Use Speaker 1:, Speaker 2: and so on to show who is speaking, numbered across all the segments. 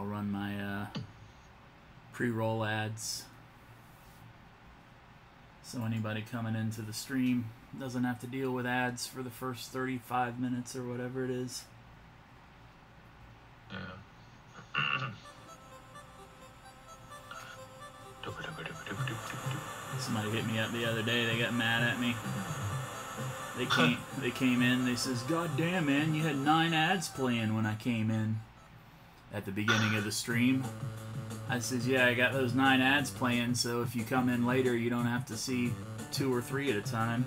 Speaker 1: I'll run my uh, pre-roll ads. So anybody coming into the stream doesn't have to deal with ads for the first 35 minutes or whatever it is.
Speaker 2: Yeah.
Speaker 1: Somebody hit me up the other day. They got mad at me. They came. they came in. They says, "God damn, man, you had nine ads playing when I came in at the beginning of the stream." I says, "Yeah, I got those nine ads playing. So if you come in later, you don't have to see two or three at a time."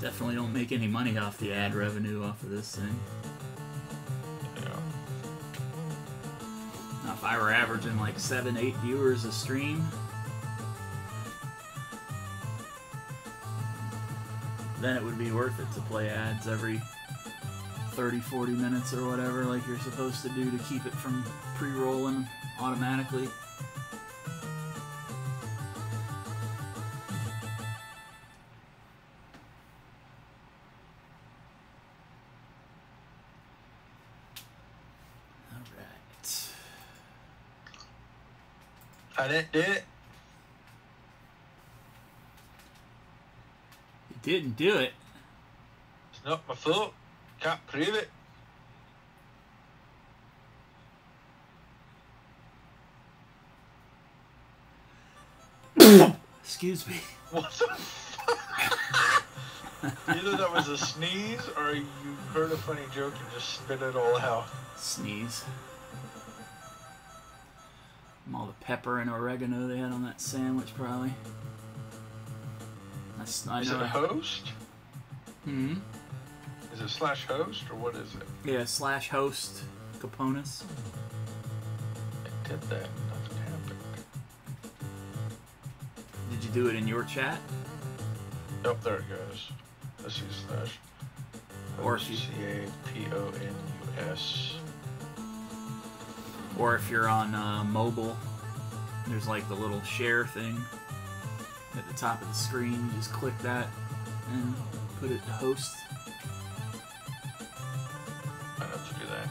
Speaker 1: Definitely don't make any money off the ad revenue off of this thing.
Speaker 2: Yeah.
Speaker 1: Now, if I were averaging like seven, eight viewers a stream, then it would be worth it to play ads every 30, 40 minutes or whatever, like you're supposed to do to keep it from pre rolling automatically.
Speaker 2: Do it. It's not my fault. Can't prove it.
Speaker 1: Excuse me.
Speaker 2: What the fuck? Either that was a sneeze or you heard a funny joke and just spit it all out.
Speaker 1: Sneeze. All the pepper and oregano they had on that sandwich, probably. That's, I
Speaker 2: Is
Speaker 1: know
Speaker 2: it a
Speaker 1: I-
Speaker 2: host?
Speaker 1: Hmm.
Speaker 2: Is it slash host or what is it?
Speaker 1: Yeah, slash host Caponus.
Speaker 2: I did that. Nothing happened.
Speaker 1: Did you do it in your chat?
Speaker 2: Nope, there it goes. Let's see slash.
Speaker 1: Or if you-
Speaker 2: C A P O N U S.
Speaker 1: Or if you're on uh, mobile, there's like the little share thing at the top of the screen. Just click that and put it to host.
Speaker 2: I have to do that.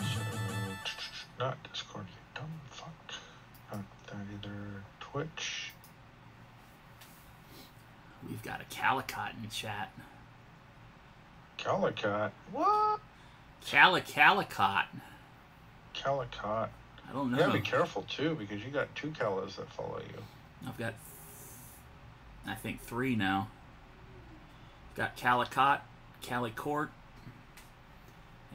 Speaker 2: So, not Discord, you dumb fuck. Not that either. Twitch.
Speaker 1: We've got a Calicot in chat.
Speaker 2: Calicut. What?
Speaker 1: Cali Calicot.
Speaker 2: Calicot.
Speaker 1: I don't know.
Speaker 2: You gotta be careful too because you got two Calas that follow you.
Speaker 1: I've got, I think, three now. I've Got Calicot, Calicourt,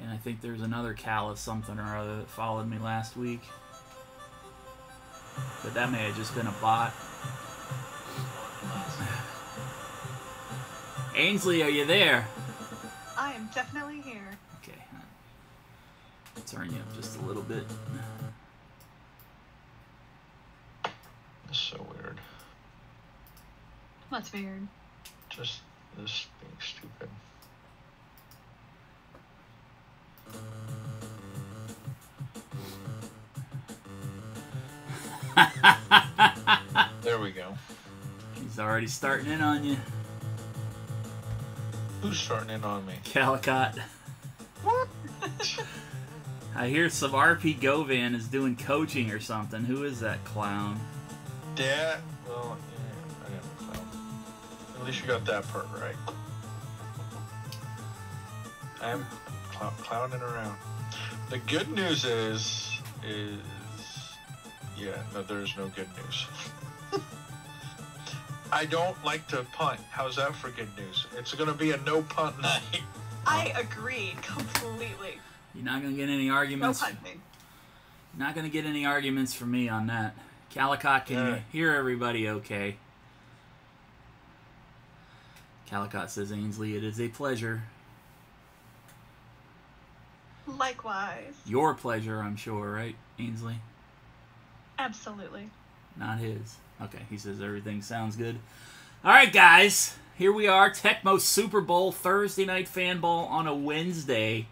Speaker 1: and I think there's another Cala something or other that followed me last week. But that may have just been a bot. Ainsley, are you there?
Speaker 3: I am definitely here.
Speaker 1: Okay. Turn you up just a little bit.
Speaker 2: It's so weird.
Speaker 3: That's weird.
Speaker 2: Just this being stupid. There we go.
Speaker 1: He's already starting in on you.
Speaker 2: Who's starting in on me?
Speaker 1: Calicot. I hear some RP Govan is doing coaching or something. Who is that clown?
Speaker 2: Dad? Well, yeah, I am a clown. At least you got that part right. I'm clou- clowning around. The good news is, is, yeah, no, there's no good news. I don't like to punt. How's that for good news? It's gonna be a no punt night.
Speaker 3: I agree completely.
Speaker 1: You're not gonna get any
Speaker 3: No
Speaker 1: arguments.
Speaker 3: punting.
Speaker 1: Not gonna get any arguments from me on that. Calicot, can you hear everybody okay? Calicot says, Ainsley, it is a pleasure.
Speaker 3: Likewise.
Speaker 1: Your pleasure, I'm sure, right, Ainsley?
Speaker 3: Absolutely.
Speaker 1: Not his. Okay, he says everything sounds good. All right, guys, here we are. Tecmo Super Bowl Thursday night fan ball on a Wednesday.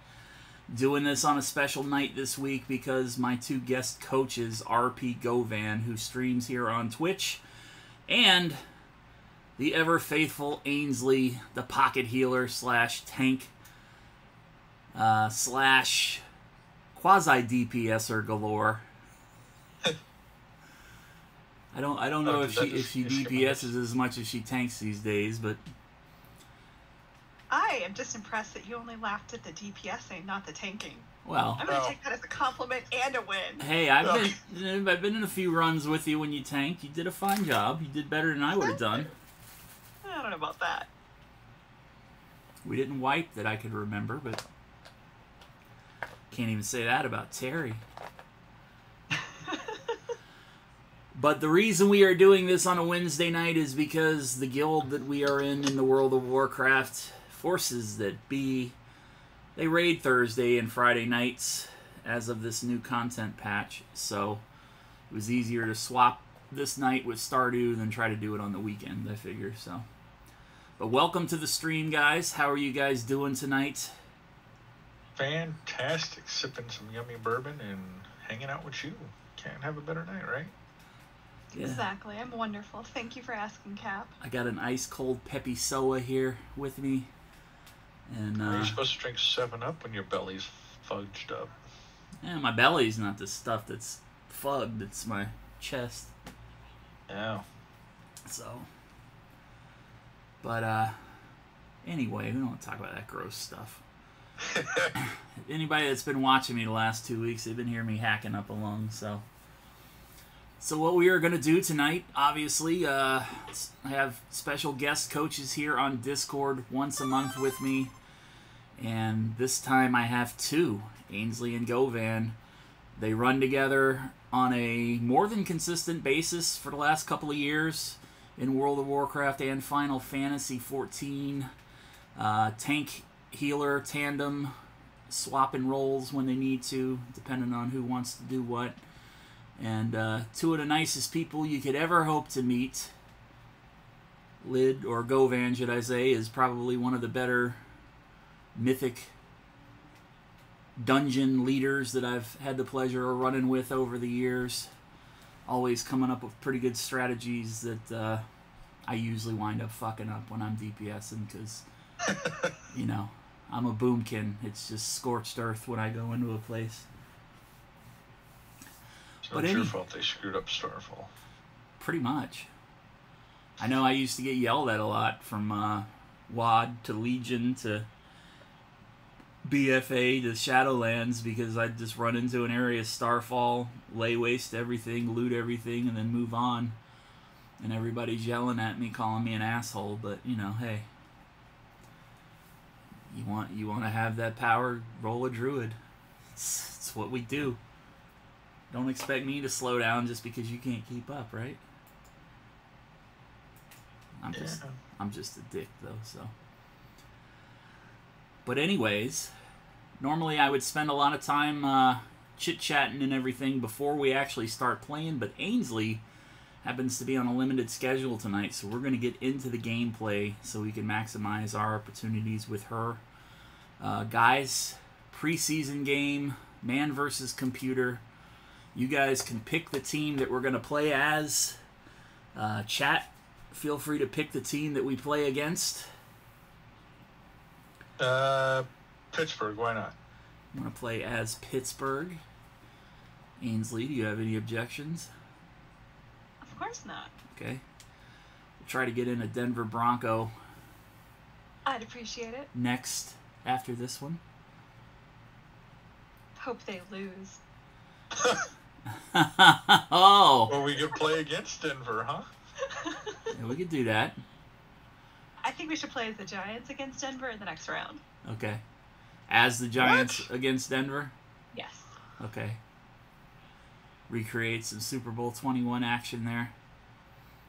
Speaker 1: Doing this on a special night this week because my two guest coaches, RP Govan, who streams here on Twitch, and the ever faithful Ainsley, the pocket healer slash tank uh, slash quasi DPSer galore. I don't I don't know
Speaker 2: Oh,
Speaker 1: if she if she DPSs as much as she tanks these days, but
Speaker 3: I am just impressed that you only laughed at the DPSing, not the tanking.
Speaker 1: well,
Speaker 3: I'm gonna
Speaker 2: Oh.
Speaker 3: take that as a compliment and a win.
Speaker 1: hey, I've
Speaker 2: Okay.
Speaker 1: been I've been in a few runs with you when you tanked. You did a fine job. You did better than I would have done.
Speaker 3: I don't know about that.
Speaker 1: We didn't wipe that I could remember, but can't even say that about Terry. But the reason we are doing this on a Wednesday night is because the guild that we are in in the World of Warcraft forces that be they raid Thursday and Friday nights as of this new content patch. So it was easier to swap this night with Stardew than try to do it on the weekend, I figure. So but welcome to the stream guys. How are you guys doing tonight?
Speaker 2: Fantastic. Sipping some yummy bourbon and hanging out with you. Can't have a better night, right?
Speaker 1: Yeah.
Speaker 3: Exactly. I'm wonderful. Thank you for asking, Cap.
Speaker 1: I got an ice cold Peppy Soa here with me. And
Speaker 2: Are
Speaker 1: uh,
Speaker 2: you supposed to drink 7 Up when your belly's fudged up?
Speaker 1: yeah, my belly's not the stuff that's fugged, it's my chest.
Speaker 2: Yeah.
Speaker 1: So But uh anyway, we don't want to talk about that gross stuff. Anybody that's been watching me the last two weeks, they've been hearing me hacking up a lung, so so what we are going to do tonight, obviously, uh, I have special guest coaches here on Discord once a month with me, and this time I have two, Ainsley and Govan. They run together on a more than consistent basis for the last couple of years in World of Warcraft and Final Fantasy XIV. Uh, tank healer tandem, swapping roles when they need to, depending on who wants to do what and uh, two of the nicest people you could ever hope to meet. Lid or Govan, should I say, is probably one of the better mythic dungeon leaders that I've had the pleasure of running with over the years. Always coming up with pretty good strategies that uh, I usually wind up fucking up when I'm DPSing because, you know, I'm a boomkin. It's just scorched earth when I go into a place.
Speaker 2: It's
Speaker 1: But
Speaker 2: your
Speaker 1: any-
Speaker 2: fault they screwed up Starfall.
Speaker 1: Pretty much. I know I used to get yelled at a lot from uh, WoD to Legion to BFA to Shadowlands because I'd just run into an area, of Starfall, lay waste everything, loot everything, and then move on. And everybody's yelling at me, calling me an asshole. But you know, hey, you want you want to have that power? Roll a druid. It's, it's what we do. Don't expect me to slow down just because you can't keep up, right? I'm just
Speaker 2: Yeah.
Speaker 1: I'm just a dick though, so. But anyways, normally I would spend a lot of time uh, chit chatting and everything before we actually start playing, but Ainsley happens to be on a limited schedule tonight, so we're going to get into the gameplay so we can maximize our opportunities with her. Uh, guys, preseason game, man versus computer. You guys can pick the team that we're going to play as. Uh, chat, feel free to pick the team that we play against.
Speaker 2: Uh, Pittsburgh, why not?
Speaker 1: I'm going to play as Pittsburgh. Ainsley, do you have any objections?
Speaker 3: Of course not.
Speaker 1: Okay. We'll try to get in a Denver Bronco
Speaker 3: I'd appreciate it.
Speaker 1: next after this one.
Speaker 3: Hope they lose.
Speaker 1: oh,
Speaker 2: Well, we could play against Denver, huh?
Speaker 1: yeah, we could do that.
Speaker 3: I think we should play as the Giants against Denver in the next round.
Speaker 1: Okay. As the Giants against Denver.
Speaker 3: Yes.
Speaker 1: Okay. Recreate some Super Bowl 21 action there.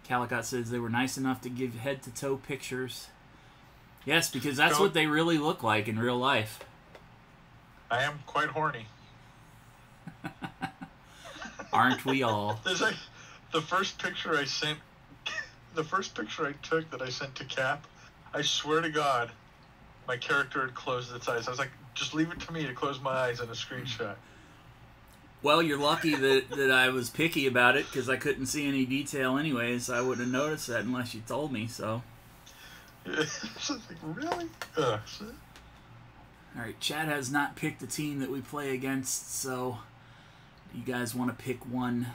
Speaker 1: Calicut says they were nice enough to give head to toe pictures. Yes, because that's
Speaker 2: Don't-
Speaker 1: what they really look like in real life.
Speaker 2: I am quite horny.
Speaker 1: Aren't we all?
Speaker 2: There's like the first picture I sent, the first picture I took that I sent to Cap. I swear to God, my character had closed its eyes. I was like, Just leave it to me to close my eyes in a screenshot.
Speaker 1: Well, you're lucky that, that I was picky about it because I couldn't see any detail anyways. I wouldn't have noticed that unless you told me. So,
Speaker 2: like, really? Ugh.
Speaker 1: all right, Chad has not picked the team that we play against. So, you guys want to pick one?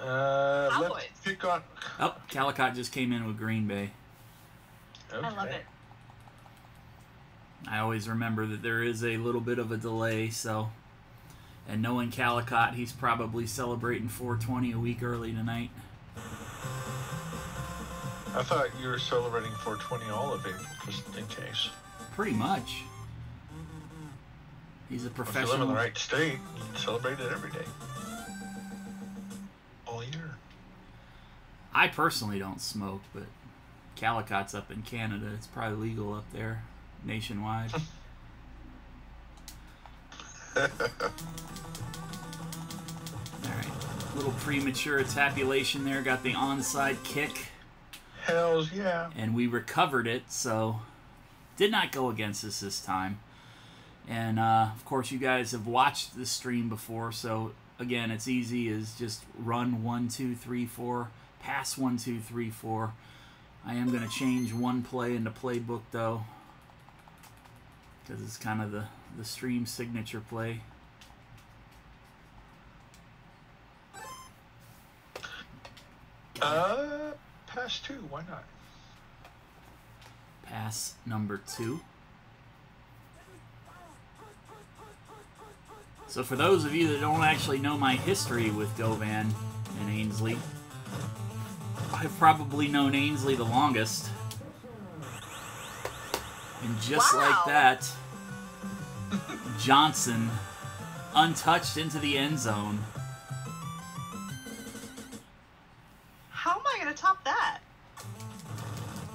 Speaker 2: Uh, let's pick on.
Speaker 1: Oh, Calicott just came in with Green Bay.
Speaker 3: I love it.
Speaker 1: I always remember that there is a little bit of a delay, so. And knowing Calicott, he's probably celebrating 420 a week early tonight.
Speaker 2: I thought you were celebrating 420 all of April, just in case.
Speaker 1: Pretty much. He's a professional.
Speaker 2: If you live in the right state, you can celebrate it every day. All year.
Speaker 1: I personally don't smoke, but Calicott's up in Canada. It's probably legal up there nationwide. All right. Little premature tabulation there. Got the onside kick,
Speaker 2: Hells yeah.
Speaker 1: and we recovered it, so did not go against us this time. And uh, of course, you guys have watched the stream before, so again, it's easy as just run one, two, three, four, pass one, two, three, four. I am going to change one play into playbook though, because it's kind of the the stream signature play.
Speaker 2: Uh, pass two. Why not?
Speaker 1: Pass number two. So, for those of you that don't actually know my history with Govan and Ainsley, I've probably known Ainsley the longest. And just like that, Johnson untouched into the end zone.
Speaker 3: How am I gonna top that?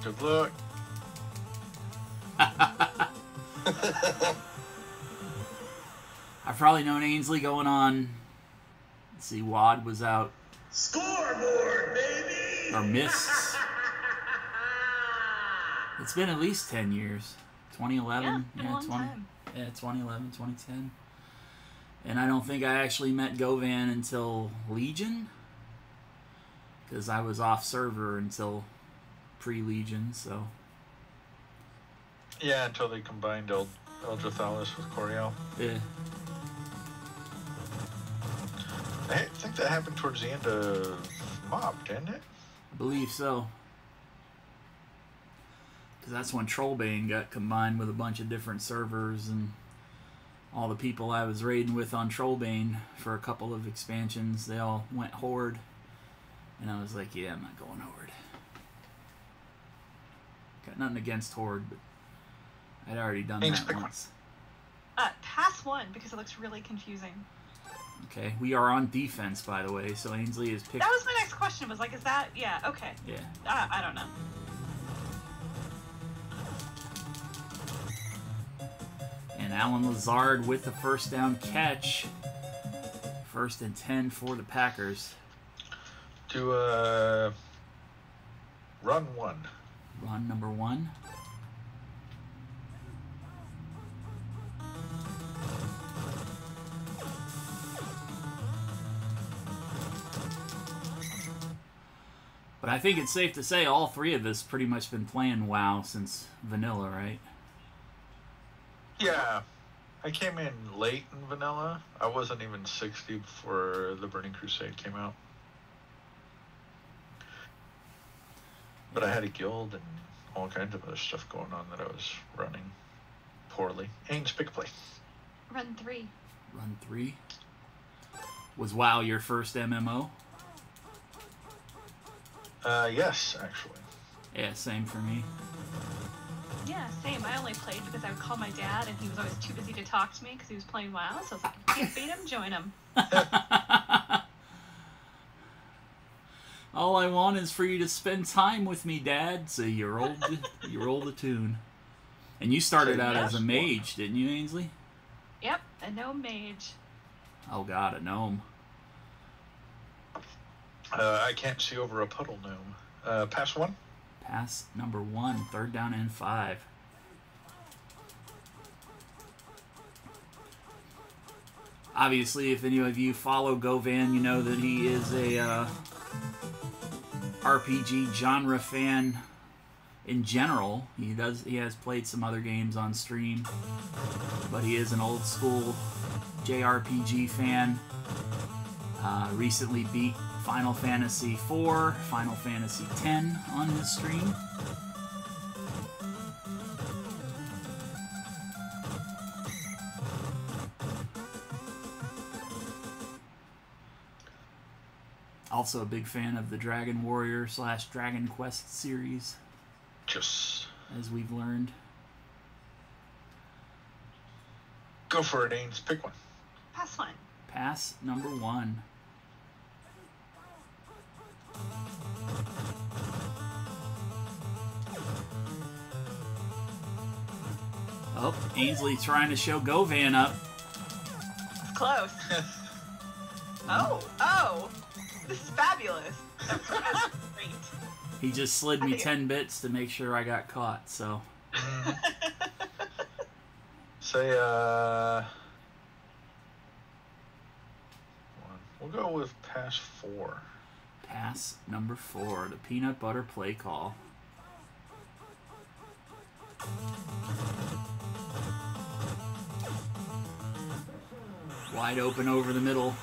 Speaker 2: Good luck.
Speaker 1: I've probably known Ainsley going on. Let's see, WoD was out
Speaker 4: Scoreboard, baby!
Speaker 1: or missed. It's been at least 10 years. 2011,
Speaker 3: Yeah, been a long
Speaker 1: 20,
Speaker 3: time.
Speaker 1: yeah, 2011, 2010. And I don't think I actually met Govan until Legion. Because I was off server until pre Legion, so.
Speaker 2: Yeah, until they combined El Eldre'Thalas with Coriel.
Speaker 1: Yeah.
Speaker 2: I think that happened towards the end of MoP, didn't it?
Speaker 1: I believe so. Because that's when Trollbane got combined with a bunch of different servers and all the people I was raiding with on Trollbane for a couple of expansions, they all went Horde. And I was like, yeah, I'm not going Horde. Got nothing against Horde, but I'd already done
Speaker 2: Thanks,
Speaker 1: that
Speaker 2: pick one.
Speaker 1: once.
Speaker 3: Uh, pass one because it looks really confusing.
Speaker 1: Okay, we are on defense, by the way, so Ainsley is picked.
Speaker 3: That was my next question. Was like, is that yeah? Okay.
Speaker 1: Yeah.
Speaker 3: Uh, I don't know.
Speaker 1: And Allen Lazard with the first down catch. First and 10 for the Packers.
Speaker 2: To uh, run one.
Speaker 1: Run number one. But I think it's safe to say all three of us pretty much been playing WoW since vanilla, right?
Speaker 2: Yeah. I came in late in vanilla. I wasn't even 60 before the Burning Crusade came out. But I had a guild and all kinds of other stuff going on that I was running poorly. Ains, pick a play.
Speaker 3: Run three.
Speaker 1: Run three. Was WoW your first MMO?
Speaker 2: Uh, yes, actually.
Speaker 1: Yeah, same for me.
Speaker 3: Yeah, same. I only played because I would call my dad, and he was always too busy to talk to me because he was playing WoW. So I was like, can't beat him, join him.
Speaker 1: All I want is for you to spend time with me, Dad. So you roll the you roll the tune. And you started out as a mage, didn't you, Ainsley?
Speaker 3: Yep, a gnome mage.
Speaker 1: Oh God, a gnome.
Speaker 2: Uh, I can't see over a puddle gnome. Uh, pass one.
Speaker 1: Pass number one. Third down and five. Obviously, if any of you follow Govan, you know that he is a uh, RPG genre fan in general. He does he has played some other games on stream, but he is an old school JRPG fan. Uh, recently beat Final Fantasy IV, Final Fantasy X on his stream. Also a big fan of the Dragon Warrior slash Dragon Quest series,
Speaker 2: Just
Speaker 1: as we've learned.
Speaker 2: go for it, Ains. Pick one.
Speaker 3: Pass one.
Speaker 1: Pass number one. Oh, Ainsley trying to show Govan up.
Speaker 5: It's close. oh, oh. This is fabulous. That's, that's great.
Speaker 1: He just slid me 10 bits to make sure I got caught, so.
Speaker 2: Say, uh. We'll go with pass four.
Speaker 1: Pass number four, the peanut butter play call. Wide open over the middle.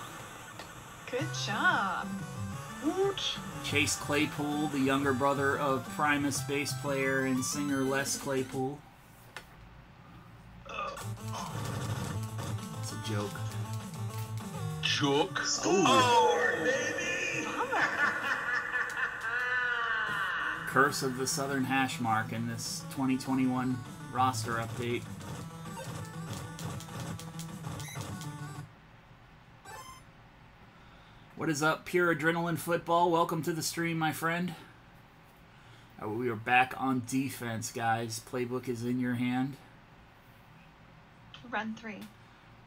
Speaker 3: Good job.
Speaker 2: Woot!
Speaker 1: Chase Claypool, the younger brother of Primus bass player and singer Les Claypool. It's a joke.
Speaker 2: Joke.
Speaker 4: Scoreboard, oh, baby!
Speaker 1: Curse of the Southern Hash Mark in this 2021 roster update. What is up, Pure Adrenaline Football? Welcome to the stream, my friend. Uh, we are back on defense, guys. Playbook is in your hand.
Speaker 3: Run three.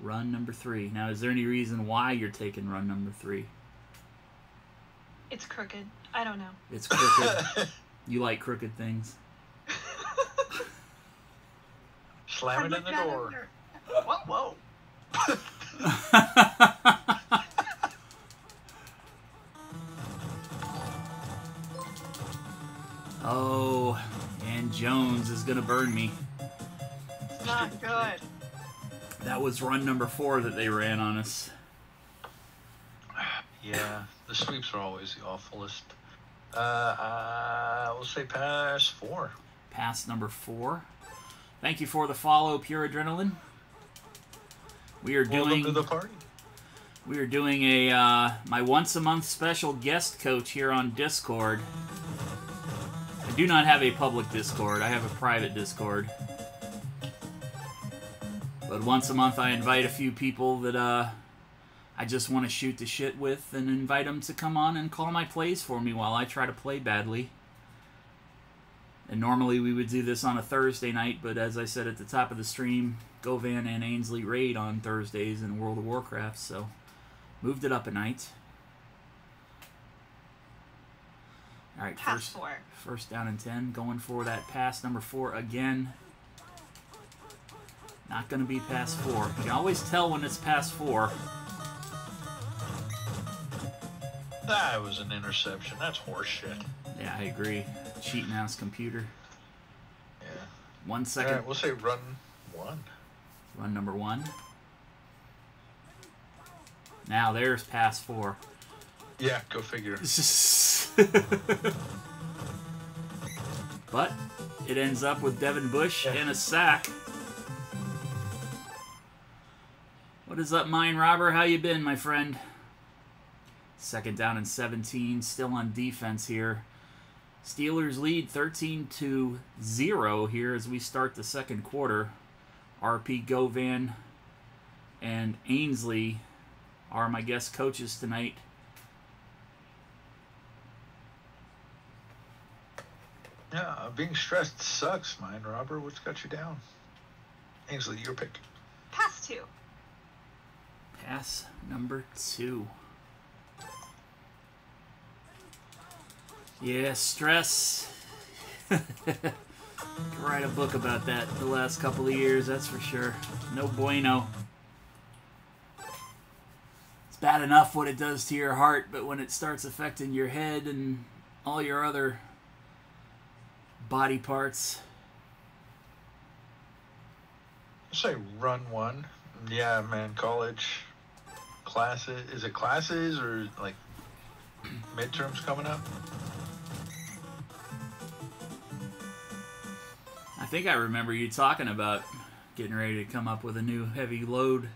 Speaker 1: Run number three. Now, is there any reason why you're taking run number three?
Speaker 3: It's crooked. I don't know.
Speaker 1: It's crooked. you like crooked things.
Speaker 2: Slam it in the door.
Speaker 5: Whoa, whoa.
Speaker 1: oh, and Jones is gonna burn me.
Speaker 5: It's not good.
Speaker 1: That was run number four that they ran on us.
Speaker 2: Yeah, the sweeps are always the awfulest. Uh, uh, we'll say pass four.
Speaker 1: Pass number four. Thank you for the follow, Pure Adrenaline. We are
Speaker 2: Welcome
Speaker 1: doing
Speaker 2: to the party.
Speaker 1: we are doing a uh, my once a month special guest coach here on Discord. I do not have a public Discord. I have a private Discord. But once a month, I invite a few people that uh, I just want to shoot the shit with, and invite them to come on and call my plays for me while I try to play badly. And normally we would do this on a Thursday night, but as I said at the top of the stream, Govan and Ainsley raid on Thursdays in World of Warcraft, so moved it up a night. All right,
Speaker 3: Pass
Speaker 1: first
Speaker 3: four.
Speaker 1: first down and ten, going for that pass number four again. Not going to be pass four. You can always tell when it's pass four.
Speaker 2: That was an interception. That's horseshit.
Speaker 1: Yeah, I agree. Cheating ass computer.
Speaker 2: Yeah.
Speaker 1: One
Speaker 2: All
Speaker 1: second.
Speaker 2: right, we'll say run one.
Speaker 1: Run number one. Now there's pass four.
Speaker 2: Yeah, go figure.
Speaker 1: but it ends up with Devin Bush
Speaker 2: Yeah.
Speaker 1: and a sack. What is up, Mine Robber? How you been, my friend? Second down and 17, still on defense here. Steelers lead 13 to 0 here as we start the second quarter. RP Govan and Ainsley are my guest coaches tonight.
Speaker 2: Yeah, being stressed sucks, mine, Robert. What's got you down? Ainsley, your pick.
Speaker 3: Pass two.
Speaker 1: Pass number two. Yeah, stress. Write a book about that the last couple of years, that's for sure. No bueno. It's bad enough what it does to your heart, but when it starts affecting your head and all your other body parts,
Speaker 2: say run one. Yeah, man. College classes. Is it classes or like midterms coming up?
Speaker 1: Think I remember you talking about getting ready to come up with a new heavy load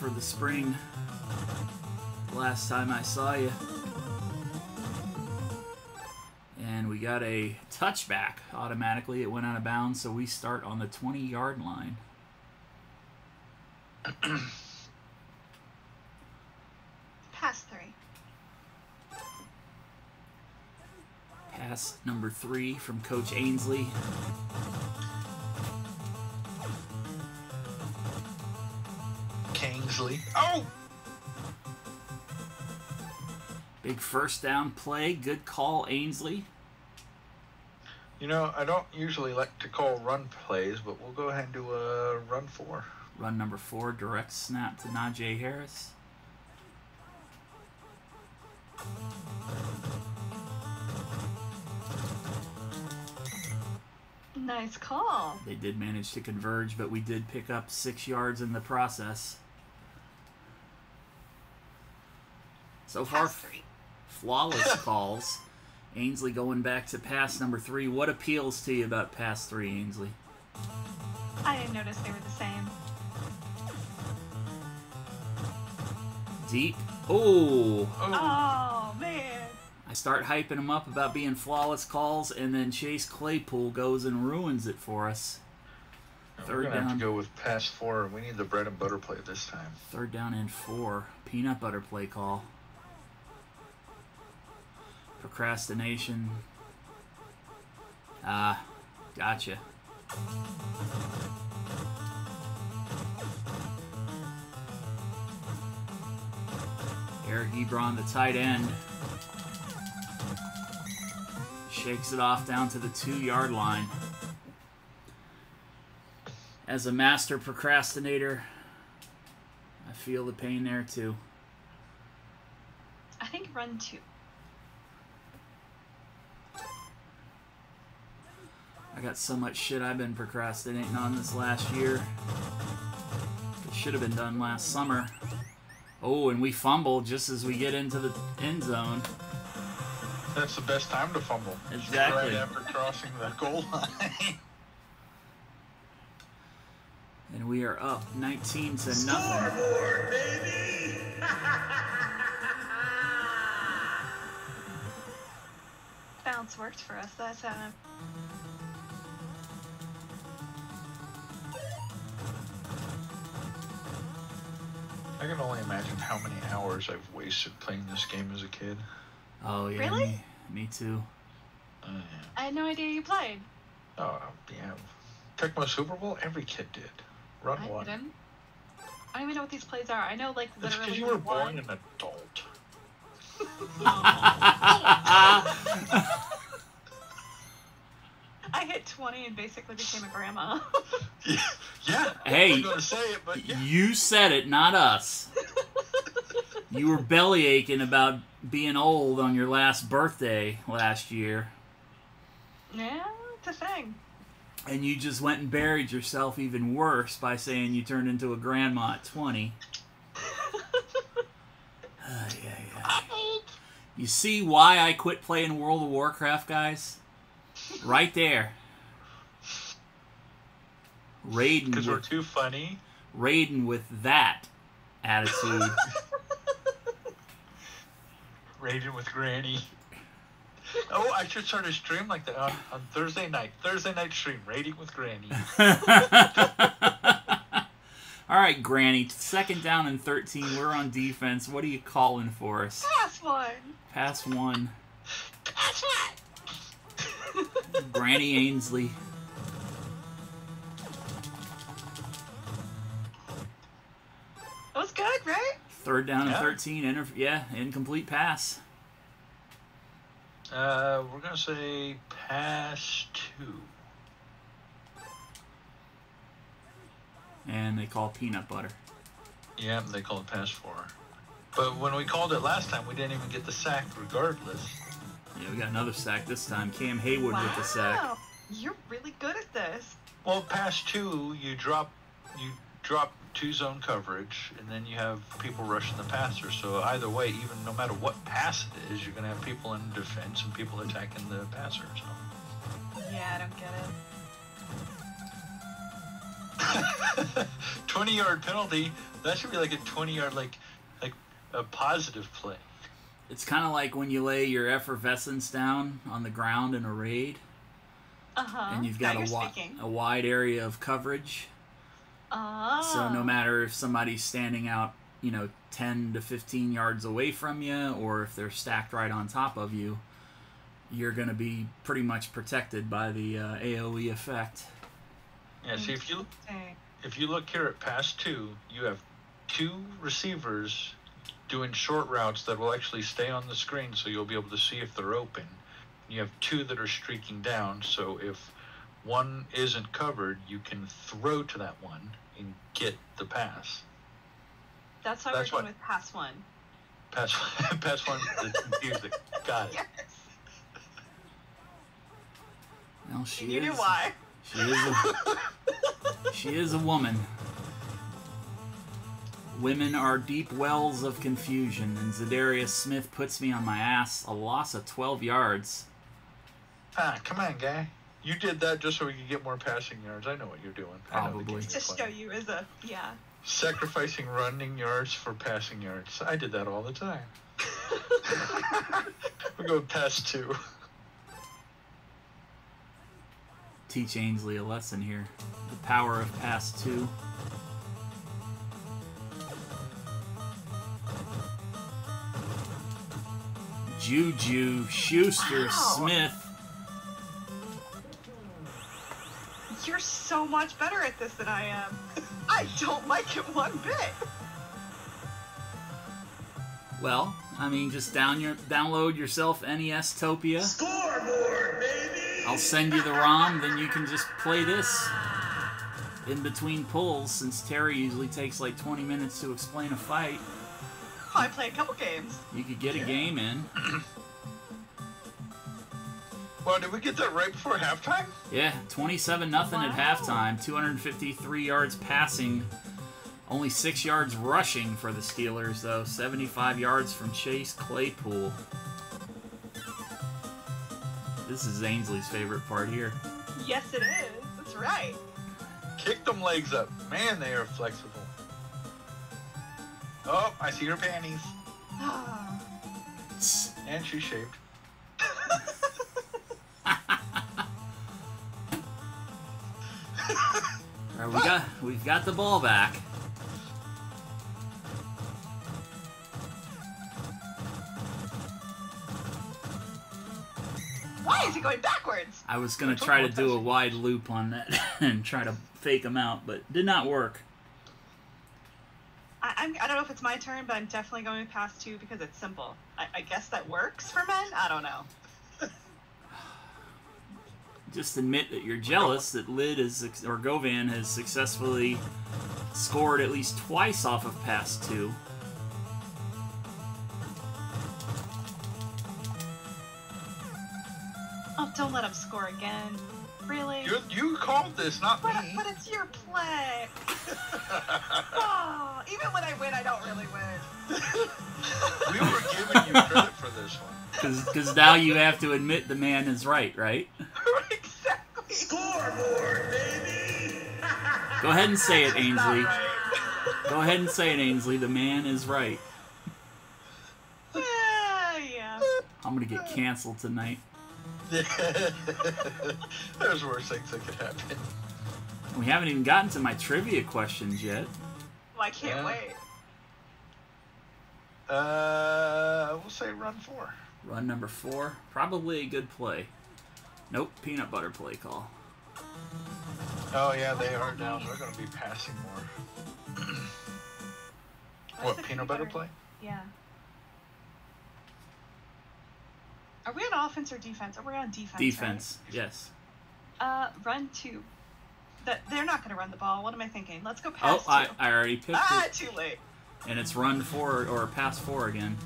Speaker 1: for the spring. Last time I saw you. And we got a touchback automatically. It went out of bounds, so we start on the 20 yard line.
Speaker 3: Pass three.
Speaker 1: Pass number three from Coach Ainsley.
Speaker 2: Kingsley. Oh!
Speaker 1: Big first down play. Good call, Ainsley.
Speaker 2: You know, I don't usually like to call run plays, but we'll go ahead and do a run four.
Speaker 1: Run number four, direct snap to Najee Harris.
Speaker 3: Nice call.
Speaker 1: They did manage to converge, but we did pick up six yards in the process. So far, flawless calls. Ainsley going back to pass number three. What appeals to you about pass three, Ainsley?
Speaker 3: I didn't notice they were the same.
Speaker 1: Deep. Oh,
Speaker 3: Oh man.
Speaker 1: I start hyping him up about being flawless calls, and then Chase Claypool goes and ruins it for us. Third We're
Speaker 2: gonna have
Speaker 1: down.
Speaker 2: to go with pass four. We need the bread and butter play this time.
Speaker 1: Third down and four. Peanut butter play call. Procrastination. Ah, gotcha. Eric Ebron, the tight end, shakes it off down to the two yard line. As a master procrastinator, I feel the pain there too.
Speaker 3: I think run two.
Speaker 1: I got so much shit I've been procrastinating on this last year. It should have been done last summer. Oh, and we fumble just as we get into the end zone.
Speaker 2: That's the best time to fumble.
Speaker 1: Exactly.
Speaker 2: Right after crossing the goal line.
Speaker 1: And we are up 19 to nothing.
Speaker 4: Scoreboard, baby!
Speaker 3: Bounce worked for us that time.
Speaker 2: I can only imagine how many hours I've wasted playing this game as a kid.
Speaker 1: Oh, yeah.
Speaker 3: Really?
Speaker 1: Me, me too.
Speaker 2: Uh, yeah.
Speaker 3: I had no idea you played.
Speaker 2: Oh, yeah. Tecmo Super Bowl, every kid did. Run
Speaker 3: I
Speaker 2: one.
Speaker 3: didn't. I don't even know what these plays are. I know like
Speaker 2: That's
Speaker 3: literally
Speaker 2: because you were
Speaker 3: one.
Speaker 2: born an adult.
Speaker 3: I hit 20 and basically became a grandma.
Speaker 2: Yeah, yeah.
Speaker 1: Hey.
Speaker 2: I was gonna say it, but yeah.
Speaker 1: You said it, not us. You were belly aching about being old on your last birthday last year.
Speaker 3: yeah, it's a thing.
Speaker 1: And you just went and buried yourself even worse by saying you turned into a grandma at 20. Ay, ay, ay. You see why I quit playing World of Warcraft, guys? Right there. Raiden
Speaker 2: Because we're too funny.
Speaker 1: Raiden with that attitude.
Speaker 2: Raging with Granny. Oh, I should start a stream like that on, on Thursday night. Thursday night stream, Rating with Granny.
Speaker 1: All right, Granny. Second down and 13. We're on defense. What are you calling for us?
Speaker 3: Pass one.
Speaker 1: Pass one.
Speaker 3: Pass one.
Speaker 1: Granny Ainsley.
Speaker 3: That was good, right?
Speaker 1: Third down and
Speaker 2: Yeah.
Speaker 1: 13. Inter- yeah, incomplete pass.
Speaker 2: Uh, we're gonna say pass two.
Speaker 1: and they call peanut butter.
Speaker 2: Yeah, they call it pass four. But when we called it last time, we didn't even get the sack regardless.
Speaker 1: Yeah, we got another sack this time. Cam Heyward with the sack.
Speaker 5: Wow, You're really good at this.
Speaker 2: Well, pass two, you drop you drop two zone coverage, and then you have people rushing the passer. So either way, even no matter what pass it is, you're gonna have people in defense and people attacking the passer. So.
Speaker 5: Yeah, I don't get it.
Speaker 2: 20 yard penalty. That should be like a 20 yard like like a positive play.
Speaker 1: It's kind of like when you lay your Efflorescence down on the ground in a raid,
Speaker 5: Uh huh.
Speaker 1: and you've got a, wi- a wide area of coverage.
Speaker 5: Oh.
Speaker 1: So no matter if somebody's standing out, you know, 10 to 15 yards away from you, or if they're stacked right on top of you, you're going to be pretty much protected by the uh, AOE effect.
Speaker 2: Yeah. See if you if you look here at pass two, you have two receivers doing short routes that will actually stay on the screen, so you'll be able to see if they're open. You have two that are streaking down, so if one isn't covered, you can throw to that one and get the pass.
Speaker 5: That's how
Speaker 2: That's
Speaker 5: we're doing
Speaker 2: what-
Speaker 5: with pass one.
Speaker 2: Pass, pass one. It's confusing. Got it.
Speaker 5: Yes.
Speaker 1: Well, she
Speaker 5: you
Speaker 1: is.
Speaker 5: knew why.
Speaker 1: She is a, she is a woman. Women are deep wells of confusion, and Za'Darius Smith puts me on my ass. A loss of 12 yards.
Speaker 2: Ah, come on, guy. You did that just so we could get more passing yards. I know what you're doing. I know the
Speaker 1: Probably.
Speaker 2: game
Speaker 5: To show you as a yeah.
Speaker 2: Sacrificing running yards for passing yards. I did that all the time. we go past two.
Speaker 1: Teach Ainsley a lesson here. The power of pass two. Juju Schuster
Speaker 5: Wow.
Speaker 1: Smith.
Speaker 5: You're so much better at this than I am. I don't like it one bit.
Speaker 1: Well, I mean, just down your download yourself Nestopia.
Speaker 4: Scoreboard, baby!
Speaker 1: I'll send you the ROM, then you can just play this in between pulls. Since Terry usually takes like 20 minutes to explain a fight, oh,
Speaker 5: I play a couple games.
Speaker 1: you could get a game in.
Speaker 2: Well, did we get that right before halftime?
Speaker 1: Yeah, 27 nothing at halftime. 253 yards passing, only six yards rushing for the Steelers though. 75 yards from Chase Claypool. This is Ainsley's favorite part here.
Speaker 5: Yes, it is. That's right.
Speaker 2: Kick them legs up. Man, they are flexible. Oh, I see her panties. Ah. And she's shaved.
Speaker 1: All right, we got we've got the ball back.
Speaker 5: Why is he going backwards?
Speaker 1: I was gonna try to do a wide loop on that and try to fake him out, but did not work.
Speaker 5: I, I'm, I don't know if it's my turn, but I'm definitely going past two because it's simple. I, I guess that works for men. I don't know.
Speaker 1: Just admit that you're jealous that Lid is or Govan has successfully scored at least twice off of pass two.
Speaker 5: Oh, don't let him score again. Really?
Speaker 2: You, you called this, not
Speaker 5: But,
Speaker 2: me.
Speaker 5: but it's your play. Oh, even when I win, I don't really win.
Speaker 2: we were giving you credit for this one.
Speaker 1: Because now you have to admit the man is right, right?
Speaker 5: exactly.
Speaker 4: Scoreboard, baby!
Speaker 1: Go ahead and say it, Ainsley.
Speaker 5: right.
Speaker 1: Go ahead and say it, Ainsley. The man is right.
Speaker 5: Ah, yeah.
Speaker 1: I'm gonna get canceled tonight.
Speaker 2: There's worse things that could happen.
Speaker 1: We haven't even gotten to my trivia questions yet.
Speaker 5: Well, I can't
Speaker 2: Yeah.
Speaker 5: wait.
Speaker 2: Uh, we'll say run four.
Speaker 1: Run number four, probably a good play. Nope, peanut butter play call.
Speaker 2: Oh yeah, they are now. They're going to be passing more. What
Speaker 5: the
Speaker 2: peanut butter play?
Speaker 5: Yeah. Are we on offense or defense? Are we're on defense.
Speaker 1: Defense, yes.
Speaker 5: Uh, run two. That they're not going to run the ball. What am I thinking? Let's go
Speaker 1: Oh,
Speaker 5: past
Speaker 1: I,
Speaker 5: two.
Speaker 1: I already picked
Speaker 5: ah,
Speaker 1: it,
Speaker 5: too late.
Speaker 1: and it's run four or pass four again.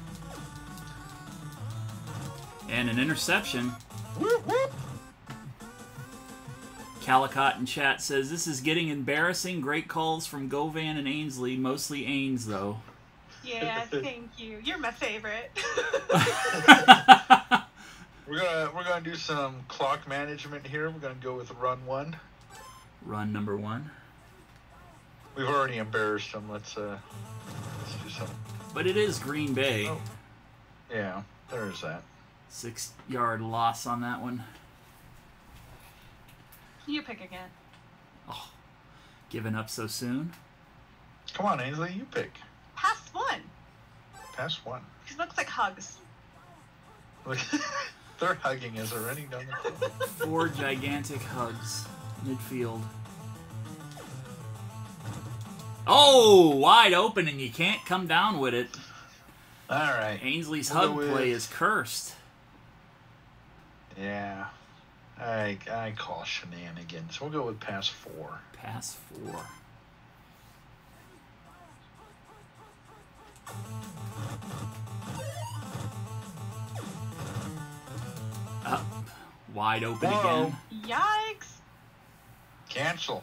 Speaker 1: And an interception.
Speaker 2: Whoop, whoop.
Speaker 1: Calicott in chat says this is getting embarrassing. Great calls from Govan and Ainsley, mostly Ains though.
Speaker 5: Yeah, thank you. You're my favorite.
Speaker 2: We're gonna we're gonna do some clock management here. We're gonna go with run one.
Speaker 1: Run number one.
Speaker 2: We've already embarrassed them. Let's uh let's do some.
Speaker 1: But it is Green Bay.
Speaker 2: Oh. Yeah, there's that.
Speaker 1: Six yard loss on that one.
Speaker 5: you pick again.
Speaker 1: Oh, giving up so soon.
Speaker 2: Come on, Ainsley, you pick.
Speaker 5: Pass one.
Speaker 2: Pass one.
Speaker 5: He looks like hugs.
Speaker 2: Look, they're hugging us already down the field.
Speaker 1: Four gigantic hugs. Midfield. Oh, wide open, and you can't come down with it.
Speaker 2: All right.
Speaker 1: Ainsley's
Speaker 2: We'll
Speaker 1: hug play is cursed.
Speaker 2: Yeah. I I call shenanigans. We'll go with pass four.
Speaker 1: Pass four. Up. Wide open
Speaker 2: Whoa.
Speaker 1: again.
Speaker 5: Yikes.
Speaker 2: Cancel.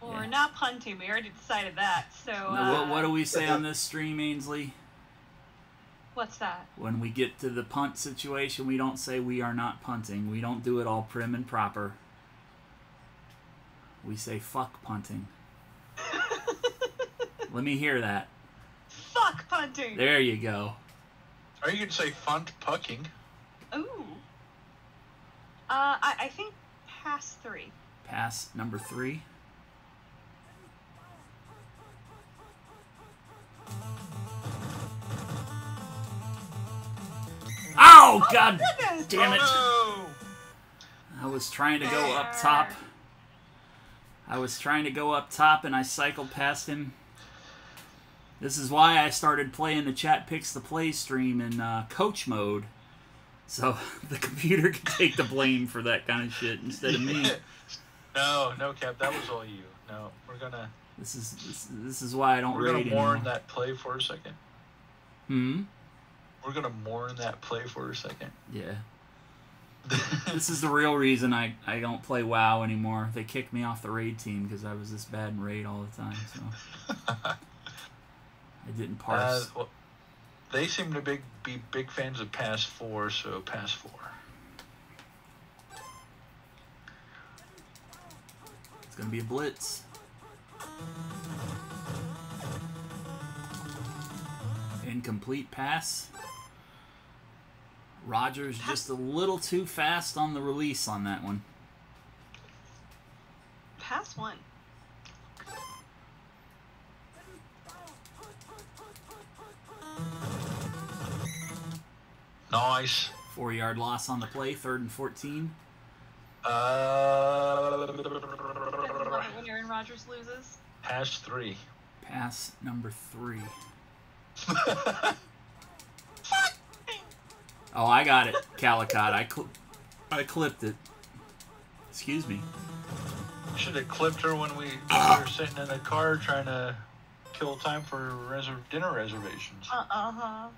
Speaker 5: Well,
Speaker 1: Yeah.
Speaker 5: we're not punting. We already decided that. So, uh,
Speaker 1: what, what do we say on this stream, Ainsley?
Speaker 5: what's that?
Speaker 1: When we get to the punt situation, we don't say we are not punting. We don't do it all prim and proper. We say fuck punting. Let me hear that.
Speaker 5: Fuck punting.
Speaker 1: There you go.
Speaker 2: Are you gonna say funt pucking.
Speaker 5: Ooh. Uh, I, I think pass three.
Speaker 1: Pass number three. Oh, God damn it.
Speaker 2: Oh,
Speaker 1: I was trying to go up top. I was trying to go up top and I cycled past him. This is why I started playing the chat picks the play stream in uh, coach mode. So the computer can take the blame for that kind of shit instead of me.
Speaker 2: no, no, Cap. That was all you. No, we're gonna
Speaker 1: This is this, this is why I don't
Speaker 2: we're gonna mourn
Speaker 1: anymore.
Speaker 2: that play for a second.
Speaker 1: Hmm.
Speaker 2: We're gonna mourn that play for a second.
Speaker 1: Yeah. This is the real reason I, I don't play WoW anymore. They kicked me off the raid team because I was this bad in raid all the time. So I didn't
Speaker 2: Uh,
Speaker 1: parse.
Speaker 2: well, they seem to big, be big fans of pass four, so pass four.
Speaker 1: It's gonna be a blitz. Incomplete pass. Rodgers just a little too fast on the release on that one.
Speaker 5: Pass one.
Speaker 2: Nice.
Speaker 1: Four yard loss on the play, third and 14.
Speaker 2: Uh,
Speaker 5: Doesn't love it when Aaron Rodgers loses.
Speaker 2: pass three.
Speaker 1: Pass number three. Oh, I got it, Calicott. I, cl- I clipped it. Excuse me.
Speaker 2: Should have clipped her when we, were sitting in the car trying to kill time for reser- dinner reservations.
Speaker 5: Uh uh huh.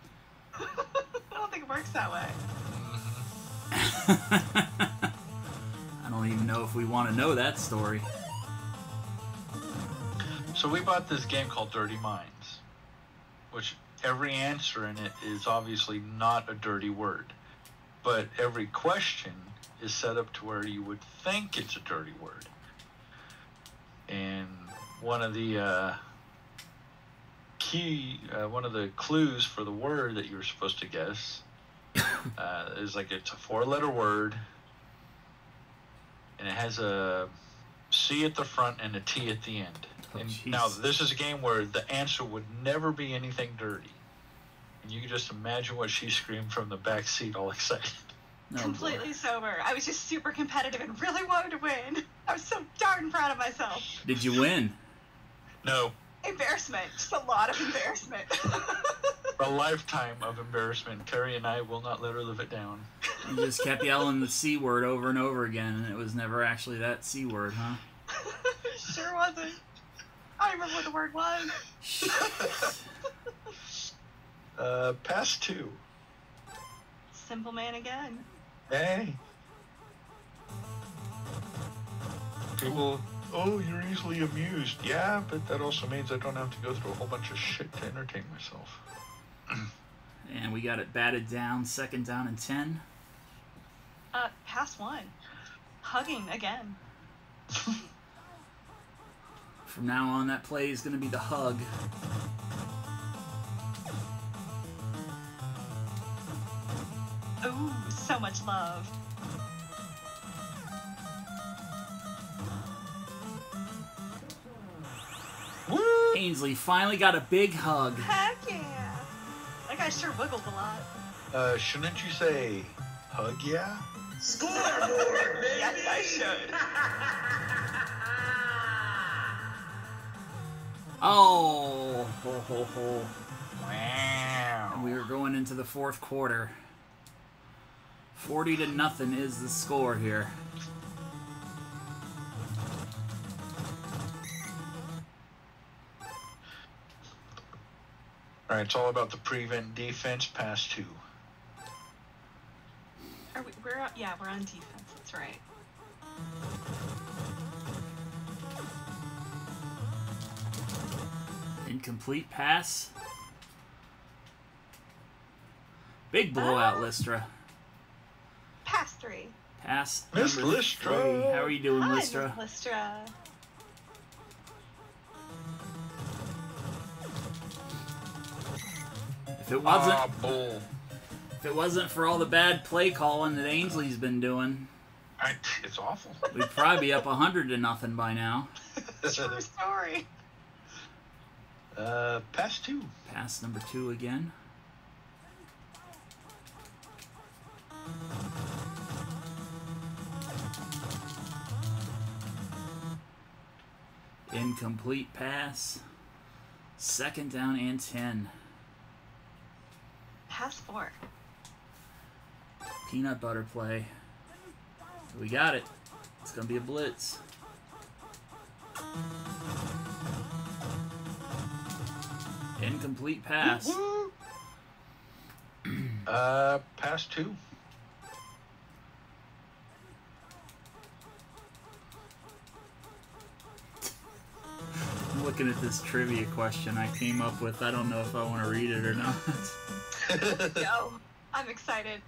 Speaker 5: I don't think it works that way.
Speaker 1: I don't even know if we want to know that story.
Speaker 2: So we bought this game called Dirty Minds, which every answer in it is obviously not a dirty word, but every question is set up to where you would think it's a dirty word. And one of the uh, key, uh, one of the clues for the word that you were supposed to guess uh, is like it's a four-letter word, and it has a C at the front and a T at the end.
Speaker 1: Oh,
Speaker 2: And
Speaker 1: jeez.
Speaker 2: now this is a game where the answer would never be anything dirty. And you can just imagine what she screamed from the back seat, all excited.
Speaker 1: Oh, boy.
Speaker 5: Completely sober. I was just super competitive and really wanted to win. I was so darn proud of myself.
Speaker 1: Did you win?
Speaker 2: No,
Speaker 5: Embarrassment. Just a lot of embarrassment.
Speaker 2: a lifetime of embarrassment. Terry and I will not let her live it down.
Speaker 1: You just kept yelling the C word over and over again, and it was never actually that C word, huh?
Speaker 5: sure wasn't. I don't remember what the word was.
Speaker 2: Uh, past two.
Speaker 5: Simple man again.
Speaker 2: Hey. People, oh, you're easily amused. Yeah, but that also means I don't have to go through a whole bunch of shit to entertain myself.
Speaker 1: And we got it batted down, second down and 10.
Speaker 5: Uh, pass one. Hugging again.
Speaker 1: From now on, that play is going to be the hug.
Speaker 5: Ooh, so much love.
Speaker 2: Woo!
Speaker 1: Ainsley finally got a big hug.
Speaker 5: Heck yeah. That guy sure wiggled a lot.
Speaker 2: Uh, shouldn't you say hug yeah?
Speaker 4: Scoreboard, baby!
Speaker 5: Yes, I should.
Speaker 1: Oh, ho, ho, ho.
Speaker 2: Wow.
Speaker 1: We are going into the fourth quarter. 40 to nothing is the score here.
Speaker 2: All right, it's all about the prevent defense pass two.
Speaker 5: Are we, we're on, yeah, we're on defense. That's right.
Speaker 1: Incomplete pass. Big blowout, ah. Listra.
Speaker 5: Pass three.
Speaker 1: Pass.
Speaker 2: Miss Listra.
Speaker 1: three. How are you doing,
Speaker 5: Hi, Miss
Speaker 1: Listra? If it wasn't,
Speaker 2: Ah, bull.
Speaker 1: if it wasn't for all the bad play calling that Ainsley's been doing,
Speaker 2: I, it's awful.
Speaker 1: we'd probably be up 100 to nothing by now.
Speaker 5: True story.
Speaker 2: uh, pass two.
Speaker 1: Pass number two again. Incomplete pass. Second down and 10.
Speaker 5: Pass four.
Speaker 1: Peanut butter play. We got it. It's going to be a blitz. Incomplete pass.
Speaker 2: Uh, pass two.
Speaker 1: I'm looking at this trivia question I came up with. I don't know if I want to read it or not.
Speaker 5: Go. I'm excited.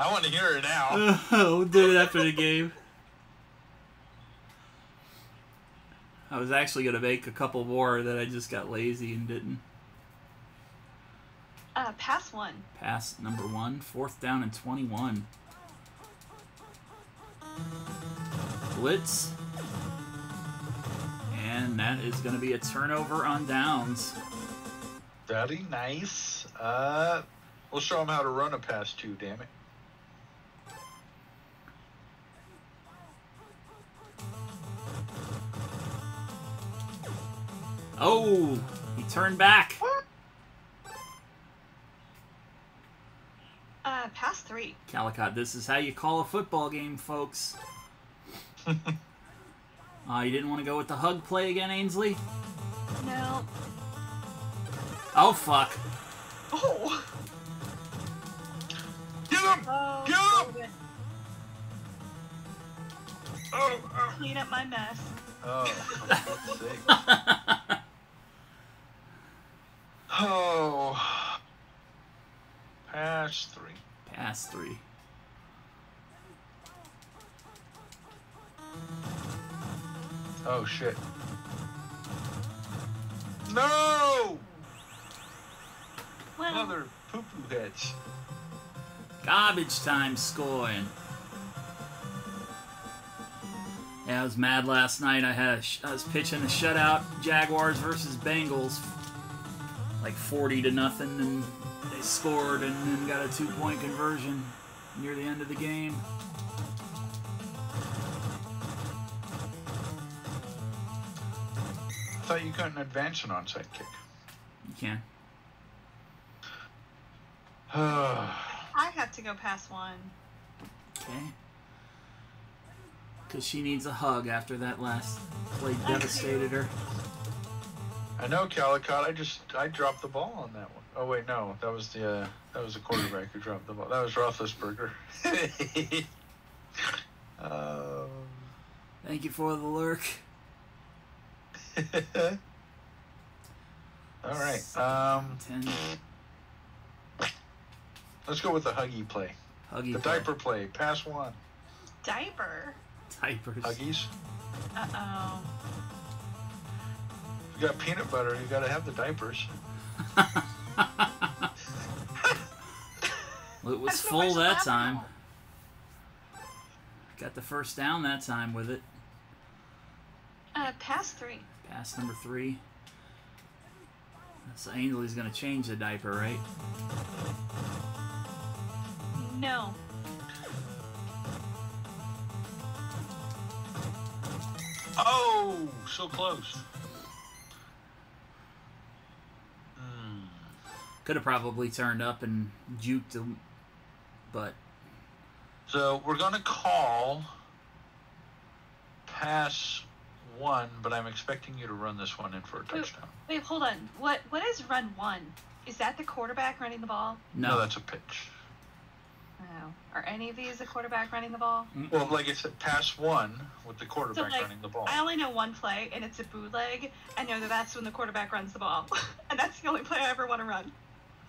Speaker 2: I want to hear it now.
Speaker 1: we'll do it after the game. I was actually going to make a couple more that I just got lazy and didn't.
Speaker 5: Uh, pass one.
Speaker 1: Pass number one, fourth down and 21. Blitz. And that is going to be a turnover on downs.
Speaker 2: Very nice. Uh, we'll show them how to run a pass two. Damn it.
Speaker 1: Oh, he turned back.
Speaker 5: Uh, pass three.
Speaker 1: Calicott, this is how you call a football game, folks. Uh, you didn't want to go with the hug play again, Ainsley?
Speaker 5: No.
Speaker 1: Oh, fuck.
Speaker 5: Oh.
Speaker 2: Get him!
Speaker 5: Oh.
Speaker 2: Get up!
Speaker 5: David,
Speaker 2: Oh, oh.
Speaker 5: Clean up my mess.
Speaker 2: oh for fuck's sake. Oh. Pass three.
Speaker 1: Pass three.
Speaker 2: Oh shit. No!
Speaker 5: Well,
Speaker 2: Mother poo poo heads.
Speaker 1: Garbage time scoring. Yeah, I was mad last night. I had a sh- I was pitching a shutout Jaguars versus Bengals, like 40 to nothing, and they scored and then got a two point conversion near the end of the game.
Speaker 2: Thought you couldn't advance an onside kick.
Speaker 1: You can.
Speaker 5: I have to go past one.
Speaker 1: Okay. Because she needs a hug after that last play devastated her.
Speaker 2: I know Calicott. I just I dropped the ball on that one. Oh wait, no, that was the uh, that was the quarterback who dropped the ball. That was Roethlisberger. um,
Speaker 1: Thank you for the lurk.
Speaker 2: all right. Um,
Speaker 1: 10.
Speaker 2: let's go with the huggy play.
Speaker 1: Huggy.
Speaker 2: The
Speaker 1: play.
Speaker 2: diaper play. Pass one.
Speaker 5: Diaper.
Speaker 1: Diapers.
Speaker 2: Huggies.
Speaker 5: Uh oh.
Speaker 2: You got peanut butter. You got to have the diapers.
Speaker 1: Well, it was
Speaker 5: I don't know
Speaker 1: full that time.
Speaker 5: ball.
Speaker 1: Got the first down that time with it.
Speaker 5: Uh, past three.
Speaker 1: Pass number three. So Ainsley's gonna change the diaper, right?
Speaker 5: No.
Speaker 2: Oh, so close. Hmm.
Speaker 1: Could have probably turned up and juked him, but
Speaker 2: So we're gonna call pass one, but I'm expecting you to run this one in for a touchdown.
Speaker 5: Wait, hold on. What what is run one? Is that the quarterback running the ball?
Speaker 1: no.
Speaker 2: that's a pitch.
Speaker 5: No. Are any of these the quarterback running the ball?
Speaker 2: Well, like I said, pass one with the quarterback
Speaker 5: like,
Speaker 2: running the ball.
Speaker 5: I only know one play, and it's a bootleg. I know that that's when the quarterback runs the ball, and that's the only play I ever want to run.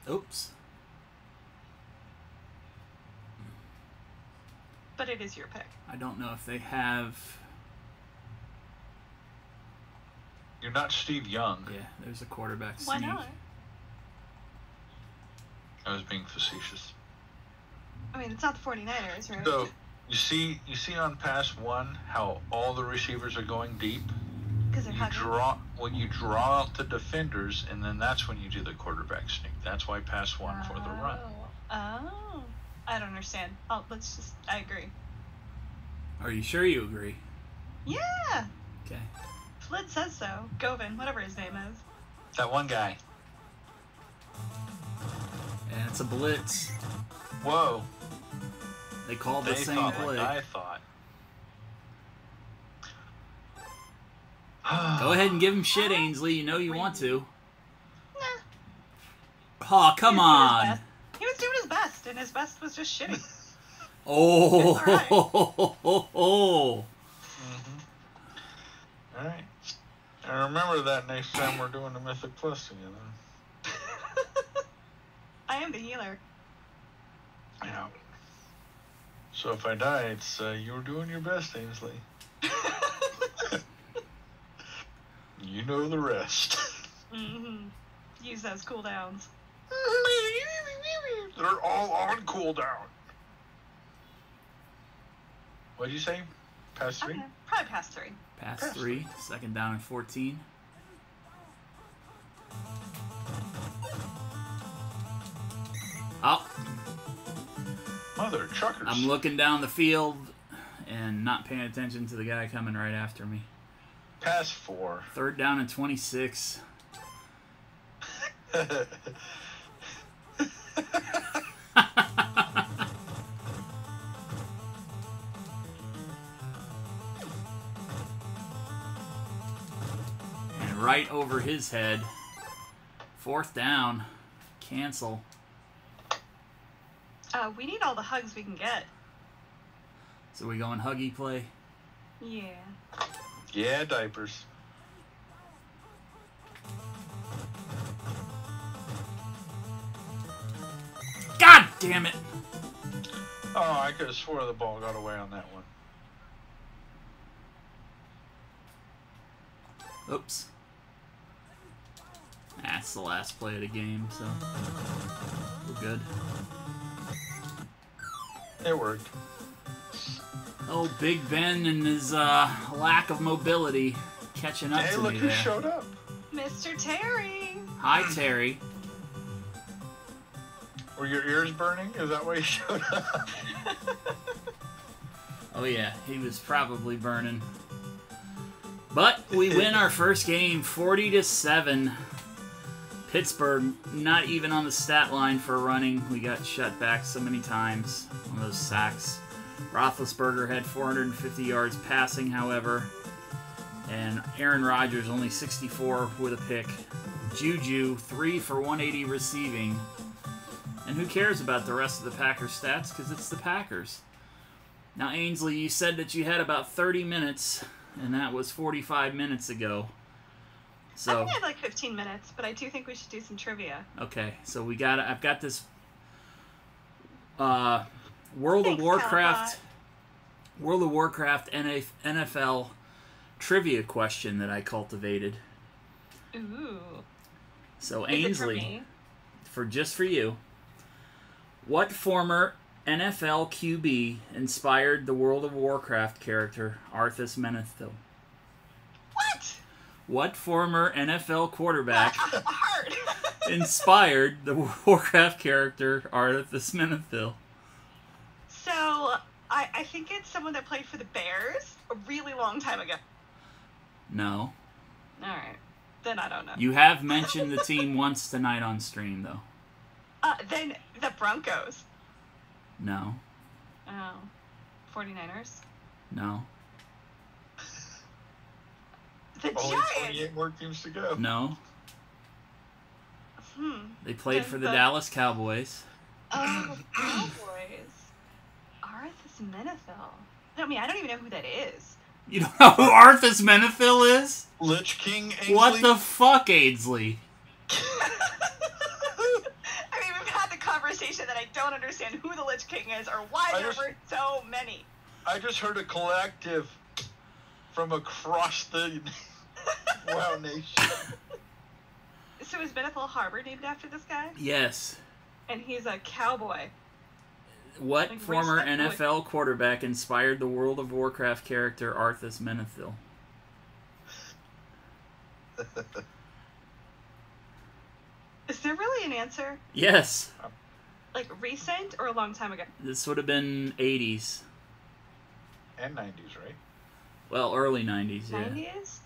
Speaker 1: Oops.
Speaker 5: But it is your pick.
Speaker 1: I don't know if they have.
Speaker 2: You're not Steve Young.
Speaker 1: Yeah, there's a quarterback
Speaker 5: Why
Speaker 1: sneak.
Speaker 5: not?
Speaker 2: I was being facetious.
Speaker 5: I mean, it's not the 49ers, right?
Speaker 2: So you see, you see on pass one how all the receivers are going deep.
Speaker 5: Because they're
Speaker 2: You
Speaker 5: hugging.
Speaker 2: draw well, you draw out the defenders, and then that's when you do the quarterback sneak. That's why pass one for the run.
Speaker 5: Oh. Oh. I don't understand. Oh, let's just. I agree.
Speaker 1: Are you sure you agree?
Speaker 5: Yeah.
Speaker 1: Okay.
Speaker 5: Flint says so. Govin, whatever his name is.
Speaker 2: That one guy.
Speaker 1: And it's a blitz.
Speaker 2: Whoa.
Speaker 1: They called
Speaker 2: They
Speaker 1: the same
Speaker 2: thought
Speaker 1: play.
Speaker 2: like I thought.
Speaker 1: Go ahead and give him shit, Ainsley. You know you want to.
Speaker 5: Nah.
Speaker 1: Oh, come
Speaker 5: He was doing his
Speaker 1: on.
Speaker 5: He was doing his best, and his best was just shitty.
Speaker 1: Oh,
Speaker 5: It's
Speaker 1: oh,
Speaker 2: Mm-hmm. All right. And remember that next time we're doing the Mythic Plus together.
Speaker 5: I am the healer.
Speaker 2: Yeah. So if I die, it's uh, you're doing your best, Ainsley. You know the rest.
Speaker 5: Mm-hmm. Use those cooldowns.
Speaker 2: They're all on cooldown. What'd you say? Pass three?
Speaker 5: Okay. Probably past three.
Speaker 1: Pass
Speaker 2: Pass
Speaker 1: three. Second down and 14. Oh,
Speaker 2: Mother truckers.
Speaker 1: I'm looking down the field and not paying attention to the guy coming right after me.
Speaker 2: Pass four.
Speaker 1: Third down and 26. right over his head. Fourth down. Cancel.
Speaker 5: Uh, we need all the hugs we can get.
Speaker 1: So we going huggy play.
Speaker 5: Yeah.
Speaker 2: yeah, diapers.
Speaker 1: God damn it!
Speaker 2: Oh, I could have swore the ball got away on that one.
Speaker 1: Oops. That's the last play of the game, so we're good.
Speaker 2: It worked.
Speaker 1: Oh, Big Ben and his uh, lack of mobility catching up
Speaker 2: Hey,
Speaker 1: to
Speaker 2: look
Speaker 1: me
Speaker 2: who
Speaker 1: there.
Speaker 2: showed up.
Speaker 5: Mr. Terry.
Speaker 1: Hi, Terry.
Speaker 2: Were your ears burning? Is that why you showed up?
Speaker 1: Oh yeah, he was probably burning. But we win our first game 40 to 7. Pittsburgh not even on the stat line for running. We got shut back so many times on those sacks. Roethlisberger had 450 yards passing, however, and Aaron Rodgers only 64 with a pick. Juju 3 for 180 receiving. And who cares about the rest of the Packers stats because it's the Packers. Now, Ainsley, you said that you had about 30 minutes, and that was 45 minutes ago.
Speaker 5: I think I had like 15 minutes, but I do think we should do some trivia.
Speaker 1: okay, so we got I've got this uh, World
Speaker 5: Thanks,
Speaker 1: of Warcraft
Speaker 5: Calicott.
Speaker 1: World of Warcraft NFL trivia question that I cultivated.
Speaker 5: Ooh.
Speaker 1: So
Speaker 5: Is for
Speaker 1: Ainsley,
Speaker 5: me?
Speaker 1: for just for you. What former NFL QB inspired the World of Warcraft character Arthas Menethil?
Speaker 5: What?
Speaker 1: Former NFL quarterback inspired the Warcraft character Arthas Menethil?
Speaker 5: so I, I think it's someone that played for the Bears a really long time ago.
Speaker 1: No.
Speaker 5: All right. Then I don't know.
Speaker 1: You have mentioned the team once tonight on stream, though.
Speaker 5: Uh, then the Broncos.
Speaker 1: No.
Speaker 5: Oh. 49ers.
Speaker 1: No.
Speaker 5: The
Speaker 2: Only
Speaker 5: Giants.
Speaker 2: 28 more teams to go.
Speaker 1: No.
Speaker 5: Hmm.
Speaker 1: They played
Speaker 5: Then
Speaker 1: for the
Speaker 5: the-
Speaker 1: Dallas Cowboys.
Speaker 5: Oh, Cowboys. Arthas Menethil. I mean, I don't even know who that is.
Speaker 1: You don't know who Arthas Menethil is?
Speaker 2: Lich King Ainsley.
Speaker 1: What the fuck, Ainsley?
Speaker 5: I mean, we've had the conversation that I don't understand who the Lich King is or why
Speaker 2: I
Speaker 5: there
Speaker 2: just-
Speaker 5: were so many.
Speaker 2: I just heard a collective from across the WoW nation.
Speaker 5: So is Menethil Harbor named after this guy?
Speaker 1: Yes.
Speaker 5: And he's a cowboy.
Speaker 1: What
Speaker 5: Like,
Speaker 1: former
Speaker 5: respectfully.
Speaker 1: NFL quarterback inspired the World of Warcraft character Arthas Menethil?
Speaker 5: Is there really an answer?
Speaker 1: Yes.
Speaker 5: Like recent or a long time ago?
Speaker 1: This would have been 80s.
Speaker 2: and 90s, right?
Speaker 1: Well, early 90s, yeah.
Speaker 5: 90s?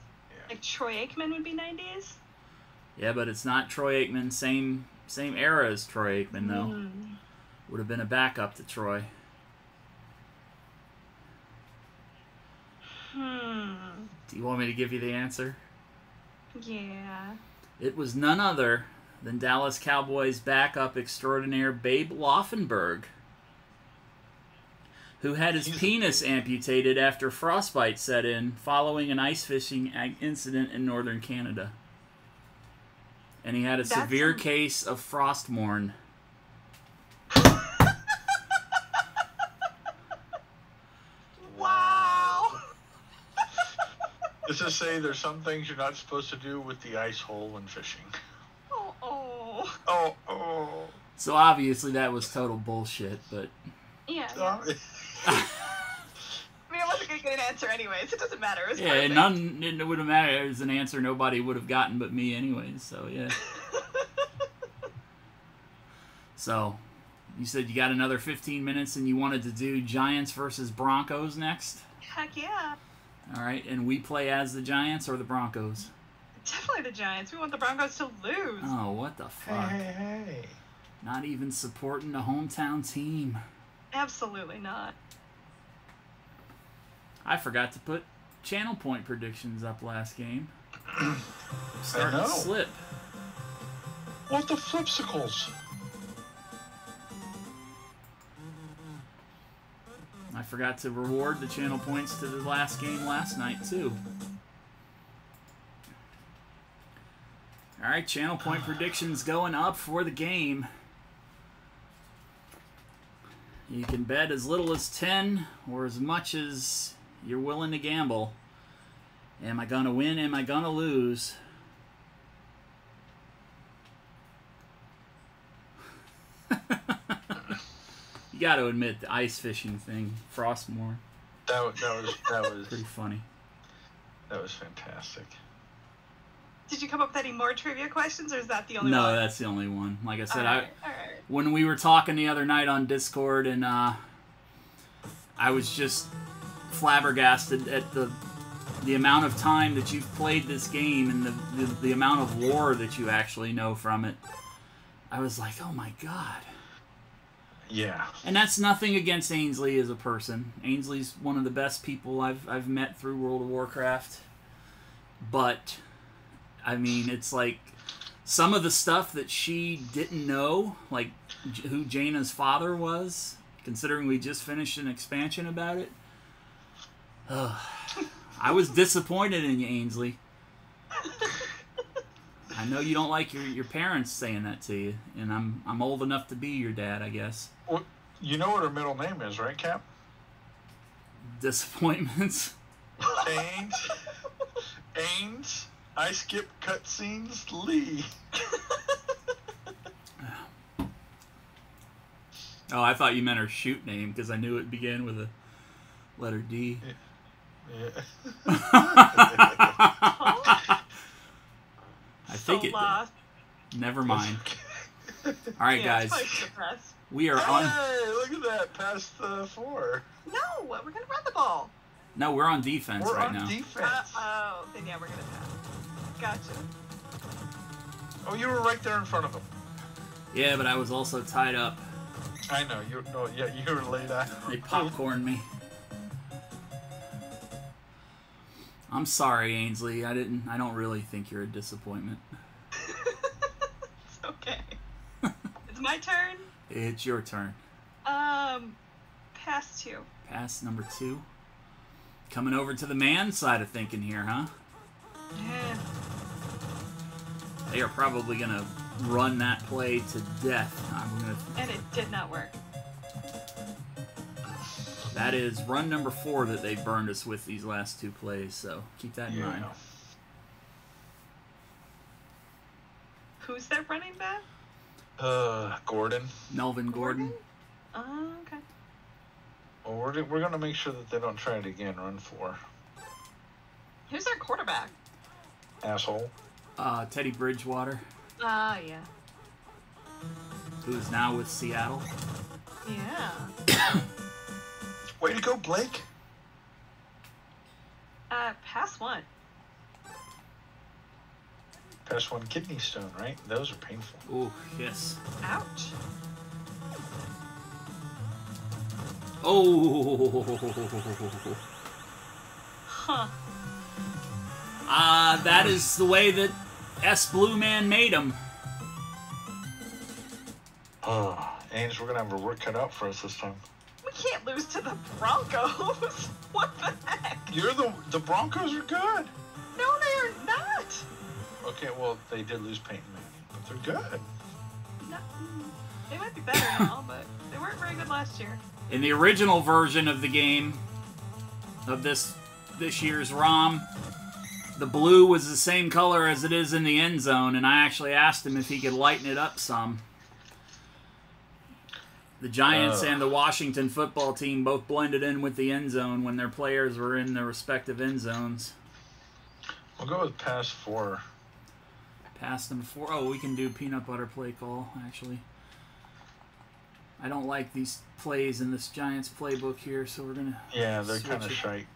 Speaker 5: Like Troy Aikman would be 90s?
Speaker 1: Yeah, but it's not Troy Aikman. Same same era as Troy Aikman, though.
Speaker 5: Hmm.
Speaker 1: Would have been a backup to Troy.
Speaker 5: Hmm.
Speaker 1: Do you want me to give you the answer?
Speaker 5: Yeah.
Speaker 1: It was none other than Dallas Cowboys backup extraordinaire Babe Laufenberg, who had his
Speaker 2: He's-
Speaker 1: penis amputated after frostbite set in following an ice fishing incident in northern Canada. And he had a
Speaker 5: That's
Speaker 1: severe
Speaker 5: some-
Speaker 1: case of Frostmourne.
Speaker 5: Wow.
Speaker 2: Let's just say there's some things you're not supposed to do with the ice hole when fishing.
Speaker 5: oh, oh.
Speaker 2: Oh, oh.
Speaker 1: So obviously that was total bullshit, but
Speaker 5: Yeah.
Speaker 2: Uh,
Speaker 5: yeah. I mean, I wasn't gonna get an answer anyways. It doesn't matter. It's
Speaker 1: yeah,
Speaker 5: perfect.
Speaker 1: none it would have mattered. It was an answer nobody would have gotten but me anyways, so yeah. So, you said you got another 15 minutes and you wanted to do Giants versus Broncos next?
Speaker 5: Heck yeah.
Speaker 1: All right, and we play as the Giants or the Broncos?
Speaker 5: Definitely the Giants. We want the Broncos to lose.
Speaker 1: Oh, what the
Speaker 2: hey,
Speaker 1: fuck?
Speaker 2: hey, hey.
Speaker 1: Not even supporting the hometown team.
Speaker 5: Absolutely not.
Speaker 1: I forgot to put channel point predictions up last game. Starting
Speaker 2: know.
Speaker 1: to slip.
Speaker 2: What the flipsicles?
Speaker 1: I forgot to reward the channel points to the last game last night too. All right, channel point predictions going up for the game. You can bet as little as 10 or as much as you're willing to gamble. Am I going to win? Am I going to lose? you got to admit the ice fishing thing, Frostmourne,
Speaker 2: That, wa- that was that was
Speaker 1: pretty funny.
Speaker 2: that was fantastic.
Speaker 5: Did you come up with any more trivia questions, or is that the only
Speaker 1: No,
Speaker 5: one?
Speaker 1: No, that's the only one. Like I said,
Speaker 5: all
Speaker 1: I
Speaker 5: right, all right.
Speaker 1: when we were talking the other night on Discord, and uh, I was just flabbergasted at the the amount of time that you've played this game and the, the, the amount of lore that you actually know from it, I was like, oh my god.
Speaker 2: Yeah.
Speaker 1: And that's nothing against Ainsley as a person. Ainsley's one of the best people I've I've met through World of Warcraft. But I mean, it's like some of the stuff that she didn't know, like J- who Jaina's father was, considering we just finished an expansion about it. I was disappointed in you, Ainsley. I know you don't like your, your parents saying that to you, and I'm I'm old enough to be your dad, I guess.
Speaker 2: Well, you know what her middle name is, right, Cap?
Speaker 1: Disappointments.
Speaker 2: Ains. Ains. I skip cutscenes. Lee.
Speaker 1: Oh, I thought you meant her shoot name because I knew it began with a letter D.
Speaker 2: Yeah.
Speaker 1: I think
Speaker 5: so
Speaker 1: it.
Speaker 5: lost.
Speaker 1: Never mind. All right,
Speaker 5: Yeah,
Speaker 1: guys, we are on.
Speaker 2: Hey, look at that! Past the four.
Speaker 5: No, we're gonna run the ball.
Speaker 1: No, we're on defense
Speaker 2: We're
Speaker 1: right
Speaker 2: on
Speaker 1: now.
Speaker 2: defense.
Speaker 5: Uh oh, then yeah, we're gonna pass. Gotcha.
Speaker 2: oh, you were right there in front of him.
Speaker 1: Yeah, but I was also tied up.
Speaker 2: I know. You no, yeah, you were late out.
Speaker 1: They popcorned me. I'm sorry, Ainsley. I didn't. I don't really think you're a disappointment.
Speaker 5: it's okay. it's my turn.
Speaker 1: It's your turn.
Speaker 5: Um, pass two.
Speaker 1: Pass number two. Coming over to the man side of thinking here, huh?
Speaker 5: Yeah.
Speaker 1: They are probably gonna run that play to death. I'm gonna.
Speaker 5: And it did not work.
Speaker 1: That is run number four that they burned us with these last two plays. So keep that in mind.
Speaker 5: Who's that running back?
Speaker 2: Uh, Gordon.
Speaker 1: Melvin Gordon.
Speaker 5: Oh, okay.
Speaker 2: Well, we're we're gonna make sure that they don't try it again. Run four.
Speaker 5: Who's our quarterback?
Speaker 2: Asshole.
Speaker 1: Uh, Teddy Bridgewater,
Speaker 5: Ah, yeah.
Speaker 1: who is now with Seattle.
Speaker 5: Yeah.
Speaker 2: Way to go, Blake.
Speaker 5: Uh, pass one.
Speaker 2: Pass one kidney stone, right? Those are painful.
Speaker 1: Oh yes.
Speaker 5: Ouch.
Speaker 1: Oh.
Speaker 5: Huh.
Speaker 1: Ah, that is the way that S Blue Man made him.
Speaker 2: Oh, Ames, we're gonna have our work cut out for us this time.
Speaker 5: We can't lose to the Broncos. what the heck?
Speaker 2: You're the the Broncos are good.
Speaker 5: No, they are not.
Speaker 2: Okay, well they did lose Peyton Manning, but they're good.
Speaker 5: No, mm, they might be better now, but they weren't very good last year.
Speaker 1: In the original version of the game of this this year's ROM, the blue was the same color as it is in the end zone, and I actually asked him if he could lighten it up some. The Giants
Speaker 2: Ugh.
Speaker 1: and the Washington football team both blended in with the end zone when their players were in their respective end zones.
Speaker 2: We'll go with pass four.
Speaker 1: Pass number four. Oh, we can do peanut butter play call, actually. I don't like these plays in this Giants playbook here, so we're gonna
Speaker 2: Yeah, they're
Speaker 1: Switch
Speaker 2: kind of
Speaker 1: it.
Speaker 2: shite.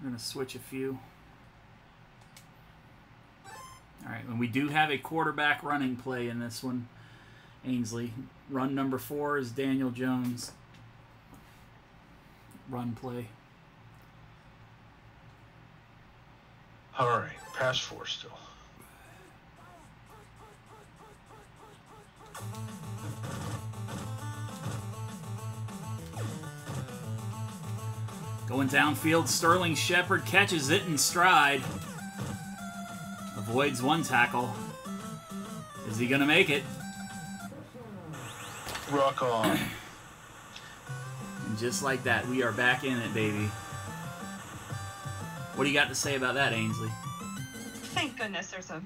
Speaker 1: we're gonna switch a few. All right, and we do have a quarterback running play in this one, Ainsley. Run number four is Daniel Jones. Run play.
Speaker 2: All right, pass four still.
Speaker 1: Going downfield, Sterling Shepard catches it in stride. Avoids one tackle. Is he gonna make it?
Speaker 2: Rock on.
Speaker 1: And just like that, we are back in it, baby. What do you got to say about that, Ainsley?
Speaker 5: Thank goodness there's a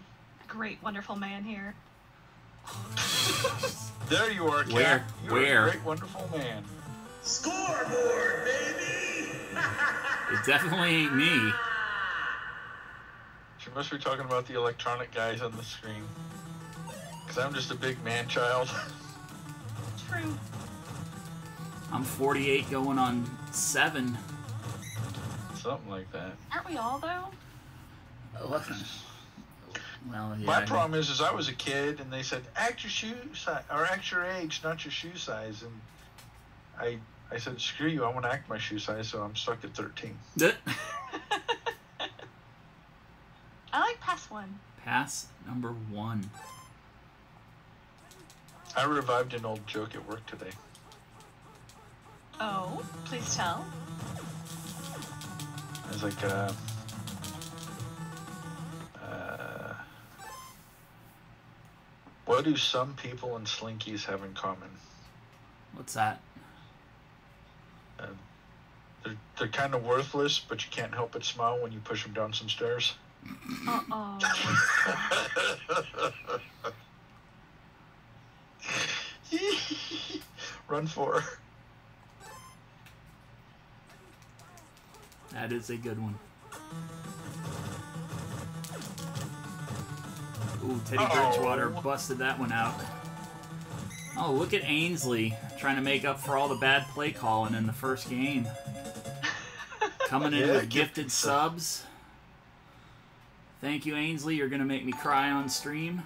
Speaker 5: great, wonderful man here.
Speaker 2: there you are, Cap.
Speaker 1: Where?
Speaker 2: You're
Speaker 1: Where?
Speaker 2: a great, wonderful man.
Speaker 4: Scoreboard, baby!
Speaker 1: It definitely ain't me.
Speaker 2: She must be talking about the electronic guys on the screen. Because I'm just a big man child.
Speaker 5: True.
Speaker 1: I'm 48 going on 7.
Speaker 2: Something like that.
Speaker 3: Aren't we all though?
Speaker 1: Oh, well, yeah.
Speaker 2: My
Speaker 1: I-
Speaker 2: problem is, is I was a kid, and they said act your shoe size or act your age, not your shoe size, and I I said screw you, I want to act my shoe size, so I'm stuck at 13.
Speaker 3: I like pass one.
Speaker 1: Pass number one.
Speaker 2: I revived an old joke at work today.
Speaker 3: Oh, please tell.
Speaker 2: I was like, uh, uh, what do some people and slinkies have in common?
Speaker 1: What's that?
Speaker 2: Uh, They're, they're kind of worthless, but you can't help but smile when you push them down some stairs.
Speaker 3: Uh oh.
Speaker 2: Run for.
Speaker 1: That is a good one. Ooh, Teddy
Speaker 2: Uh-oh.
Speaker 1: Bridgewater oh. busted that one out. Oh, look at Ainsley trying to make up for all the bad play calling in the first game. Coming in
Speaker 2: Yeah,
Speaker 1: with
Speaker 2: gifted
Speaker 1: gifted subs. Thank you, Ainsley. You're gonna make me cry on stream.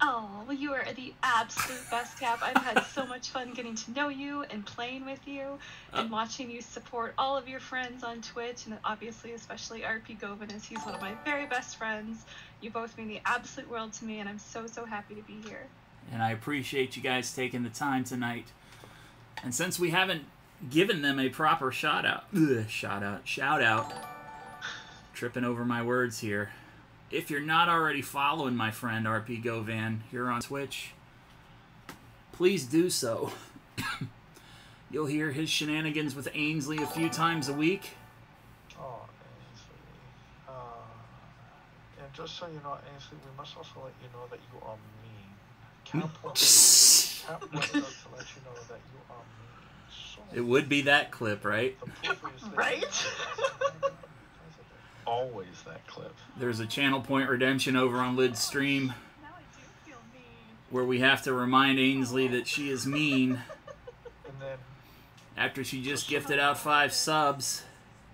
Speaker 3: Oh, well, you are the absolute best, Cap. I've had so much fun getting to know you and playing with you and
Speaker 1: Uh.
Speaker 3: watching you support all of your friends on Twitch, and obviously, especially RP Govan, as he's one of my very best friends. You both mean the absolute world to me, and I'm so, so happy to be here.
Speaker 1: and I appreciate you guys taking the time tonight. And since we haven't given them a proper shout out, ugh, shout out, shout out, tripping over my words here. If you're not already following my friend RP Govan here on Twitch, please do so. You'll hear his shenanigans with Ainsley a few times a week.
Speaker 2: Oh, Ainsley. Uh, and just so you know, Ainsley, we must also let you know that you are mean. Cap wanted, Cap wanted us to let you know that you are mean. So
Speaker 1: It would be that clip, right?
Speaker 2: The proof is that-
Speaker 3: Right?
Speaker 2: Always that clip.
Speaker 1: There's a channel point redemption over on Lid's stream
Speaker 3: Now I do feel mean.
Speaker 1: where we have to remind Ainsley that she is mean
Speaker 2: And then
Speaker 1: after she just gifted out five subs.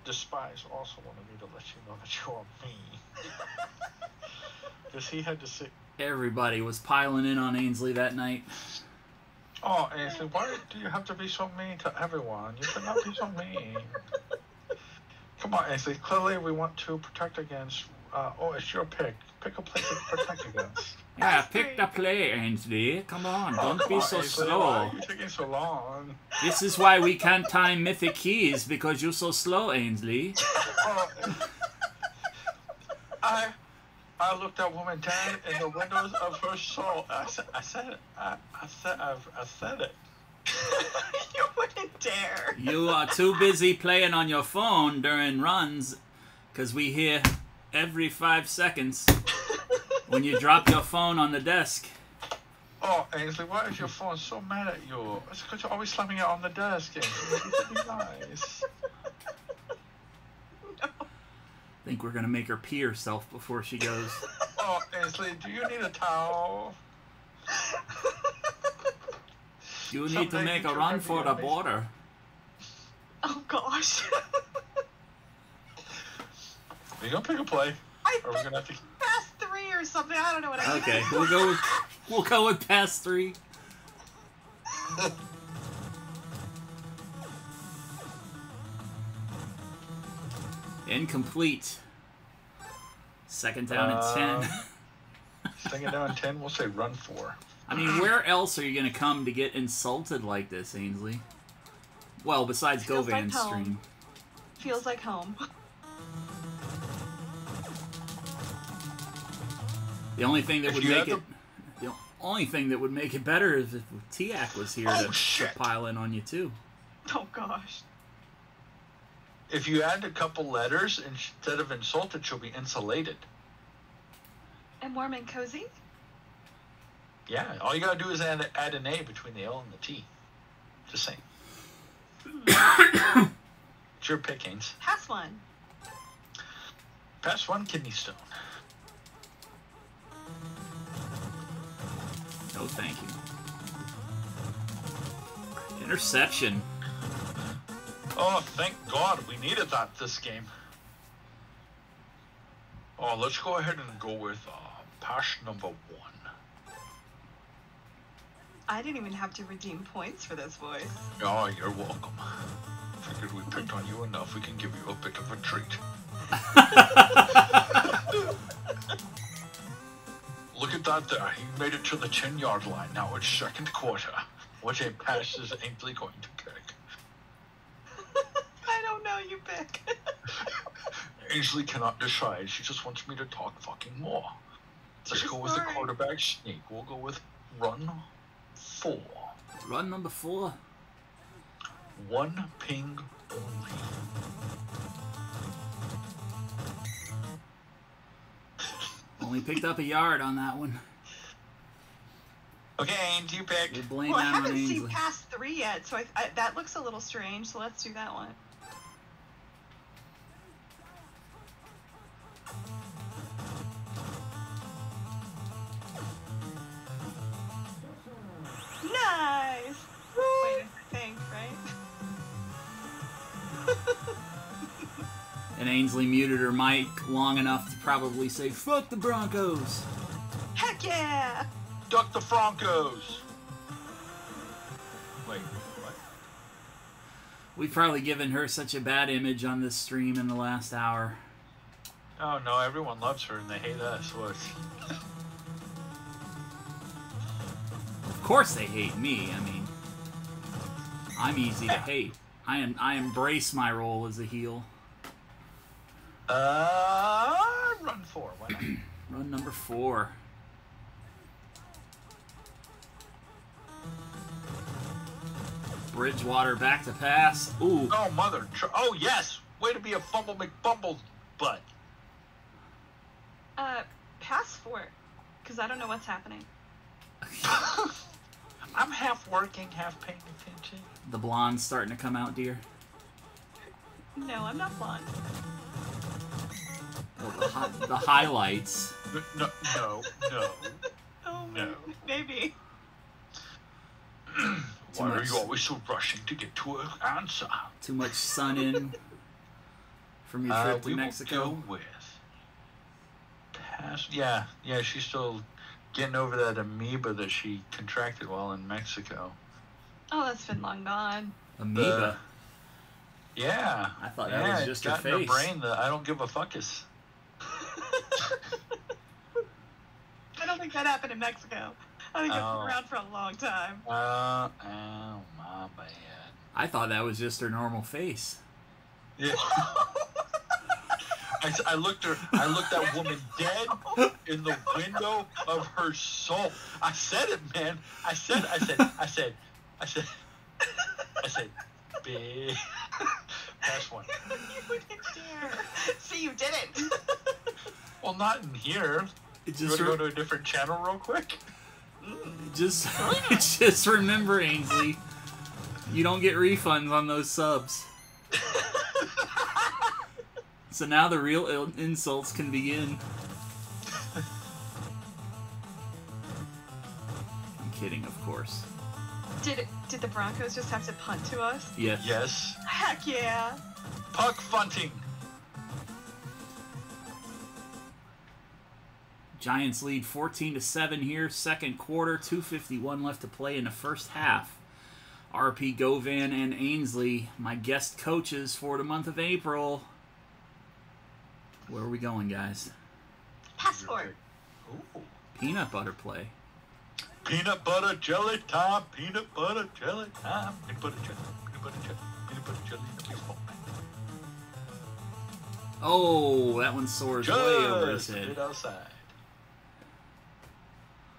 Speaker 2: Despise also wanted me to let you know that you are mean. Because he had to sit.
Speaker 1: Everybody was piling in on Ainsley that night.
Speaker 2: Oh, Ainsley, why do you have to be so mean to everyone? You cannot be so mean. Come on, Ainsley. Clearly, we want to protect against. Uh, oh, it's your pick. Pick a play to protect against.
Speaker 1: Yeah, pick the play, Ainsley. Come on,
Speaker 2: Oh,
Speaker 1: don't
Speaker 2: come
Speaker 1: be
Speaker 2: on,
Speaker 1: so
Speaker 2: Ainsley, Why
Speaker 1: slow.
Speaker 2: are you taking so long?
Speaker 1: This is why we can't time mythic keys because you're so slow, Ainsley.
Speaker 2: Oh, I, I looked that woman down in the windows of her soul. I said, I said. I, I said, I've, I said it.
Speaker 3: you wouldn't dare.
Speaker 1: You are too busy playing on your phone during runs because we hear every five seconds when you drop your phone on the desk.
Speaker 2: Oh, Ainsley, why is your phone so mad at you? It's because you're always slamming it on the desk, Ainsley. You should be.
Speaker 1: I think we're gonna make her pee herself before she goes.
Speaker 2: Oh, Ainsley, do you need a towel?
Speaker 1: You need to make a run for the border.
Speaker 3: Oh gosh.
Speaker 2: Are you gonna pick a play?
Speaker 3: I
Speaker 2: Or are
Speaker 3: think
Speaker 2: gonna have to?
Speaker 3: past three or something. I don't know what I
Speaker 1: Okay, we'll go with we'll go with past three. Incomplete. Second down and
Speaker 2: Uh,
Speaker 1: ten.
Speaker 2: Second down ten. We'll say run four.
Speaker 1: I mean, where else are you gonna come to get insulted like this, Ainsley? Well, besides
Speaker 3: Feels like
Speaker 1: Govan's
Speaker 3: home.
Speaker 1: stream.
Speaker 3: Feels like home.
Speaker 1: The only thing that would make it the only thing that would make it better is if Tiak was here
Speaker 2: Oh,
Speaker 1: to, to pile in on you too.
Speaker 3: Oh gosh.
Speaker 2: If you add a couple letters instead of insulted, she'll be insulated.
Speaker 3: And warm and cozy.
Speaker 2: Yeah, all you gotta do is add, add an A between the L and the T. Just saying. it's your pickings.
Speaker 3: Pass one.
Speaker 2: Pass one kidney stone.
Speaker 1: No, thank you. Interception.
Speaker 2: Oh, thank God we needed that this game. Oh, let's go ahead and go with uh, pass number one.
Speaker 5: I didn't even have to redeem points for this voice.
Speaker 2: Oh, you're welcome. Figured we picked on you enough, we can give you a bit of a treat. Look at that there. He made it to the 10 yard line. Now it's second quarter. What a pass is Ainsley going to kick?
Speaker 5: I don't know, you pick.
Speaker 2: Ainsley cannot decide. She just wants me to talk fucking more. Let's go with the quarterback sneak. We'll go with run four.
Speaker 1: Run number four.
Speaker 2: One ping only.
Speaker 1: Only picked up a yard on that one.
Speaker 2: Okay, Ains, you pick.
Speaker 1: We'll blame
Speaker 5: well, I
Speaker 1: that on
Speaker 5: haven't seen past three yet, so I, I, that looks a little strange. So let's do that one.
Speaker 1: Ainsley muted her mic long enough to probably say, fuck the Broncos.
Speaker 5: Heck yeah!
Speaker 2: Duck the Broncos. Wait, what?
Speaker 1: We've probably given her such a bad image on this stream in the last hour.
Speaker 2: Oh no, everyone loves her and they hate us. What?
Speaker 1: Of course they hate me. I mean, I'm easy to hate. I am I embrace my role as a heel.
Speaker 2: Uh, run four. Why not?
Speaker 1: Run number four. Bridgewater back to pass. Ooh,
Speaker 2: oh mother. Tr- oh yes. Way to be a fumble McBumble butt.
Speaker 5: Uh, pass for it, because I don't know what's happening.
Speaker 2: I'm half working, half paying attention.
Speaker 1: the blonde's starting to come out, dear.
Speaker 5: No, I'm not blonde.
Speaker 1: Well, the, hi- the highlights.
Speaker 2: No, no, no.
Speaker 5: Oh,
Speaker 2: No.
Speaker 5: maybe.
Speaker 1: Too
Speaker 2: Why are you always so rushing to get to an answer?
Speaker 1: Too much sun in from your
Speaker 2: Uh,
Speaker 1: trip to
Speaker 2: we
Speaker 1: Mexico.
Speaker 2: will go with pass. Yeah, yeah. She's still getting over that amoeba that she contracted while in Mexico.
Speaker 5: Oh, that's been long gone.
Speaker 1: Amoeba.
Speaker 2: Yeah.
Speaker 1: I thought that
Speaker 2: yeah,
Speaker 1: was
Speaker 2: it's
Speaker 1: just her
Speaker 2: got in her brain that I don't give a fuckus.
Speaker 5: I don't think that happened in Mexico. I think it's
Speaker 2: Oh.
Speaker 5: been around for a long time.
Speaker 2: Uh, oh my bad.
Speaker 1: I thought that was just her normal face.
Speaker 2: Yeah. I, I looked her. I looked that woman dead in the window of her soul. I said it, man. I said. I said. I said. I said. I said. Big. That's one.
Speaker 5: you didn't dare. See, you didn't.
Speaker 2: Well, not in here.
Speaker 1: It
Speaker 2: You
Speaker 1: just,
Speaker 2: want to
Speaker 1: re-
Speaker 2: go to a different channel real quick? Mm.
Speaker 1: just, just remember, Ainsley, you don't get refunds on those subs. So now the real il- insults can begin. I'm kidding, of course.
Speaker 5: did did the Broncos just have to punt to us?
Speaker 1: Yes.
Speaker 2: Yes.
Speaker 5: Heck yeah.
Speaker 2: Puck funting.
Speaker 1: Giants lead 14 to 7 here, second quarter, 251 left to play in the first half. RPGovan and Ainsley, my guest coaches for the month of April. Where are we going, guys?
Speaker 5: Pass for.
Speaker 2: Ooh.
Speaker 1: Peanut butter play.
Speaker 2: Peanut butter jelly time. Peanut butter jelly time. Peanut butter jelly. Peanut butter jelly. Peanut butter jelly. in the baseball.
Speaker 1: Oh, that one soars way over his
Speaker 2: Just
Speaker 1: head.
Speaker 2: it outside.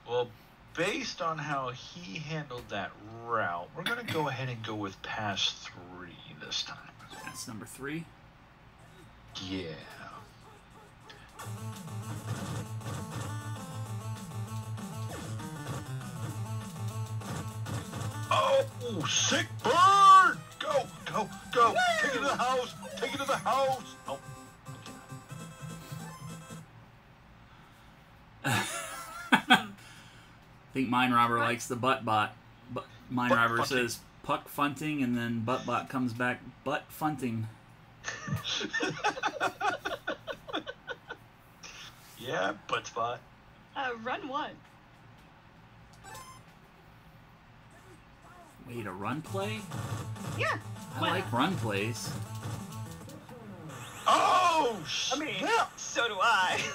Speaker 2: Well, based on how he handled that route, we're gonna go ahead and go with pass three this time.
Speaker 1: That's number three.
Speaker 2: Yeah. Oh, sick bird! Go, go, go! Take it to the house! Take it to the house! Oh.
Speaker 1: I think Mine Robber likes the butt bot. But Mine
Speaker 2: Butt
Speaker 1: Robber
Speaker 2: butting.
Speaker 1: says puck funting, and then butt bot comes back butt funting.
Speaker 2: yeah, butt spot.
Speaker 3: Uh, run one.
Speaker 1: Wait, a run play?
Speaker 3: Yeah.
Speaker 1: I
Speaker 3: Why
Speaker 1: like run plays.
Speaker 2: Oh,
Speaker 3: I mean,
Speaker 2: snap.
Speaker 3: so do I.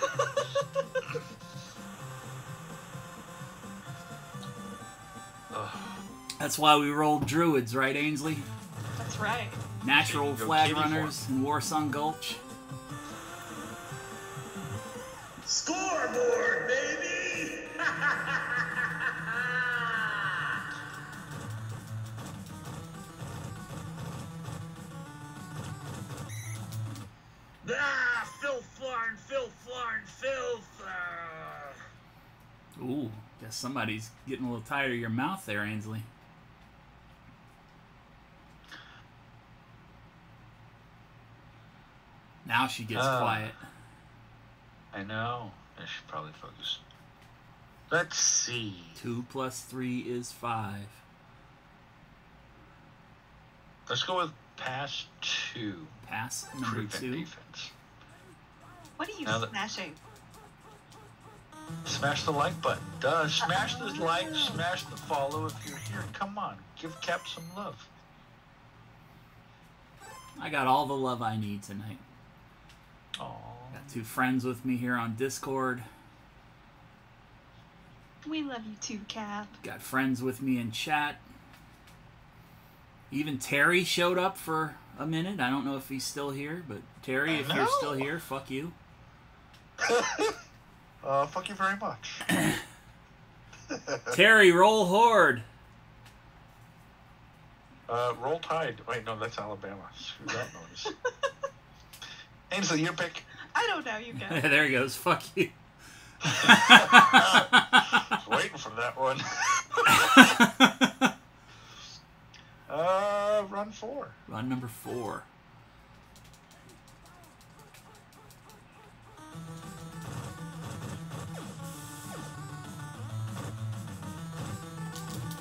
Speaker 1: That's why we rolled druids, right, Ainsley?
Speaker 3: That's right.
Speaker 1: Natural flag runners in Warsong Gulch.
Speaker 4: Scoreboard, baby!
Speaker 1: Ooh, guess somebody's getting a little tired of your mouth there, Ainsley. Now she gets
Speaker 2: Ah.
Speaker 1: quiet.
Speaker 2: I know. I should probably focus. Let's see.
Speaker 1: Two plus three is five.
Speaker 2: Let's go with pass two.
Speaker 1: Pass number
Speaker 2: Prevent
Speaker 1: two.
Speaker 2: defense.
Speaker 3: What are you
Speaker 2: Now that-
Speaker 3: smashing?
Speaker 2: Smash the like button. Duh. Smash the like. Smash the follow if you're here. Come on. Give Cap some love.
Speaker 1: I got all the love I need tonight.
Speaker 2: Aww.
Speaker 1: Got two friends with me here on Discord.
Speaker 3: We love you too, Cap.
Speaker 1: Got friends with me in chat. Even Terry showed up for a minute. I don't know if he's still here, but Terry, if you're still here, fuck you.
Speaker 2: Uh, fuck you very much.
Speaker 1: Terry, roll horde.
Speaker 2: Uh, roll tide. Wait, no, that's Alabama. Screw that noise. Ainsley, your pick.
Speaker 3: I don't know, you guys.
Speaker 1: there he goes. Fuck you.
Speaker 2: Waiting for that one. uh, run four.
Speaker 1: Run number four.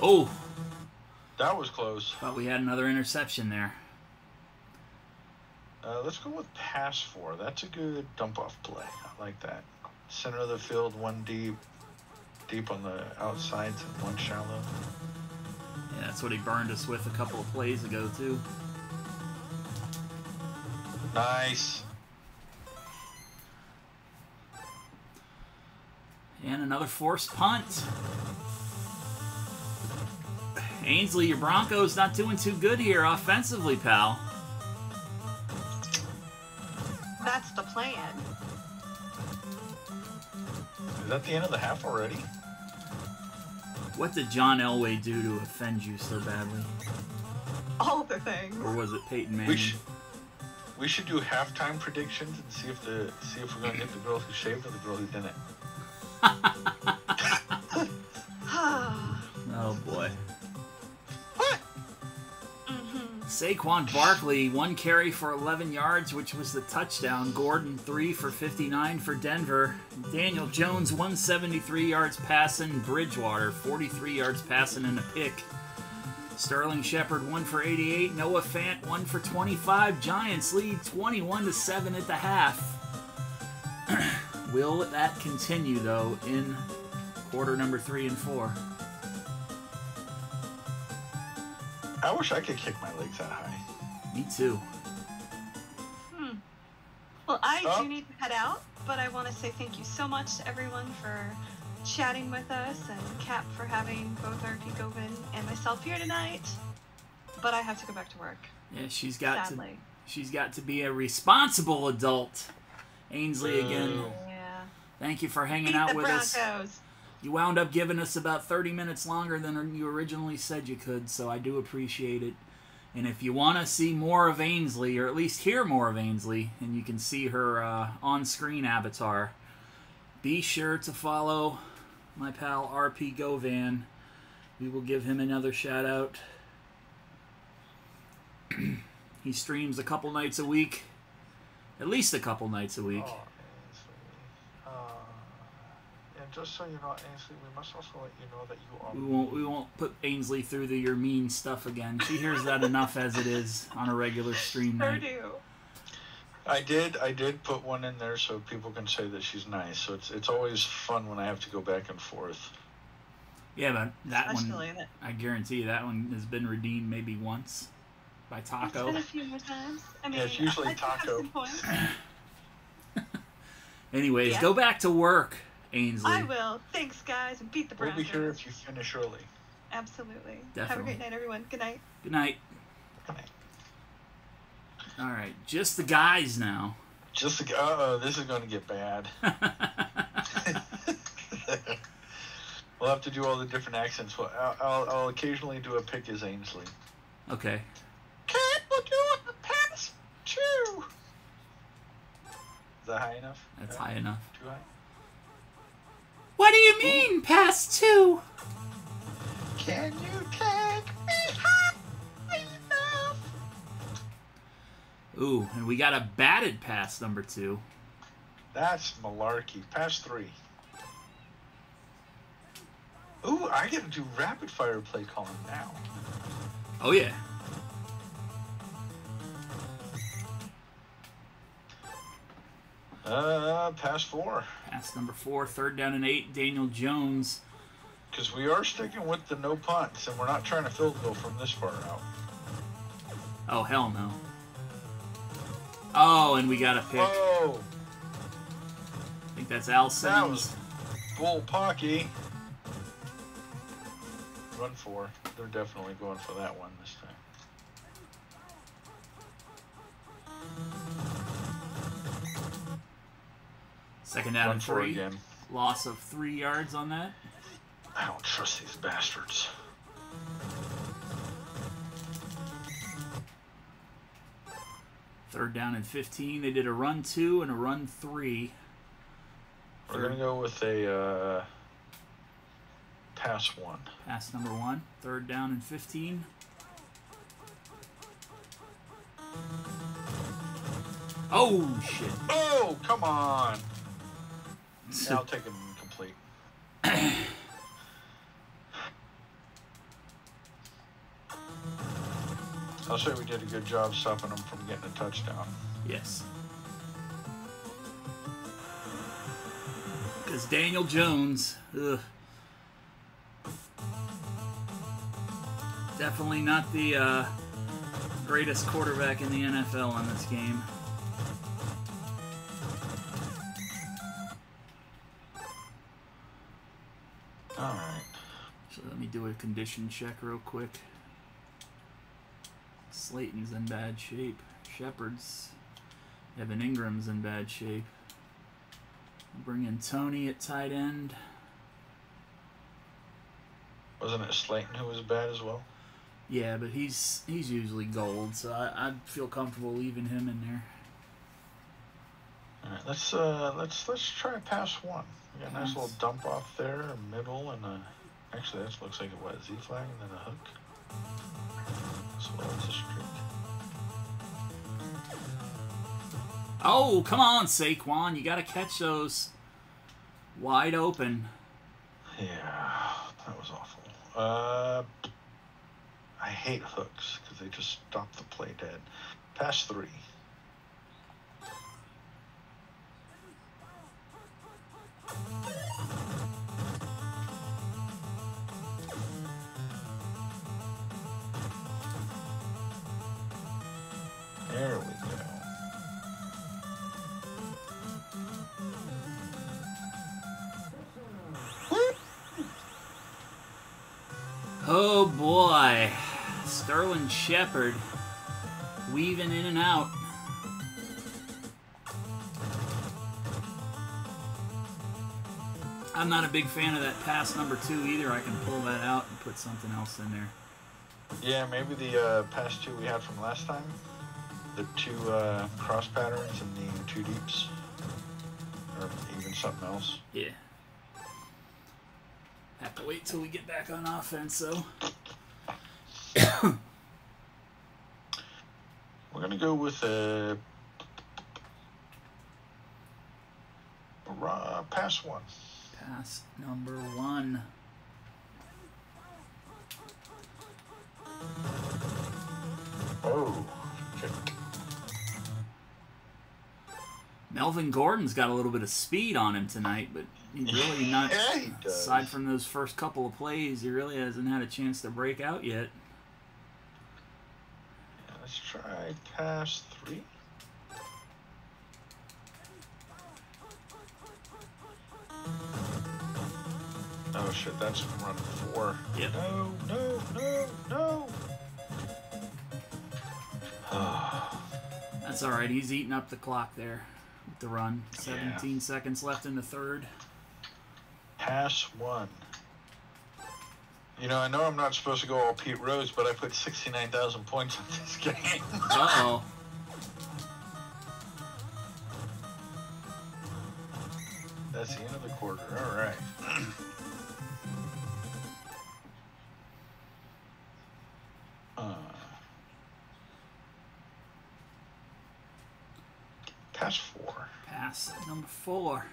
Speaker 1: Oh,
Speaker 2: That was close.
Speaker 1: But we had another interception there.
Speaker 2: Uh, let's go with pass four. That's a good dump off play. I like that. Center of the field, one deep, deep on the outsides, and one shallow.
Speaker 1: Yeah, that's what he burned us with a couple of plays ago, too.
Speaker 2: Nice.
Speaker 1: And another forced punt. Ainsley, your Broncos not doing too good here offensively, pal.
Speaker 3: That's the plan.
Speaker 2: Is that the end of the half already?
Speaker 1: What did John Elway do to offend you so badly?
Speaker 3: All the things.
Speaker 1: Or was it Peyton Manning?
Speaker 2: We should we should do halftime predictions and see if the see if we're gonna get the girl who shaved or the girl who didn't.
Speaker 1: Oh boy. Saquon Barkley, one carry for 11 yards, which was the touchdown. Gordon, three for 59 for Denver. Daniel Jones, 173 yards passing. Bridgewater, 43 yards passing and a pick. Sterling Shepard, one for 88. Noah Fant, one for 25. Giants lead 21 to 7 at the half. Will that continue, though, in quarter number three and four?
Speaker 2: I wish I could kick my legs that high.
Speaker 1: Me too. Hmm.
Speaker 3: Well, I
Speaker 2: Oh.
Speaker 3: do need to head out, but I want to say thank you so much to everyone for chatting with us and Cap for having both RPGovan and myself here tonight. But I have to go back to work,
Speaker 1: Yeah, she's got to
Speaker 3: sadly.
Speaker 1: She's got to be a responsible adult. Ainsley again.
Speaker 3: Yeah.
Speaker 1: Thank you for hanging
Speaker 3: Beat
Speaker 1: out
Speaker 3: the
Speaker 1: with us. You wound up giving us about 30 minutes longer than you originally said you could, so I do appreciate it. And if you want to see more of Ainsley, or at least hear more of Ainsley, and you can see her uh, on screen avatar, be sure to follow my pal RPGovan. We will give him another shout out. he streams a couple nights a week, at least a couple nights a week.
Speaker 2: Oh, Ainsley. Uh, and just so you know, Ainsley, we must also let you know that you are.
Speaker 1: We won't we won't put Ainsley through the your mean stuff again. She hears that enough as it is on a regular stream
Speaker 3: Sure
Speaker 1: night.
Speaker 3: do.
Speaker 2: I did. I did put one in there so people can say that she's nice. So it's it's always fun when I have to go back and forth.
Speaker 1: Yeah, but that one
Speaker 3: that.
Speaker 1: I guarantee you that one has been redeemed maybe once by
Speaker 3: It's
Speaker 1: Taco.
Speaker 3: been a few more times. I mean,
Speaker 2: Yeah, it's usually
Speaker 3: I, I do have
Speaker 2: Taco.
Speaker 1: Anyways,
Speaker 3: Yeah.
Speaker 1: go back to work, Ainsley.
Speaker 3: I will. Thanks, guys, and beat the
Speaker 2: We'll be here if you finish early.
Speaker 3: Absolutely. Definitely. Have a great night, everyone. Good night.
Speaker 1: Good night.
Speaker 2: Good night.
Speaker 1: All right, just the guys now.
Speaker 2: Just to, uh oh, this is going to get bad. we'll have to do all the different accents. Well, I'll, I'll, I'll occasionally do a pick as Ainsley.
Speaker 1: okay.
Speaker 2: Can we do a pass two? Is that high enough?
Speaker 1: That's
Speaker 2: Yeah?
Speaker 1: high enough.
Speaker 2: Too high?
Speaker 1: What do you mean, past two?
Speaker 2: Can you take me high enough?
Speaker 1: Ooh, and we got a batted pass number two.
Speaker 2: That's malarkey. Pass three. Ooh, I get to do rapid fire play calling now.
Speaker 1: Oh yeah.
Speaker 2: Uh, pass four.
Speaker 1: Pass number four, third down and eight. Daniel Jones.
Speaker 2: Because we are sticking with the no punts, and we're not trying to field goal from this far out.
Speaker 1: Oh hell no. Oh, and we got a pick. I think that's Al
Speaker 2: That
Speaker 1: Simmons.
Speaker 2: was bull pocky. Run four. They're definitely going for that one this time.
Speaker 1: Second down and three.
Speaker 2: again.
Speaker 1: Loss of three yards on that.
Speaker 2: I don't trust these bastards.
Speaker 1: Third down and 15. They did a run two and a run three.
Speaker 2: We're gonna go with a uh, pass one.
Speaker 1: Pass number one. Third down and 15. Oh, shit.
Speaker 2: Oh, come on! Yeah, I'll take him complete. I'll say we did a good job stopping them from getting a touchdown.
Speaker 1: Yes. Because Daniel Jones, ugh. Definitely not the uh, greatest quarterback in the NFL in this game. Do a condition check real quick. Slayton's in bad shape. Shepard's. Evan Engram's in bad shape. Bring in Tony at tight end.
Speaker 2: Wasn't it Slayton who was bad as well?
Speaker 1: Yeah, but he's he's usually gold, so I, I feel comfortable leaving him in there.
Speaker 2: All right. Let's uh let's let's try pass one. We got a nice little dump off there, middle, and a. Actually, that looks like a what Z flag and then a hook. So it's a streak.
Speaker 1: Oh, come on, Saquon. You got to catch those wide open.
Speaker 2: Yeah, that was awful. Uh, I hate hooks because they just stop the play dead. Pass three.
Speaker 1: Sterling Shepard weaving in and out. I'm not a big fan of that pass number two either. I can pull that out and put something else in there.
Speaker 2: Yeah, maybe the uh, past two we had from last time. The two uh, cross patterns and the two deeps. Or even something else.
Speaker 1: Yeah. Have to wait till we get back on offense, though.
Speaker 2: We're going to go with a. ra- pass one.
Speaker 1: Pass number one.
Speaker 2: Oh.
Speaker 1: Melvin Gordon's got a little bit of speed on him tonight, but he really not.
Speaker 2: Yeah, he.
Speaker 1: Aside from those first couple of plays, he really hasn't had a chance to break out yet.
Speaker 2: Yeah, let's try pass three. Oh shit, that's run four.
Speaker 1: Yep.
Speaker 2: No, no, no, no.
Speaker 1: That's all right. He's eating up the clock there with the run. 17 seconds left in the third.
Speaker 2: pass one. You know, I know I'm not supposed to go all Pete Rose, but I put 69,000 points on this game.
Speaker 1: Uh oh.
Speaker 2: That's the end of the quarter. All right. uh, pass four.
Speaker 1: Pass number four.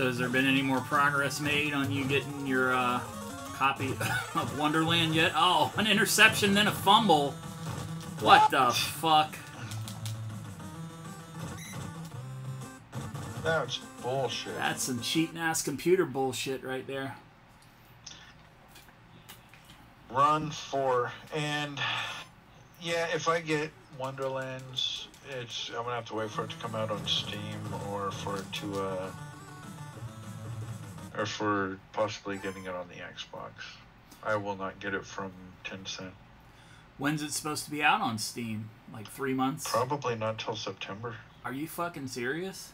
Speaker 1: So, has there been any more progress made on you getting your uh, copy of Wonderland yet? Oh, an interception, then a fumble. What the fuck?
Speaker 2: That's bullshit.
Speaker 1: That's some cheating ass computer bullshit right there.
Speaker 2: Run four. And yeah, if I get Wonderlands, it's I'm gonna have to wait for it to come out on Steam or for it to uh or for possibly getting it on the Xbox. I will not get it from Tencent.
Speaker 1: When's it supposed to be out on Steam? Like three months?
Speaker 2: Probably not till September.
Speaker 1: Are you fucking serious?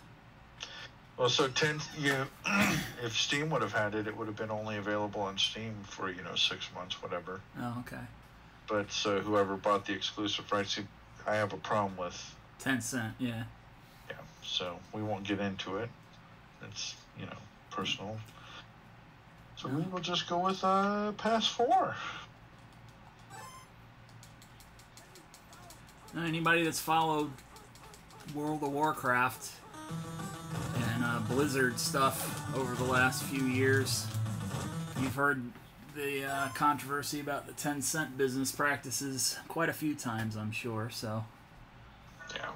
Speaker 2: Well, so ten, yeah, if Steam would have had it, it would have been only available on Steam for you know six months, whatever.
Speaker 1: Oh, okay.
Speaker 2: But so whoever bought the exclusive rights, I have a problem with.
Speaker 1: Tencent, yeah.
Speaker 2: Yeah, so we won't get into it. It's you know personal. So we will just go with uh, pass four.
Speaker 1: Anybody that's followed World of Warcraft and uh, Blizzard stuff over the last few years, you've heard the uh, controversy about the Tencent business practices quite a few times, I'm sure. So,
Speaker 2: Yeah.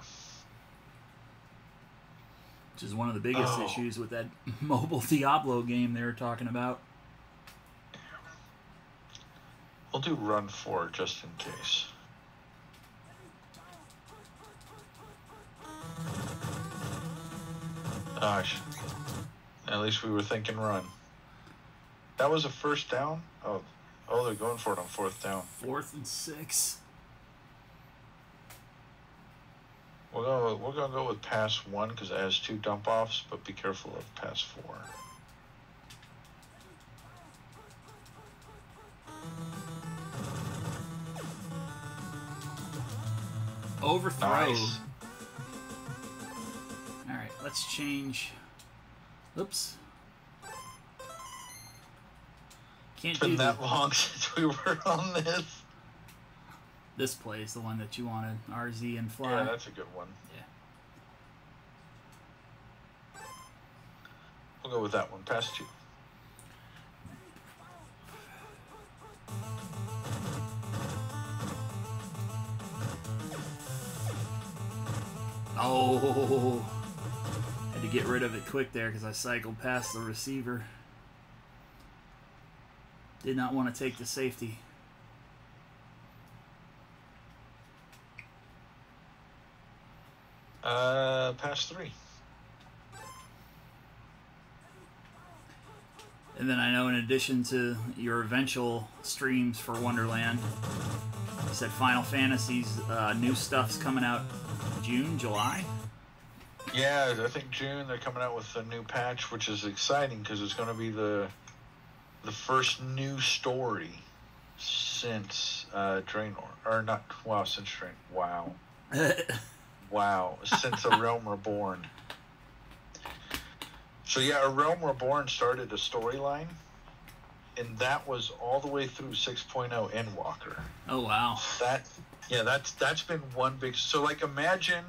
Speaker 1: which is one of the biggest
Speaker 2: Oh.
Speaker 1: issues with that mobile Diablo game they were talking about.
Speaker 2: We'll do run four just in case. Gosh. At least we were thinking run. That was a first down? Oh, oh, they're going for it on fourth down.
Speaker 1: Fourth and six.
Speaker 2: We're gonna we're gonna go with pass one because it has two dump offs, but be careful of pass four.
Speaker 1: Overthrow.
Speaker 2: Nice.
Speaker 1: All right, let's change. Oops. Can't
Speaker 2: It's
Speaker 1: do
Speaker 2: been
Speaker 1: the,
Speaker 2: that long since we were on this.
Speaker 1: this play is the one that you wanted. RZ and fly.
Speaker 2: Yeah, that's a good one.
Speaker 1: Yeah.
Speaker 2: We'll go with that one. Pass two.
Speaker 1: Oh, had to get rid of it quick there because I cycled past the receiver. Did not want to take the safety.
Speaker 2: Uh, pass three.
Speaker 1: And then I know, in addition to your eventual streams for Wonderland, you said Final Fantasy's uh, new stuff's coming out June, July.
Speaker 2: Yeah, I think June they're coming out with a new patch, which is exciting because it's going to be the the first new story since uh, Draenor, or not? Wow, since Drain. Wow, wow, since A Realm Reborn. So yeah, A Realm Reborn started a storyline and that was all the way through 6.0 Endwalker.
Speaker 1: Oh wow.
Speaker 2: That yeah, that's that's been one big. So like, imagine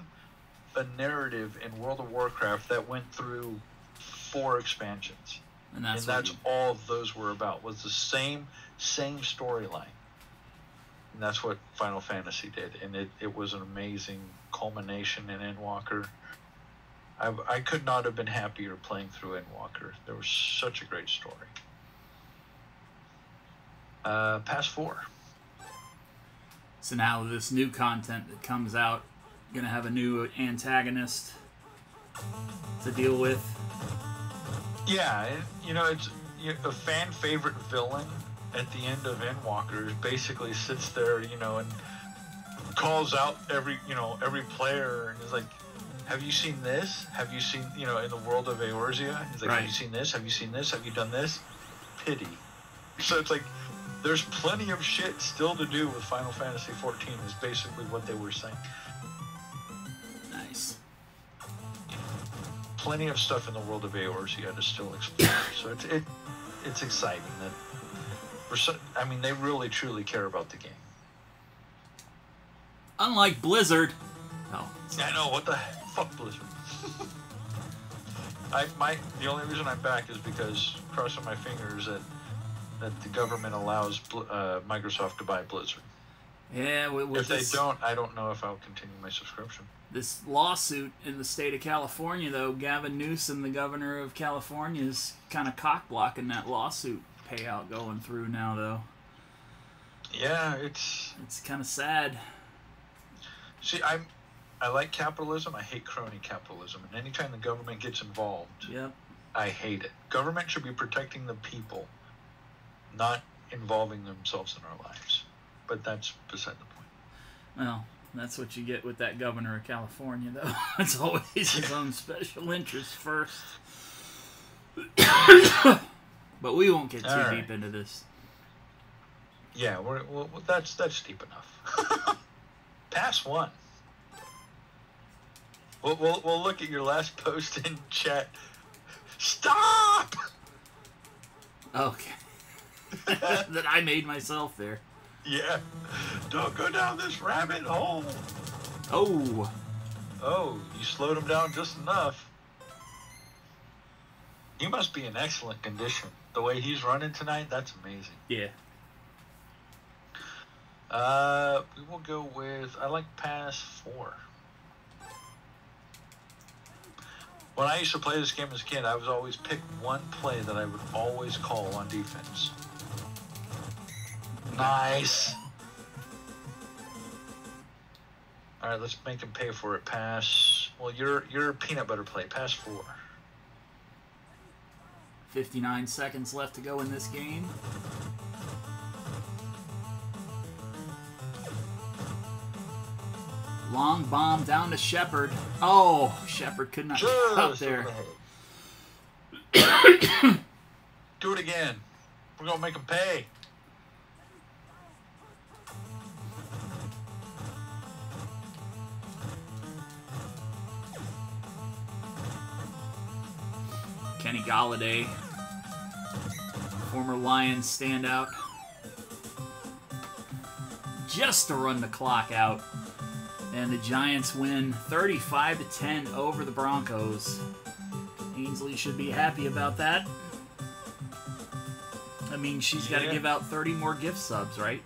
Speaker 2: a narrative in World of Warcraft that went through four expansions,
Speaker 1: And that's,
Speaker 2: and that's
Speaker 1: you-
Speaker 2: all those were about. Was the same same storyline, and that's what Final Fantasy did, and it, it was an amazing culmination in Endwalker. I, I could not have been happier playing through Endwalker. There was such a great story. Uh, pass four.
Speaker 1: So now this new content that comes out, gonna have a new antagonist to deal with.
Speaker 2: Yeah, it, you know, it's you, a fan favorite villain at the end of Endwalker basically sits there, you know, and calls out every, you know, every player and is like, "Have you seen this? Have you seen, you know, in the world of Eorzea? He's like,
Speaker 1: Right.
Speaker 2: "Have you seen this? Have you seen this? Have you done this?" Pity. So it's like there's plenty of shit still to do with Final Fantasy 14 is basically what they were saying.
Speaker 1: Nice.
Speaker 2: plenty of stuff in the world of Eorzea to still explore. so it's it, it's exciting that for so, I mean they really truly care about the game.
Speaker 1: Unlike Blizzard. Oh,
Speaker 2: I know what the fuck Blizzard. I my the only reason I'm back is because crossing my fingers that that the government allows uh, Microsoft to buy Blizzard.
Speaker 1: yeah.
Speaker 2: If they
Speaker 1: this,
Speaker 2: don't, I don't know if I'll continue my subscription.
Speaker 1: this lawsuit in the state of California, though, Gavin Newsom, the governor of California, is kind of cock blocking that lawsuit payout going through now, though.
Speaker 2: Yeah, it's
Speaker 1: It's kind of sad.
Speaker 2: see I'm. I like capitalism. I hate crony capitalism. And anytime the government gets involved,
Speaker 1: Yep.
Speaker 2: I hate it. Government should be protecting the people, not involving themselves in our lives. But that's beside the point.
Speaker 1: Well, that's what you get with that governor of California, though. it's always his own special interest first. but we won't get too
Speaker 2: right.
Speaker 1: deep into this.
Speaker 2: Yeah, we're, well, that's that's deep enough. Pass one. We'll, we'll, we'll look at your last post in chat. Stop!
Speaker 1: Okay. that I made myself there.
Speaker 2: Yeah. Don't go down this rabbit hole.
Speaker 1: Oh,
Speaker 2: Oh, you slowed him down just enough. He must be in excellent condition. The way he's running tonight, that's amazing.
Speaker 1: yeah.
Speaker 2: Uh, we will go with. I like pass four. When I used to play this game as a kid, I was always pick one play that I would always call on defense. Nice. All right, let's make him pay for it. Pass. Well, your your peanut butter play. Pass four.
Speaker 1: 59 seconds left to go in this game. Long bomb down to Shepard. Oh, Shepard could not get up there.
Speaker 2: over the head. Do it again. We're gonna make him pay.
Speaker 1: Kenny Golladay, former Lions standout, just to run the clock out. And the Giants win 35 to 10 over the Broncos. Ainsley should be happy about that. I mean, she's got to give out 30 more gift subs, right?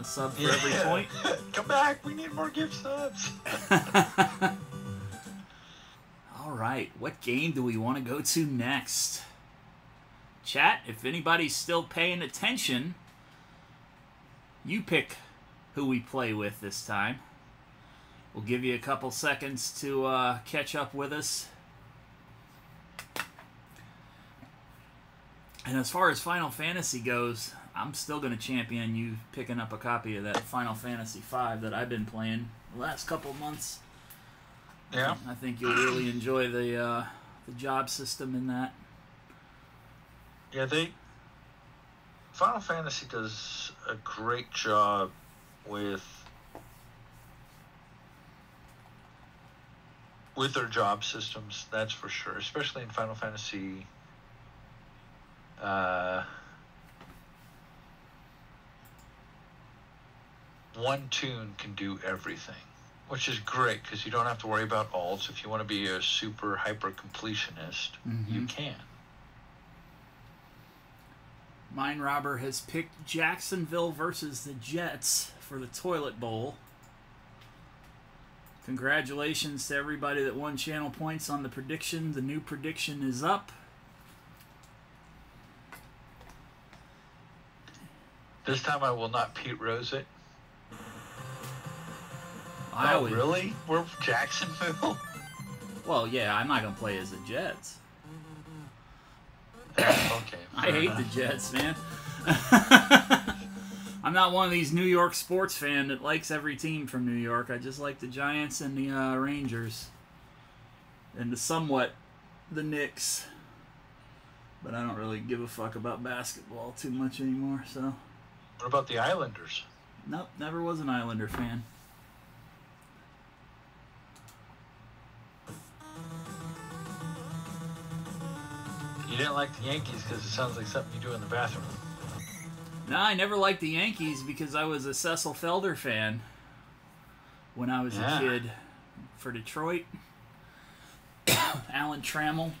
Speaker 1: A sub for every point.
Speaker 2: Come back. We need more gift subs.
Speaker 1: Right, what game do we want to go to next? Chat, if anybody's still paying attention, you pick who we play with this time. We'll give you a couple seconds to uh, catch up with us. And as far as Final Fantasy goes, I'm still going to champion you picking up a copy of that Final Fantasy V that I've been playing the last couple months.
Speaker 2: Yeah.
Speaker 1: I think you'll really enjoy the uh, the job system in that.
Speaker 2: Yeah, they Final Fantasy does a great job with with their job systems. That's for sure, especially in Final Fantasy. Uh, one tune can do everything which is great because you don't have to worry about alts. If you want to be a super hyper completionist, you
Speaker 1: Mhm.
Speaker 2: can.
Speaker 1: Mine Robber has picked Jacksonville versus the Jets for the toilet bowl. Congratulations to everybody that won channel points on the prediction. The new prediction is up.
Speaker 2: This time I will not Pete Rose it.
Speaker 1: I
Speaker 2: oh,
Speaker 1: always,
Speaker 2: really? We're Jacksonville?
Speaker 1: Well, yeah, I'm not gonna play as the Jets.
Speaker 2: okay.
Speaker 1: I hate
Speaker 2: enough.
Speaker 1: the Jets, man. I'm not one of these New York sports fan that likes every team from New York. I just like the Giants and the uh, Rangers, and the somewhat the Knicks. But I don't really give a fuck about basketball too much anymore. So,
Speaker 2: What about the Islanders?
Speaker 1: nope, never was an Islander fan.
Speaker 2: You didn't like the Yankees because it sounds like something you do in the bathroom.
Speaker 1: No, I never liked the Yankees because I was a Cecil Fielder fan when I was
Speaker 2: Yeah.
Speaker 1: a kid for Detroit. Alan Trammell.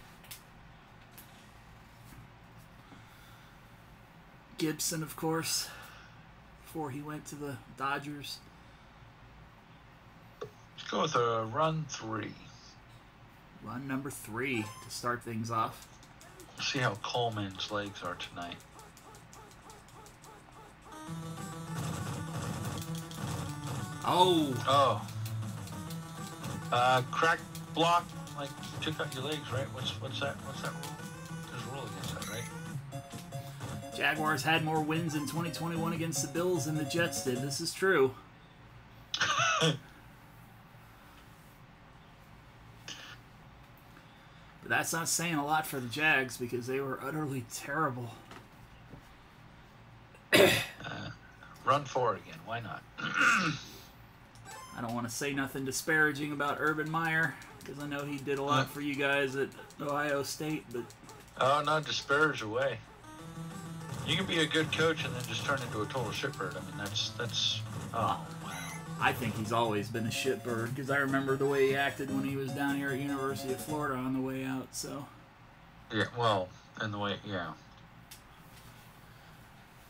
Speaker 1: Gibson, of course, before he went to the Dodgers.
Speaker 2: Let's go with a run three.
Speaker 1: Run number three to start things off.
Speaker 2: See how Coleman's legs are tonight.
Speaker 1: Oh,
Speaker 2: Oh. Uh, crack block, like took out your legs, right? What's what's that? What's that rule? There's a rule against that, right?
Speaker 1: Jaguars had more wins in 2021 against the Bills than the Jets did. This is true. But that's not saying a lot for the Jags because they were utterly terrible.
Speaker 2: Uh, run four again. Why not?
Speaker 1: I don't want to say nothing disparaging about Urban Meyer because I know he did a lot for you guys at Ohio State, but
Speaker 2: Oh, not disparage away. You can be a good coach and then just turn into a total shitbird. I mean, that's that's. Oh.
Speaker 1: I think he's always been a shitbird because I remember the way he acted when he was down here at University of Florida on the way out. So
Speaker 2: Yeah. Well, and the way, yeah.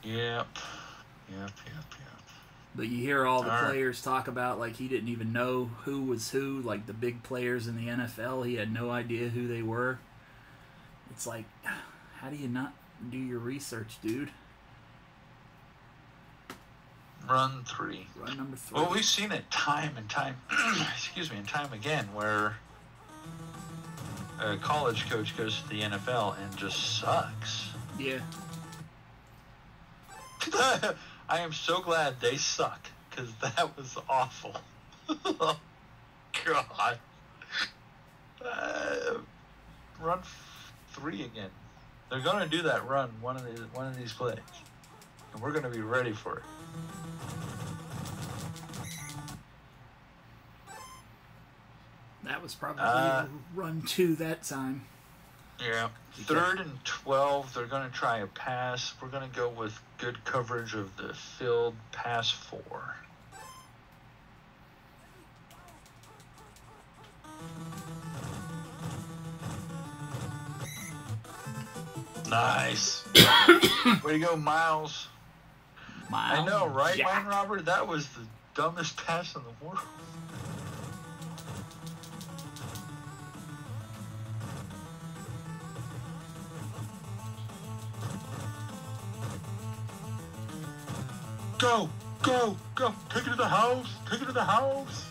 Speaker 2: Yep. Yep. Yep. Yep.
Speaker 1: But you hear all the
Speaker 2: All right.
Speaker 1: players talk about like he didn't even know who was who, like the big players in the NFL. He had no idea who they were. It's like, how do you not do your research, dude?
Speaker 2: Run three.
Speaker 1: Run number three.
Speaker 2: Well, we've seen it time and time, excuse me, and time again where a college coach goes to the NFL and just sucks.
Speaker 1: yeah,
Speaker 2: I am so glad they suck because that was awful. oh, God. Uh, run f- three again. They're gonna do that run one of these one of these plays, and we're gonna be ready for it.
Speaker 1: that was probably
Speaker 2: Uh,
Speaker 1: run two that time.
Speaker 2: Yeah. Third and 12, they're going to try a pass. We're going to go with good coverage of the field pass four. Nice. Way to go, Myles. I know, right,
Speaker 1: Jack.
Speaker 2: Mine Robert? That was the dumbest pass in the world. Go, go, go. Take it to the house. Take it to the house.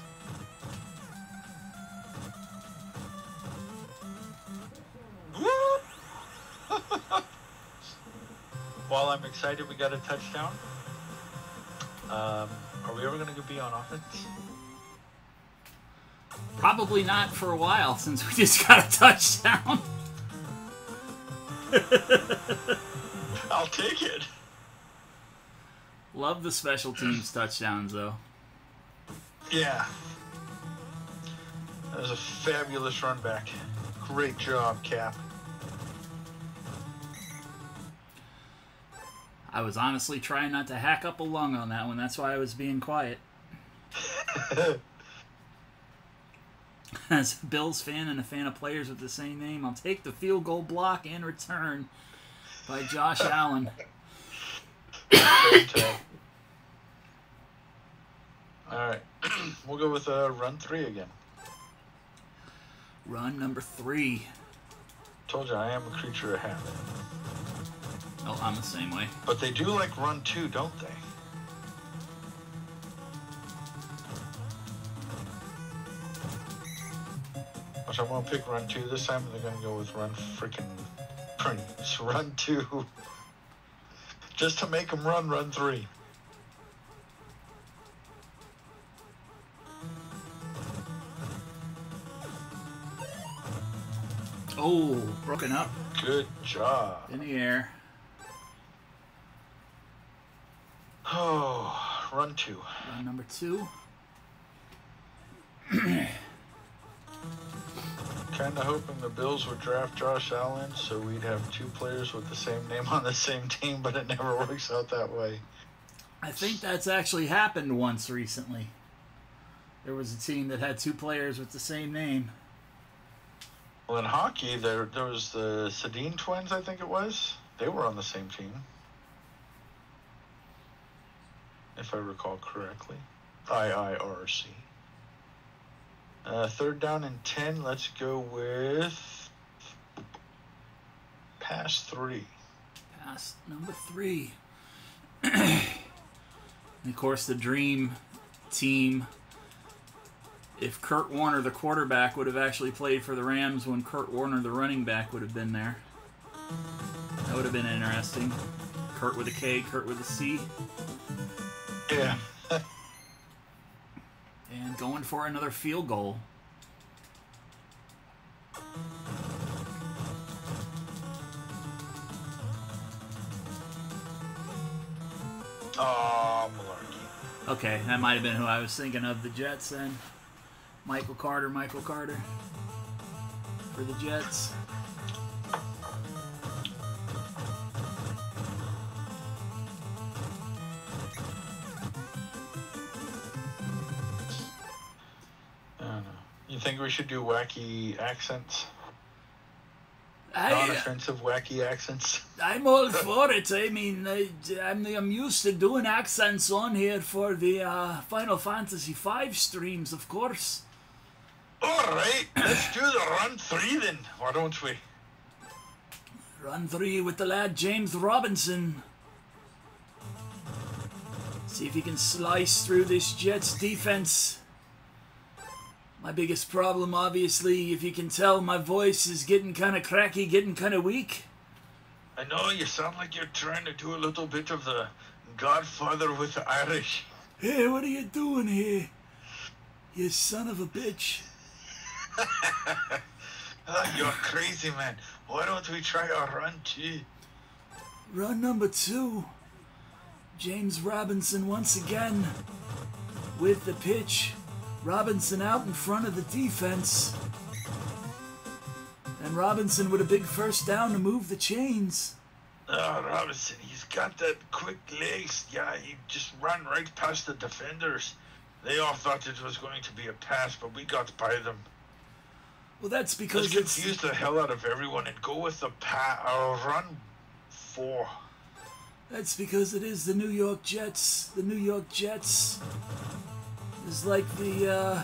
Speaker 2: While I'm excited we got a touchdown, um, are we ever going to be on offense?
Speaker 1: Probably not for a while since we just got a touchdown.
Speaker 2: I'll take it.
Speaker 1: Love the special teams touchdowns though.
Speaker 2: Yeah. That was a fabulous run back. Great job, Cap.
Speaker 1: I was honestly trying not to hack up a lung on that one. That's why I was being quiet. As a Bills fan and a fan of players with the same name, I'll take the field goal block and return by Josh Allen.
Speaker 2: All right, we'll go with uh, run three again.
Speaker 1: Run number three.
Speaker 2: Told you I am a creature of habit.
Speaker 1: Oh, I'm the same way.
Speaker 2: But they do like run two, don't they? Which I'm gonna pick run two this time. They're gonna go with run freaking Prince. Run two. Just to make them run run three.
Speaker 1: Oh, broken up
Speaker 2: Good job.
Speaker 1: in the air.
Speaker 2: Oh, run two.
Speaker 1: Run number two.
Speaker 2: Kind of hoping the Bills would draft Josh Allen so we'd have two players with the same name on the same team, but it never works out that way.
Speaker 1: I think that's actually happened once recently. There was a team that had two players with the same name.
Speaker 2: Well, in hockey, there there was the Sedin twins, I think it was. They were on the same team, if I recall correctly. IIRC. Uh, third down and ten. Let's go with pass three.
Speaker 1: Pass number three. and of course, the dream team. If Kurt Warner, the quarterback, would have actually played for the Rams when Curt Warner, the running back, would have been there. That would have been interesting. Kurt with a K, Curt with a C.
Speaker 2: Yeah.
Speaker 1: And going for another field goal.
Speaker 2: Oh, malarkey.
Speaker 1: Okay, that might have been who I was thinking of. The Jets then. Michael Carter, Michael Carter. For the Jets.
Speaker 2: Think we should do wacky accents? Non-offensive wacky accents.
Speaker 1: I'm all for it. I mean, I, I'm, I'm used to doing accents on here for the uh, Final Fantasy V streams, of course.
Speaker 2: All right, let's do the run three then. Why don't we?
Speaker 1: Run three with the lad James Robinson. See if he can slice through this Jets defense. My biggest problem, obviously, if you can tell, my voice is getting kind of cracky, getting kind of weak.
Speaker 2: I know you sound like you're trying to do a little bit of the Godfather with the Irish.
Speaker 1: Hey, what are you doing here? You son of a bitch.
Speaker 2: Ah, you're crazy, man. Why don't we try our run two?
Speaker 1: Run number two. James Robinson once again with the pitch. Robinson out in front of the defense. And Robinson with a big first down to move the chains.
Speaker 2: Oh, Robinson, he's got that quick legs. Yeah, he just ran right past the defenders. They all thought it was going to be a pass, but we got by them.
Speaker 1: Well, that's
Speaker 2: Let's
Speaker 1: because it's
Speaker 2: confuse the hell out of everyone and go with the pa- uh, run four.
Speaker 1: that's because it is the New York Jets. The New York Jets is like the uh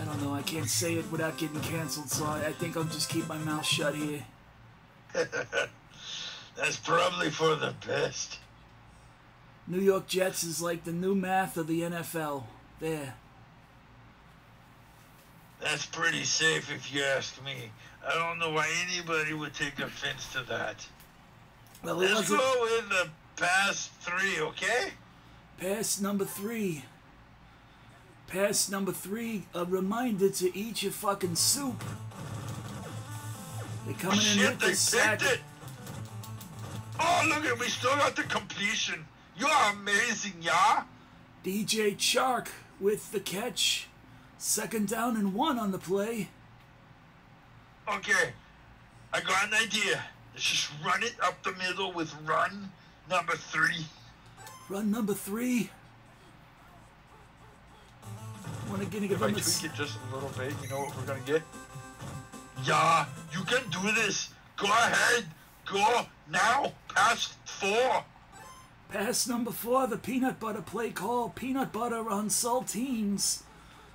Speaker 1: I don't know, I can't say it without getting canceled, so I, I think I'll just keep my mouth shut here.
Speaker 2: That's probably for the best.
Speaker 1: New York Jets is like the new math of the NFL. There.
Speaker 2: That's pretty safe if you ask me. I don't know why anybody would take offense to that.
Speaker 1: Well,
Speaker 2: Let's go with the past three, okay?
Speaker 1: Pass number three. Pass number three. A reminder to eat your fucking soup. They're coming in
Speaker 2: Shit,
Speaker 1: with
Speaker 2: they
Speaker 1: the sack.
Speaker 2: it. Oh, look at we still got the completion. You're amazing, yeah?
Speaker 1: DJ Chark with the catch. Second down and one on the play.
Speaker 2: Okay, I got an idea.
Speaker 4: Let's just run it up the middle with run number three.
Speaker 1: Run number three. Want to give
Speaker 2: If I tweak
Speaker 1: s-
Speaker 2: it just a little bit, you know what we're gonna get?
Speaker 4: Yeah, you can do this. Go ahead. Go now. Past four.
Speaker 1: pass number four, the peanut butter play call. Peanut butter on saltines.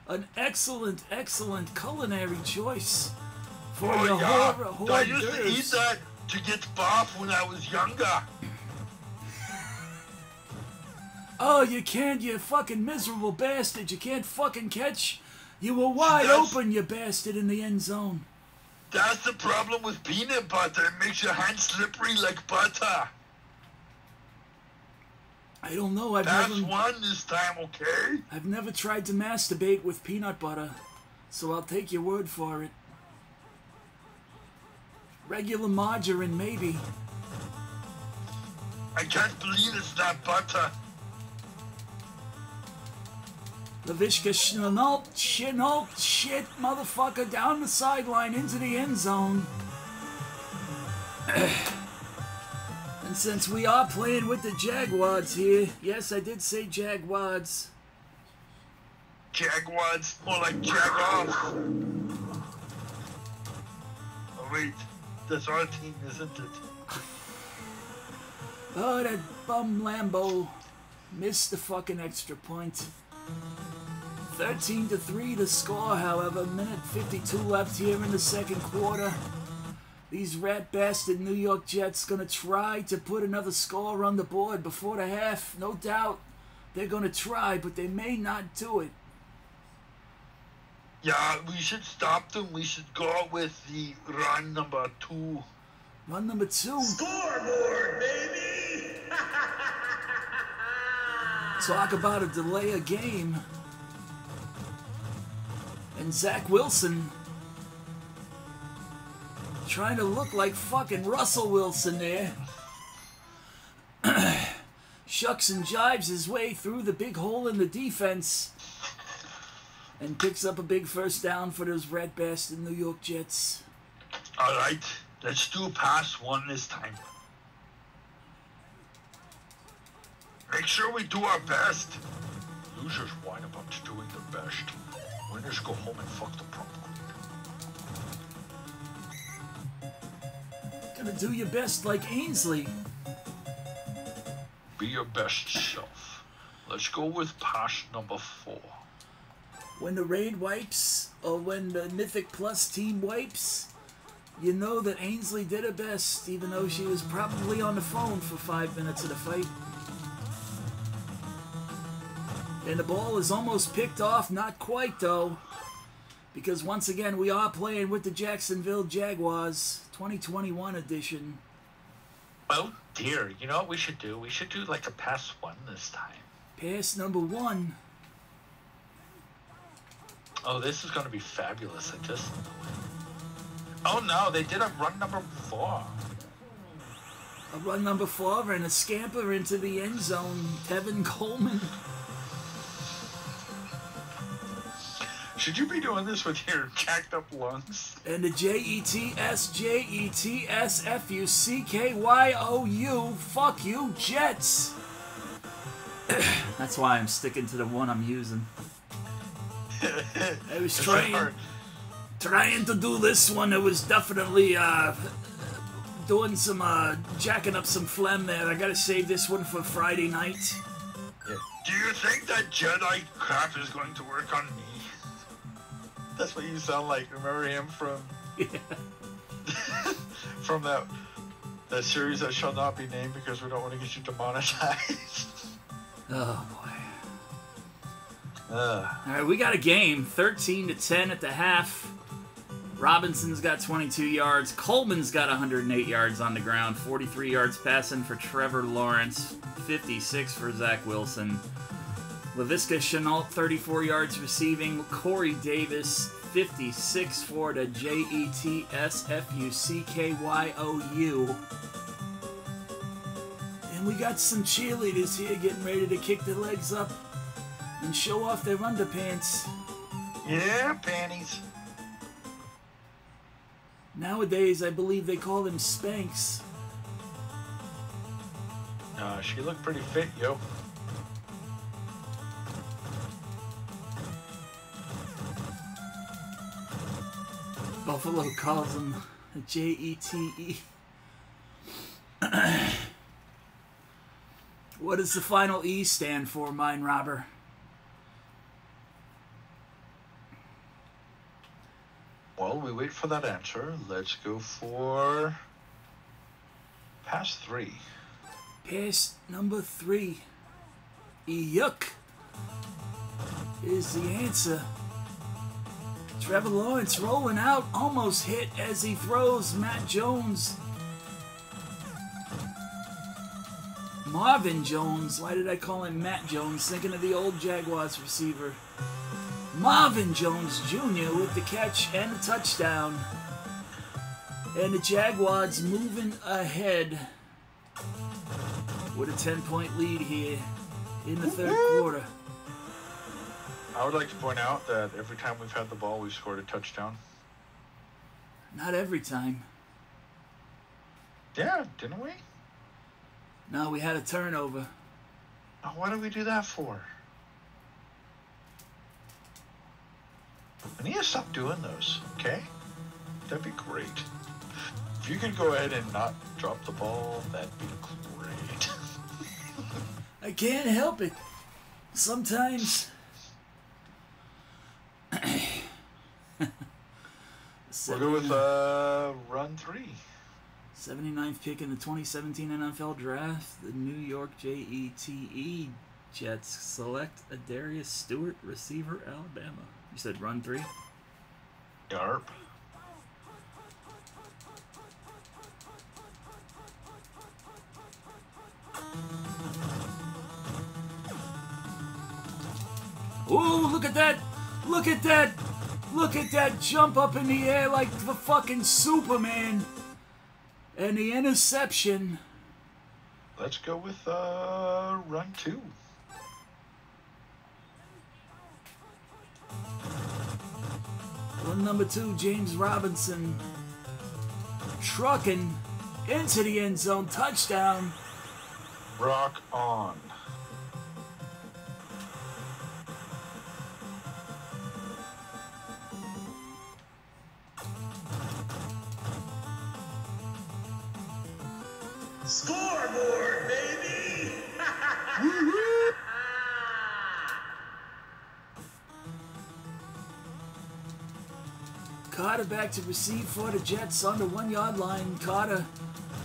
Speaker 1: An excellent, excellent culinary choice for
Speaker 4: Oh
Speaker 1: your
Speaker 4: yeah.
Speaker 1: hors hors
Speaker 4: I used to eat that to get buff when I was younger.
Speaker 1: Oh, you can't, you fucking miserable bastard. You can't fucking catch. You were wide
Speaker 4: That's-
Speaker 1: open, you bastard, in the end zone.
Speaker 4: That's the problem with peanut butter. It makes your hands slippery like butter.
Speaker 1: I don't know. I've
Speaker 4: That's
Speaker 1: never,
Speaker 4: one this time, okay?
Speaker 1: I've never tried to masturbate with peanut butter, so I'll take your word for it. Regular margarine, maybe.
Speaker 4: I can't believe it's not butter.
Speaker 1: Laviska Shenault, Shenault, shit, motherfucker, down the sideline into the end zone. and since we are playing with the Jaguars here, yes, I did say Jaguars.
Speaker 4: Jaguars, more like jagoffs. Oh wait, that's our team, isn't it?
Speaker 1: Oh, that bum Lambo missed the fucking extra point. 13 to 3 to score, however. Minute 52 left here in the second quarter. These rat bastard New York Jets gonna try to put another score on the board before the half. No doubt they're gonna try, but they may not do it.
Speaker 4: Yeah, we should stop them. We should go with the run number two.
Speaker 1: Run number two.
Speaker 4: Scoreboard, baby!
Speaker 1: Talk about a delay a game. And Zach Wilson trying to look like fucking Russell Wilson there. Shucks and jives his way through the big hole in the defense and picks up a big first down for those red bastard New York Jets.
Speaker 4: All right, let's do pass one this time. Make sure we do our best.
Speaker 2: Losers whine about doing their best. Winners go home and fuck the prom.
Speaker 1: Gonna do your best like Ainsley.
Speaker 2: Be your best self. Let's go with pass number four.
Speaker 1: when the raid wipes or when the Mythic Plus team wipes, you know that Ainsley did her best, even though she was probably on the phone for five minutes of the fight. And the ball is almost picked off, not quite though, because once again we are playing with the Jacksonville Jaguars 2021 edition.
Speaker 2: Oh dear, you know what we should do? We should do like a pass one this time.
Speaker 1: Pass number one.
Speaker 2: Oh, this is going to be fabulous. I just. Oh no, they did a run number four.
Speaker 1: A run number four and a scamper into the end zone. Tevin Coleman.
Speaker 2: Should you be doing this with your jacked up lungs?
Speaker 1: And the J E T S J E T S F U C K Y O U. Fuck you, Jets. That's why I'm sticking to the one I'm using. I was trying trying to do this one. It was definitely uh, doing some uh, jacking up some phlegm there. I gotta save this one for Friday night.
Speaker 4: Do you think that Jedi crap is going to work on me?
Speaker 2: That's what you sound like. Remember him from
Speaker 1: Yeah.
Speaker 2: from that that series that shall not be named because we don't want to get you demonetized.
Speaker 1: Oh boy.
Speaker 2: Ugh.
Speaker 1: All right, we got a game, 13 to 10 at the half. Robinson's got 22 yards. Coleman's got 108 yards on the ground. 43 yards passing for Trevor Lawrence. 56 for Zach Wilson. Laviska Shenault, 34 yards receiving. Corey Davis, 56 for the J E T S F U C K Y O U. And we got some cheerleaders here getting ready to kick their legs up and show off their underpants.
Speaker 4: Yeah, panties.
Speaker 1: Nowadays, I believe they call them Spanx.
Speaker 2: Uh, she looked pretty fit, yo.
Speaker 1: Buffalo calls them J E T E. What does the final E stand for, mine robber?
Speaker 2: Well, we wait for that answer. Let's go for pass three.
Speaker 1: Pass number three. Yuck is the answer. Trevor Lawrence rolling out, almost hit as he throws Matt Jones. Marvin Jones. Why did I call him Matt Jones? Thinking of the old Jaguars receiver. Marvin Jones Jr. with the catch and the touchdown. And the Jaguars moving ahead with a 10 point lead here in the third quarter.
Speaker 2: I would like to point out that every time we've had the ball, we've scored a touchdown.
Speaker 1: Not every time.
Speaker 2: Yeah, didn't we?
Speaker 1: No, we had a turnover.
Speaker 2: Oh, why did we do that for? We need to stop doing those, okay? That'd be great. If you could go ahead and not drop the ball, that'd be great.
Speaker 1: I can't help it. Sometimes.
Speaker 2: We'll go with uh, run three.
Speaker 1: 79th pick in the 2017 NFL Draft, the New York J-E-T-E Jets select ArDarius Stewart, receiver, Alabama. You said run three?
Speaker 2: Yarp.
Speaker 1: Ooh, look at that! Look at that! Look at that jump up in the air like the fucking Superman! And the interception.
Speaker 2: Let's go with uh, run two.
Speaker 1: Run number two, James Robinson. Trucking into the end zone. Touchdown.
Speaker 2: Rock on.
Speaker 4: Scoreboard, baby!
Speaker 1: Carter back to receive for the Jets on the one yard line. Carter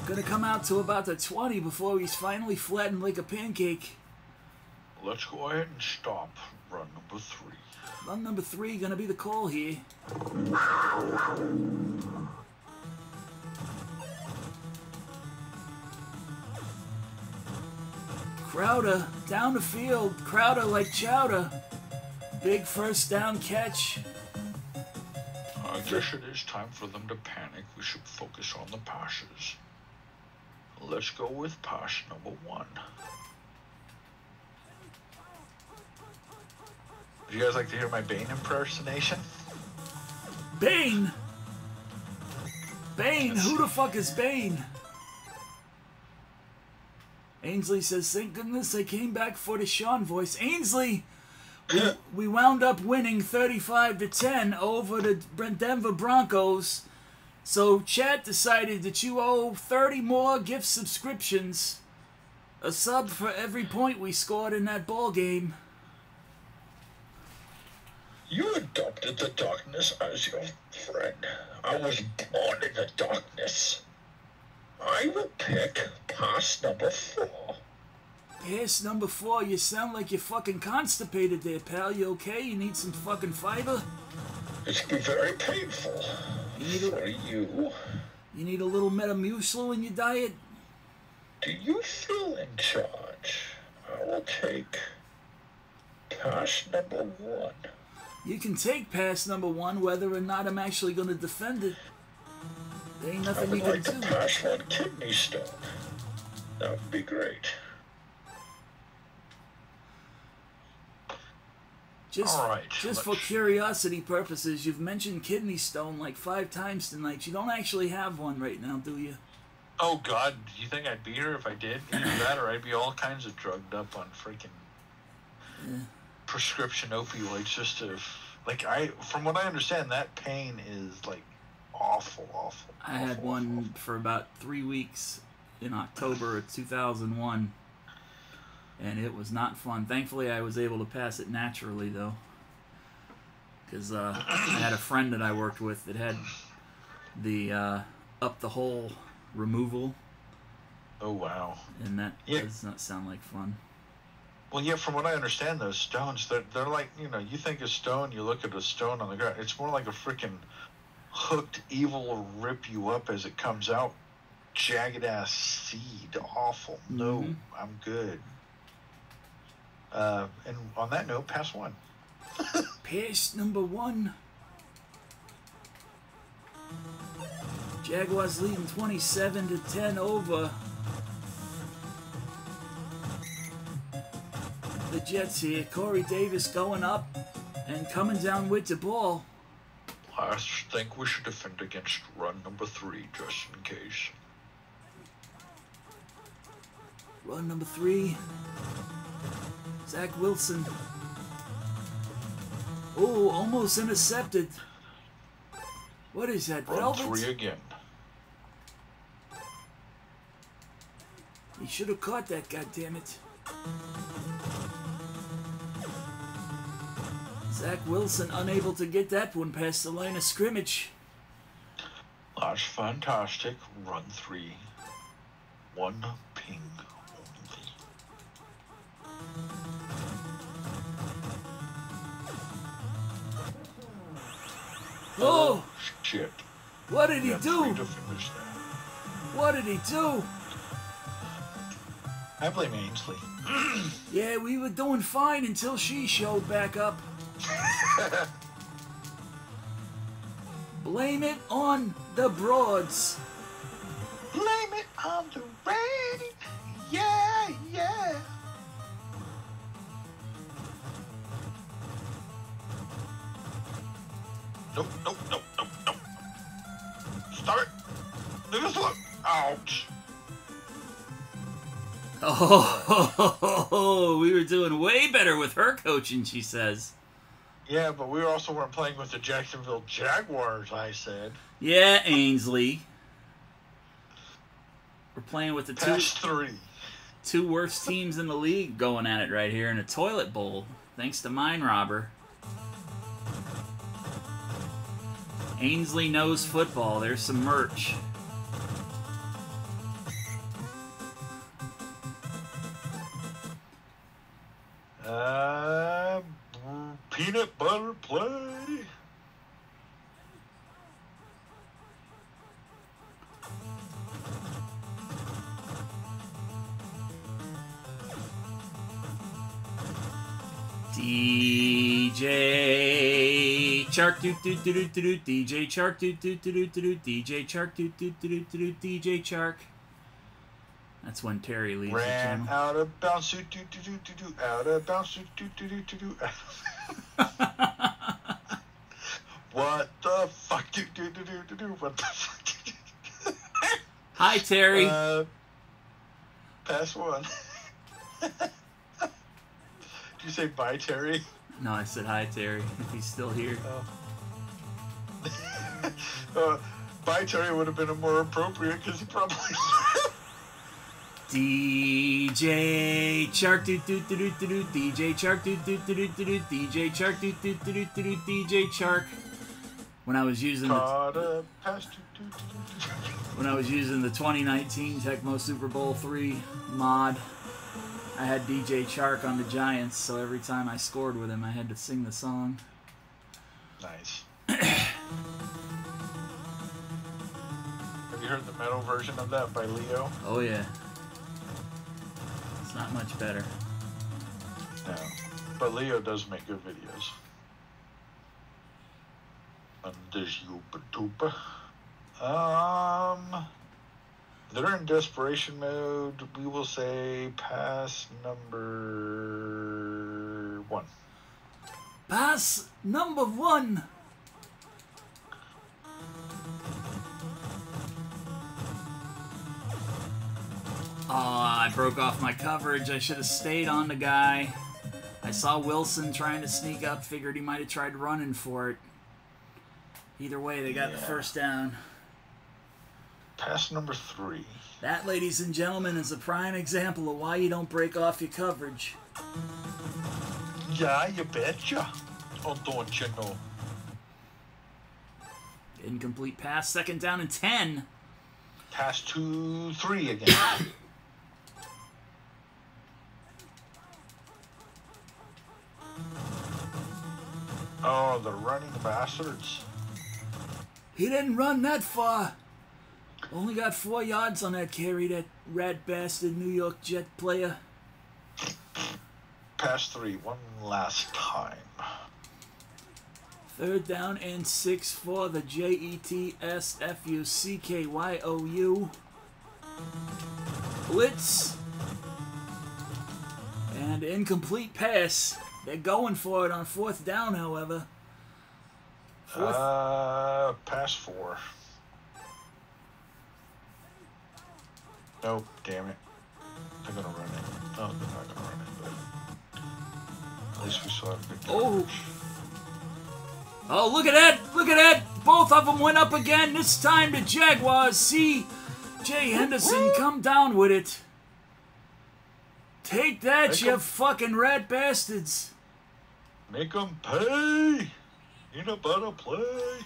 Speaker 1: gonna come out to about the 20 before he's finally flattened like a pancake.
Speaker 2: Let's go ahead and stop run number three.
Speaker 1: Run number three gonna be the call here. Crowder down the field. Crowder like chowder. Big first down catch.
Speaker 2: I guess it is time for them to panic. We should focus on the passes. Let's go with pass number one. Would you guys like to hear my Bane impersonation?
Speaker 1: Bane. Bane. Who the fuck is Bane? Ainsley says, "Thank goodness I came back for the Sean voice." Ainsley, we, we wound up winning 35 to 10 over the Denver Broncos. So chat decided that you owe 30 more gift subscriptions, a sub for every point we scored in that ball game.
Speaker 4: You adopted the darkness as your friend. I was born in the darkness. I will pick pass number four.
Speaker 1: Pass number four, you sound like you're fucking constipated there, pal. You okay? You need some fucking fiber?
Speaker 4: It's been very painful
Speaker 1: You need a,
Speaker 4: for you.
Speaker 1: you need a little Metamucil in your diet?
Speaker 4: Do you feel in charge? I will take pass number one.
Speaker 1: You can take pass number one whether or not I'm actually going to defend it. There ain't
Speaker 4: I
Speaker 1: nothing
Speaker 4: would
Speaker 1: you can
Speaker 4: like to
Speaker 1: do.
Speaker 4: pass one kidney stone. That would be great.
Speaker 1: Just,
Speaker 2: All right,
Speaker 1: just for curiosity purposes, you've mentioned kidney stone like five times tonight. You don't actually have one right now, do you?
Speaker 2: Oh God, do you think I'd be here if I did? Either that, or I'd be all kinds of drugged up on freaking
Speaker 1: Yeah.
Speaker 2: prescription opioids. Just to, like, I, from what I understand, that pain is like awful, awful.
Speaker 1: I had
Speaker 2: awful,
Speaker 1: one
Speaker 2: awful.
Speaker 1: for about three weeks in October of 2001, and it was not fun. Thankfully, I was able to pass it naturally, though, because uh, I had a friend that I worked with that had the uh, up the hole removal,
Speaker 2: Oh wow.
Speaker 1: and that
Speaker 2: Yeah.
Speaker 1: does not sound like fun.
Speaker 2: Well, yeah, from what I understand, those stones, they're, they're like, you know, you think a stone, you look at a stone on the ground, it's more like a freaking hooked evil will rip you up as it comes out. Jagged ass seed. Awful. No,
Speaker 1: Mhm.
Speaker 2: I'm good. Uh, and on that note, pass one.
Speaker 1: Pass number one. Jaguars leading 27 to 10 over the Jets here. Corey Davis going up and coming down with the ball.
Speaker 2: I think we should defend against run number three, just in case.
Speaker 1: Run number three. Zach Wilson. Oh, almost intercepted. What is that?
Speaker 2: Run
Speaker 1: Velvet?
Speaker 2: three again.
Speaker 1: He should have caught that, goddammit. Zach Wilson unable to get that one past the line of scrimmage.
Speaker 2: That's fantastic. Run three. One ping only.
Speaker 1: Oh, oh
Speaker 2: Shit.
Speaker 1: what did he
Speaker 2: have
Speaker 1: do?
Speaker 2: three defenders there.
Speaker 1: What did he do?
Speaker 2: I blame Ainsley.
Speaker 1: Yeah, we were doing fine until she showed back up. Blame it on the broads.
Speaker 2: Blame it on the rain. Yeah, yeah. Nope, nope, nope, nope, nope. Stop it. Leave us alone. Ouch.
Speaker 1: Oh, we were doing way better with her coaching, she says.
Speaker 2: Yeah, but we also weren't playing with the Jacksonville Jaguars, I said.
Speaker 1: Yeah, Ainsley. We're playing with the two
Speaker 2: three.
Speaker 1: two worst teams in the league going at it right here in a toilet bowl. Thanks to Mine Robber. Ainsley knows football. There's some merch.
Speaker 2: Uh, peanut butter play.
Speaker 1: DJ Chark doo doo doo doo doo doo DJ Chark doo doo doo doo doo doo DJ Chark doo doo doo doo doo doo DJ Chark. That's when Terry leaves the
Speaker 2: Ran
Speaker 1: channel.
Speaker 2: out of bounds. Do do do do do do. Out of bounds. Do do do do do. What the fuck? Do do do do do do. What the fuck?
Speaker 1: Hi Terry.
Speaker 2: Uh, pass one. Did you say bye, Terry?
Speaker 1: no, I said hi Terry. If he's still here.
Speaker 2: uh, bye, Terry would have been a more appropriate because he probably.
Speaker 1: DJ Chark doo doo doo doo doo doo DJ Chark doo doo doo doo doo doo DJ Chark doo doo doo doo doo doo DJ Chark. When I was using the
Speaker 2: Caught a pass. Do, do, do, do, do.
Speaker 1: when I was using the 2019 Tecmo Super Bowl 3 mod, I had DJ Chark on the Giants, so every time I scored with him, I had to sing the song.
Speaker 2: Nice. Have you heard the metal version of that by Leo?
Speaker 1: Oh yeah. It's not much better.
Speaker 2: No. But Leo does make good videos. On this YouTube. Um, they're in desperation mode. We will say pass number one.
Speaker 1: Pass number one. Oh, I broke off my coverage. I should have stayed on the guy. I saw Wilson trying to sneak up, figured he might have tried running for it. Either way, they got the first down.
Speaker 2: Pass number three.
Speaker 1: That, ladies and gentlemen, is a prime example of why you don't break off your coverage.
Speaker 2: Yeah, you betcha. Oh, don't you know?
Speaker 1: Incomplete pass, second down and 10.
Speaker 2: Pass two, three again. oh, the running bastards.
Speaker 1: He didn't run that far. Only got four yards on that carry, that rat bastard New York Jet player.
Speaker 2: Pass three, one last time.
Speaker 1: Third down and six for the J E T S F U C K Y O U. Blitz. And incomplete pass. They're going for it on fourth down, however. Fourth.
Speaker 2: Uh, pass four. Nope, damn it. They're gonna run it. No, they're not gonna run it, but at least we saw a good
Speaker 1: Oh.
Speaker 2: coverage.
Speaker 1: Oh, look at that! Look at that! Both of them went up again. This time the Jaguars see Jay Henderson come down with it. Take that,
Speaker 2: you
Speaker 1: you
Speaker 2: 'em-
Speaker 1: fucking rat bastards!
Speaker 2: Make them pay! About to play!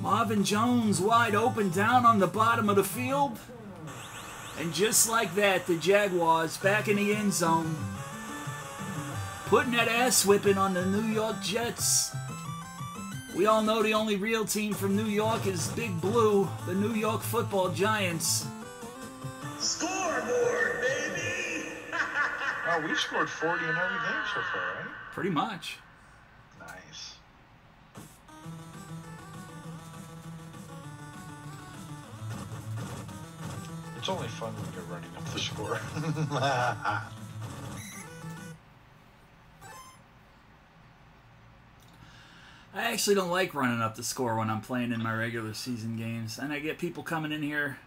Speaker 1: Marvin Jones wide open down on the bottom of the field. And just like that, the Jaguars back in the end zone. Putting that ass whipping on the New York Jets. We all know the only real team from New York is Big Blue, the New York football Giants.
Speaker 4: Scoreboard, baby!
Speaker 2: Oh, we've scored 40 in every game so far, right?
Speaker 1: Pretty much.
Speaker 2: Nice. It's only fun when you're running up the score.
Speaker 1: I actually don't like running up the score when I'm playing in my regular season games. And I get people coming in here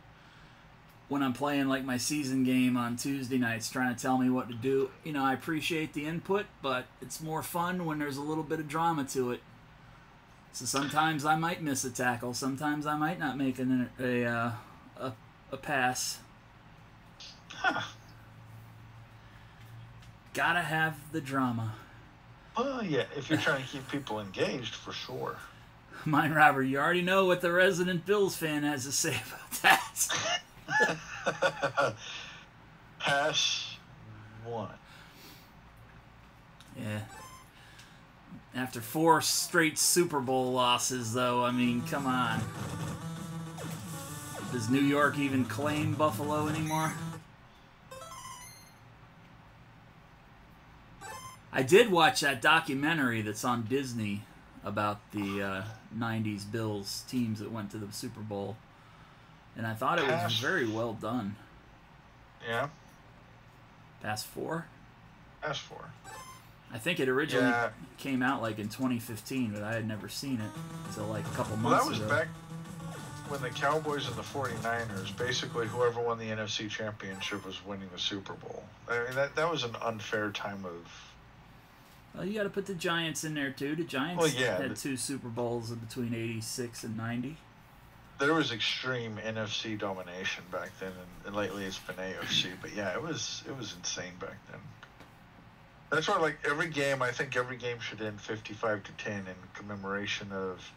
Speaker 1: when I'm playing like my season game on Tuesday nights trying to tell me what to do. You know, I appreciate the input, but it's more fun when there's a little bit of drama to it. So sometimes I might miss a tackle, sometimes I might not make an, a, uh, a, a pass. Gotta have the drama.
Speaker 2: Well, yeah, if you're trying to keep people engaged, for sure.
Speaker 1: Mine, Robert, you already know what the resident Bills fan has to say about that.
Speaker 2: Pass one.
Speaker 1: Yeah. After four straight Super Bowl losses, though, I mean, come on. Does New York even claim Buffalo anymore? I did watch that documentary that's on Disney about the uh, 90s Bills teams that went to the Super Bowl. And I thought it was
Speaker 2: Pass.
Speaker 1: very well done.
Speaker 2: Yeah,
Speaker 1: Past four?
Speaker 2: pass four.
Speaker 1: I think it originally
Speaker 2: Yeah.
Speaker 1: came out like in 2015, but I had never seen it until like a couple
Speaker 2: Well,
Speaker 1: months
Speaker 2: that was
Speaker 1: ago.
Speaker 2: back when the Cowboys and the 49ers, basically whoever won the NFC Championship was winning the Super Bowl. I mean, that, that was an unfair time of.
Speaker 1: Well, you got to put the Giants in there too. The Giants
Speaker 2: Well, yeah,
Speaker 1: had
Speaker 2: but-
Speaker 1: two Super Bowls in between '86 and '90.
Speaker 2: There was extreme NFC domination back then, and, and lately it's been AFC. But yeah, it was it was insane back then. That's why, like every game, I think every game should end 55 to 10 in commemoration of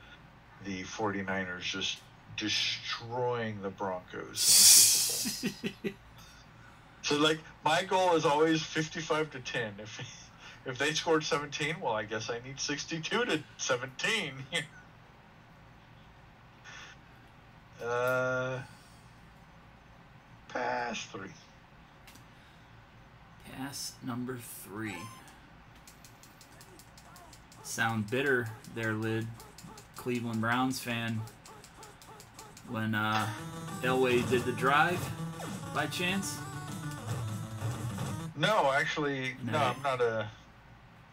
Speaker 2: the 49ers just destroying the Broncos. the So like my goal is always 55 to 10. If if they scored 17, well I guess I need 62 to 17. uh pass 3.
Speaker 1: Pass number three. Sound bitter there, Lid. Cleveland Browns fan. when uh, Elway did the drive, by chance?
Speaker 2: No, actually, no,
Speaker 1: No.
Speaker 2: I'm not a.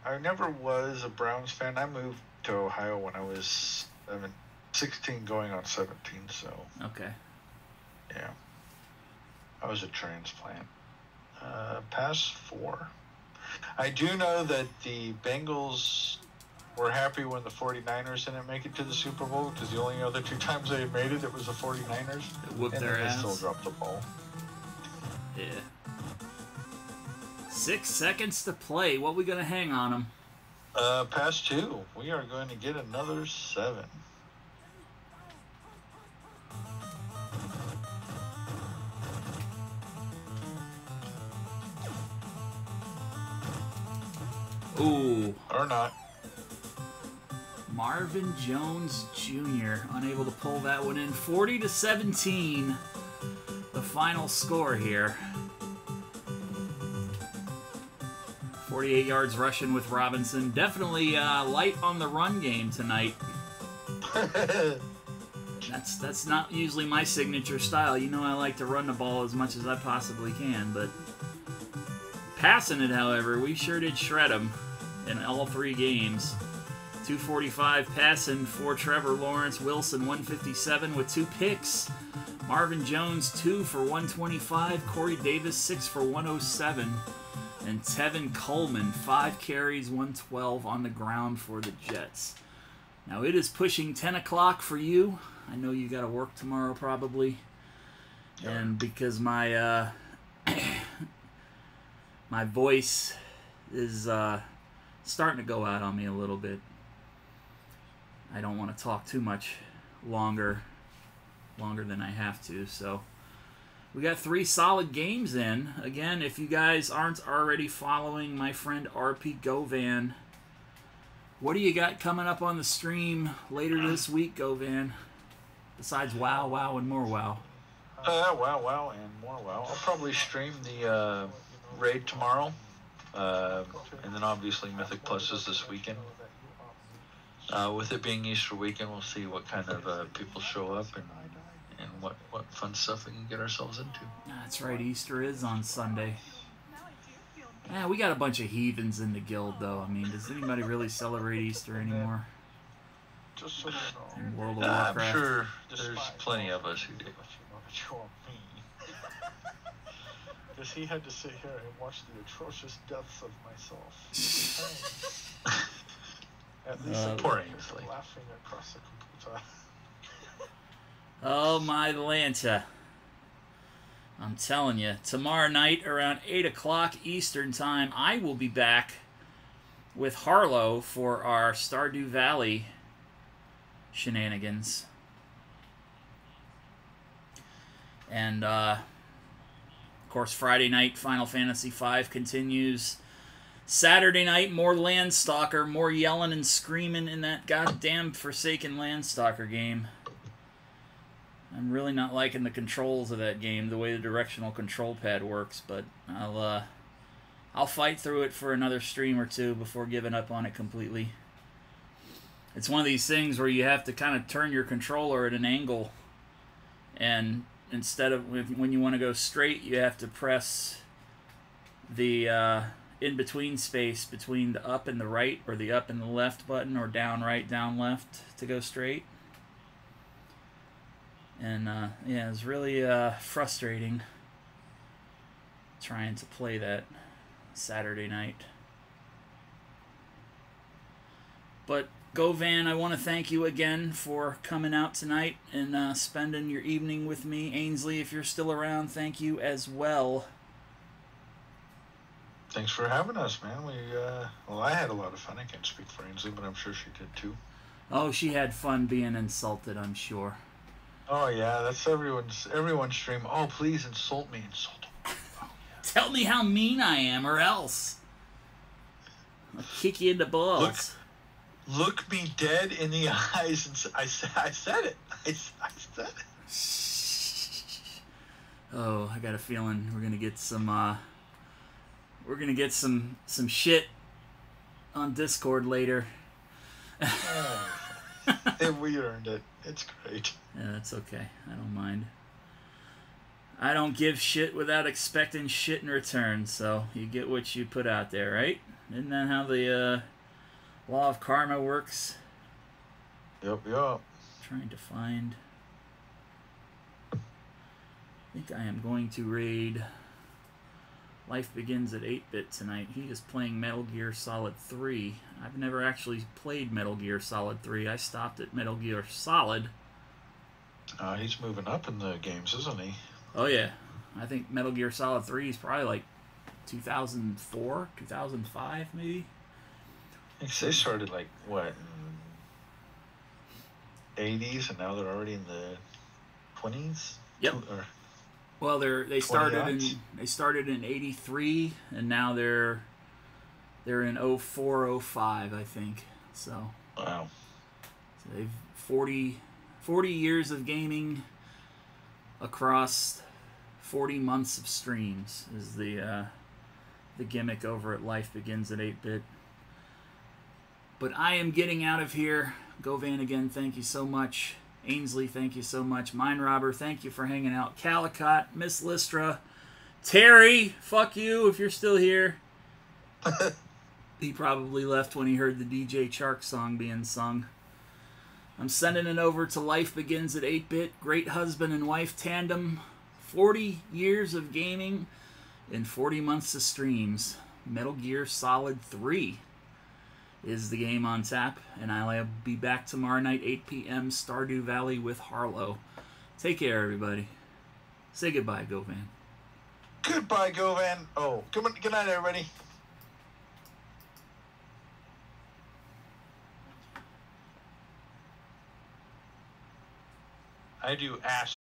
Speaker 2: I never was a Browns fan. I moved to Ohio when I was seven, 16 going on 17, so
Speaker 1: Okay.
Speaker 2: yeah. I was a transplant. Uh, past four. I do know that the Bengals were happy when the 49ers didn't make it to the Super Bowl because the only other two times they had made it, it was the 49ers.
Speaker 1: It whooped
Speaker 2: and
Speaker 1: their
Speaker 2: then they still dropped the ball.
Speaker 1: Yeah. Six seconds to play. What we gonna hang on them?
Speaker 2: Uh, past two. We are going to get another seven.
Speaker 1: Ooh,
Speaker 2: Or not.
Speaker 1: Marvin Jones Jr. unable to pull that one in. 40 to 17. The final score here. 48 yards rushing with Robinson. Definitely uh, light on the run game tonight. That's that's not usually my signature style. You know I like to run the ball as much as I possibly can, but passing it, however, we sure did shred them in all three games. 245 passing for Trevor Lawrence, Wilson 157 with two picks. Marvin Jones 2 for 125, Corey Davis 6 for 107, and Tevin Coleman 5 carries 112 on the ground for the Jets. Now it is pushing 10 o'clock for you. I know you got to work tomorrow probably. And because my uh, my voice is uh, starting to go out on me a little bit. I don't want to talk too much longer longer than I have to. So we got three solid games in. Again, if you guys aren't already following my friend RPGovan, what do you got coming up on the stream later this week, Govan? Besides WoW, WoW, and more WoW.
Speaker 2: Uh, wow, wow, and more wow. I'll probably stream the uh, raid tomorrow, uh, and then obviously Mythic Plus is this weekend. Uh, with it being Easter weekend, we'll see what kind of uh, people show up and and what, what fun stuff we can get ourselves into.
Speaker 1: That's right, Easter is on Sunday. Yeah, we got a bunch of heathens in the guild, though. I mean, does anybody really celebrate Easter anymore
Speaker 6: Just so you know.
Speaker 1: in World of
Speaker 2: Uh, I'm sure there's plenty of us who do.
Speaker 6: Let you know that you're me. Because he had to sit here and watch the atrocious deaths of myself. At least
Speaker 1: Uh,
Speaker 2: Poor
Speaker 6: can't
Speaker 2: Ainsley.
Speaker 6: laughing across the computer.
Speaker 1: Oh my Lanta. I'm telling you, tomorrow night around 8 o'clock Eastern Time, I will be back with Harlow for our Stardew Valley shenanigans. And, uh, of course, Friday night, Final Fantasy V continues. Saturday night, more Landstalker, more yelling and screaming in that goddamn Forsaken Landstalker game. I'm really not liking the controls of that game, the way the directional control pad works, but I'll uh, I'll fight through it for another stream or two before giving up on it completely. It's one of these things where you have to kind of turn your controller at an angle, and instead of when you want to go straight, you have to press the uh, in between space between the up and the right, or the up and the left button, or down right, down left to go straight and uh, yeah, it's really uh, frustrating trying to play that Saturday night. But Govan, I want to thank you again for coming out tonight and uh, spending your evening with me. Ainsley, if you're still around, thank you as well.
Speaker 2: Thanks for having us, man. We uh, well, I had a lot of fun. I can't speak for Ainsley, but I'm sure she did too.
Speaker 1: Oh, she had fun being insulted, I'm sure.
Speaker 2: Oh yeah, that's everyone's everyone's stream. Oh please insult me, insult. me.
Speaker 1: Tell me how mean I am, or else. I'll kick you in the balls.
Speaker 2: Look look me dead in the eyes and I said I said it. I said it.
Speaker 1: Oh, I got a feeling we're gonna get some. uh We're gonna get some some shit on Discord later.
Speaker 2: Oh.
Speaker 6: and we earned it. It's great.
Speaker 1: Yeah, that's okay. I don't mind. I don't give shit without expecting shit in return, so you get what you put out there, right? Isn't that how the uh, law of karma works?
Speaker 6: Yep, yep.
Speaker 1: Trying to find. I think I am going to raid. Life begins at 8 bit tonight. He is playing Metal Gear Solid 3. I've never actually played Metal Gear Solid 3. I stopped at Metal Gear Solid.
Speaker 6: Uh, he's moving up in the games, isn't he?
Speaker 1: Oh, yeah. I think Metal Gear Solid 3 is probably like 2004, 2005, maybe.
Speaker 6: They started like what, eighties, and now they're already in the twenties.
Speaker 1: Yep.
Speaker 6: Or,
Speaker 1: Well, they're they started in they started in '83, and now they're they're in 04, 05, I think. So,
Speaker 6: wow.
Speaker 1: so they've 40, 40 years of gaming across 40 months of streams is the uh, the gimmick over at Life Begins at 8 Bit. But I am getting out of here. Govan again, thank you so much. Ainsley, thank you so much. Mine Robber, thank you for hanging out. Calicott, Miss Listra, Terry, fuck you if you're still here. he probably left when he heard the DJ Chark song being sung. I'm sending it over to Life Begins at 8 Bit. Great husband and wife tandem. 40 years of gaming and 40 months of streams. Metal Gear Solid 3 is the game on tap, and I'll be back tomorrow night, 8 p.m. Stardew Valley with Harlow. Take care, everybody. Say goodbye, Govan.
Speaker 6: Goodbye, Govan. Oh, good, good night, everybody.
Speaker 2: I do ass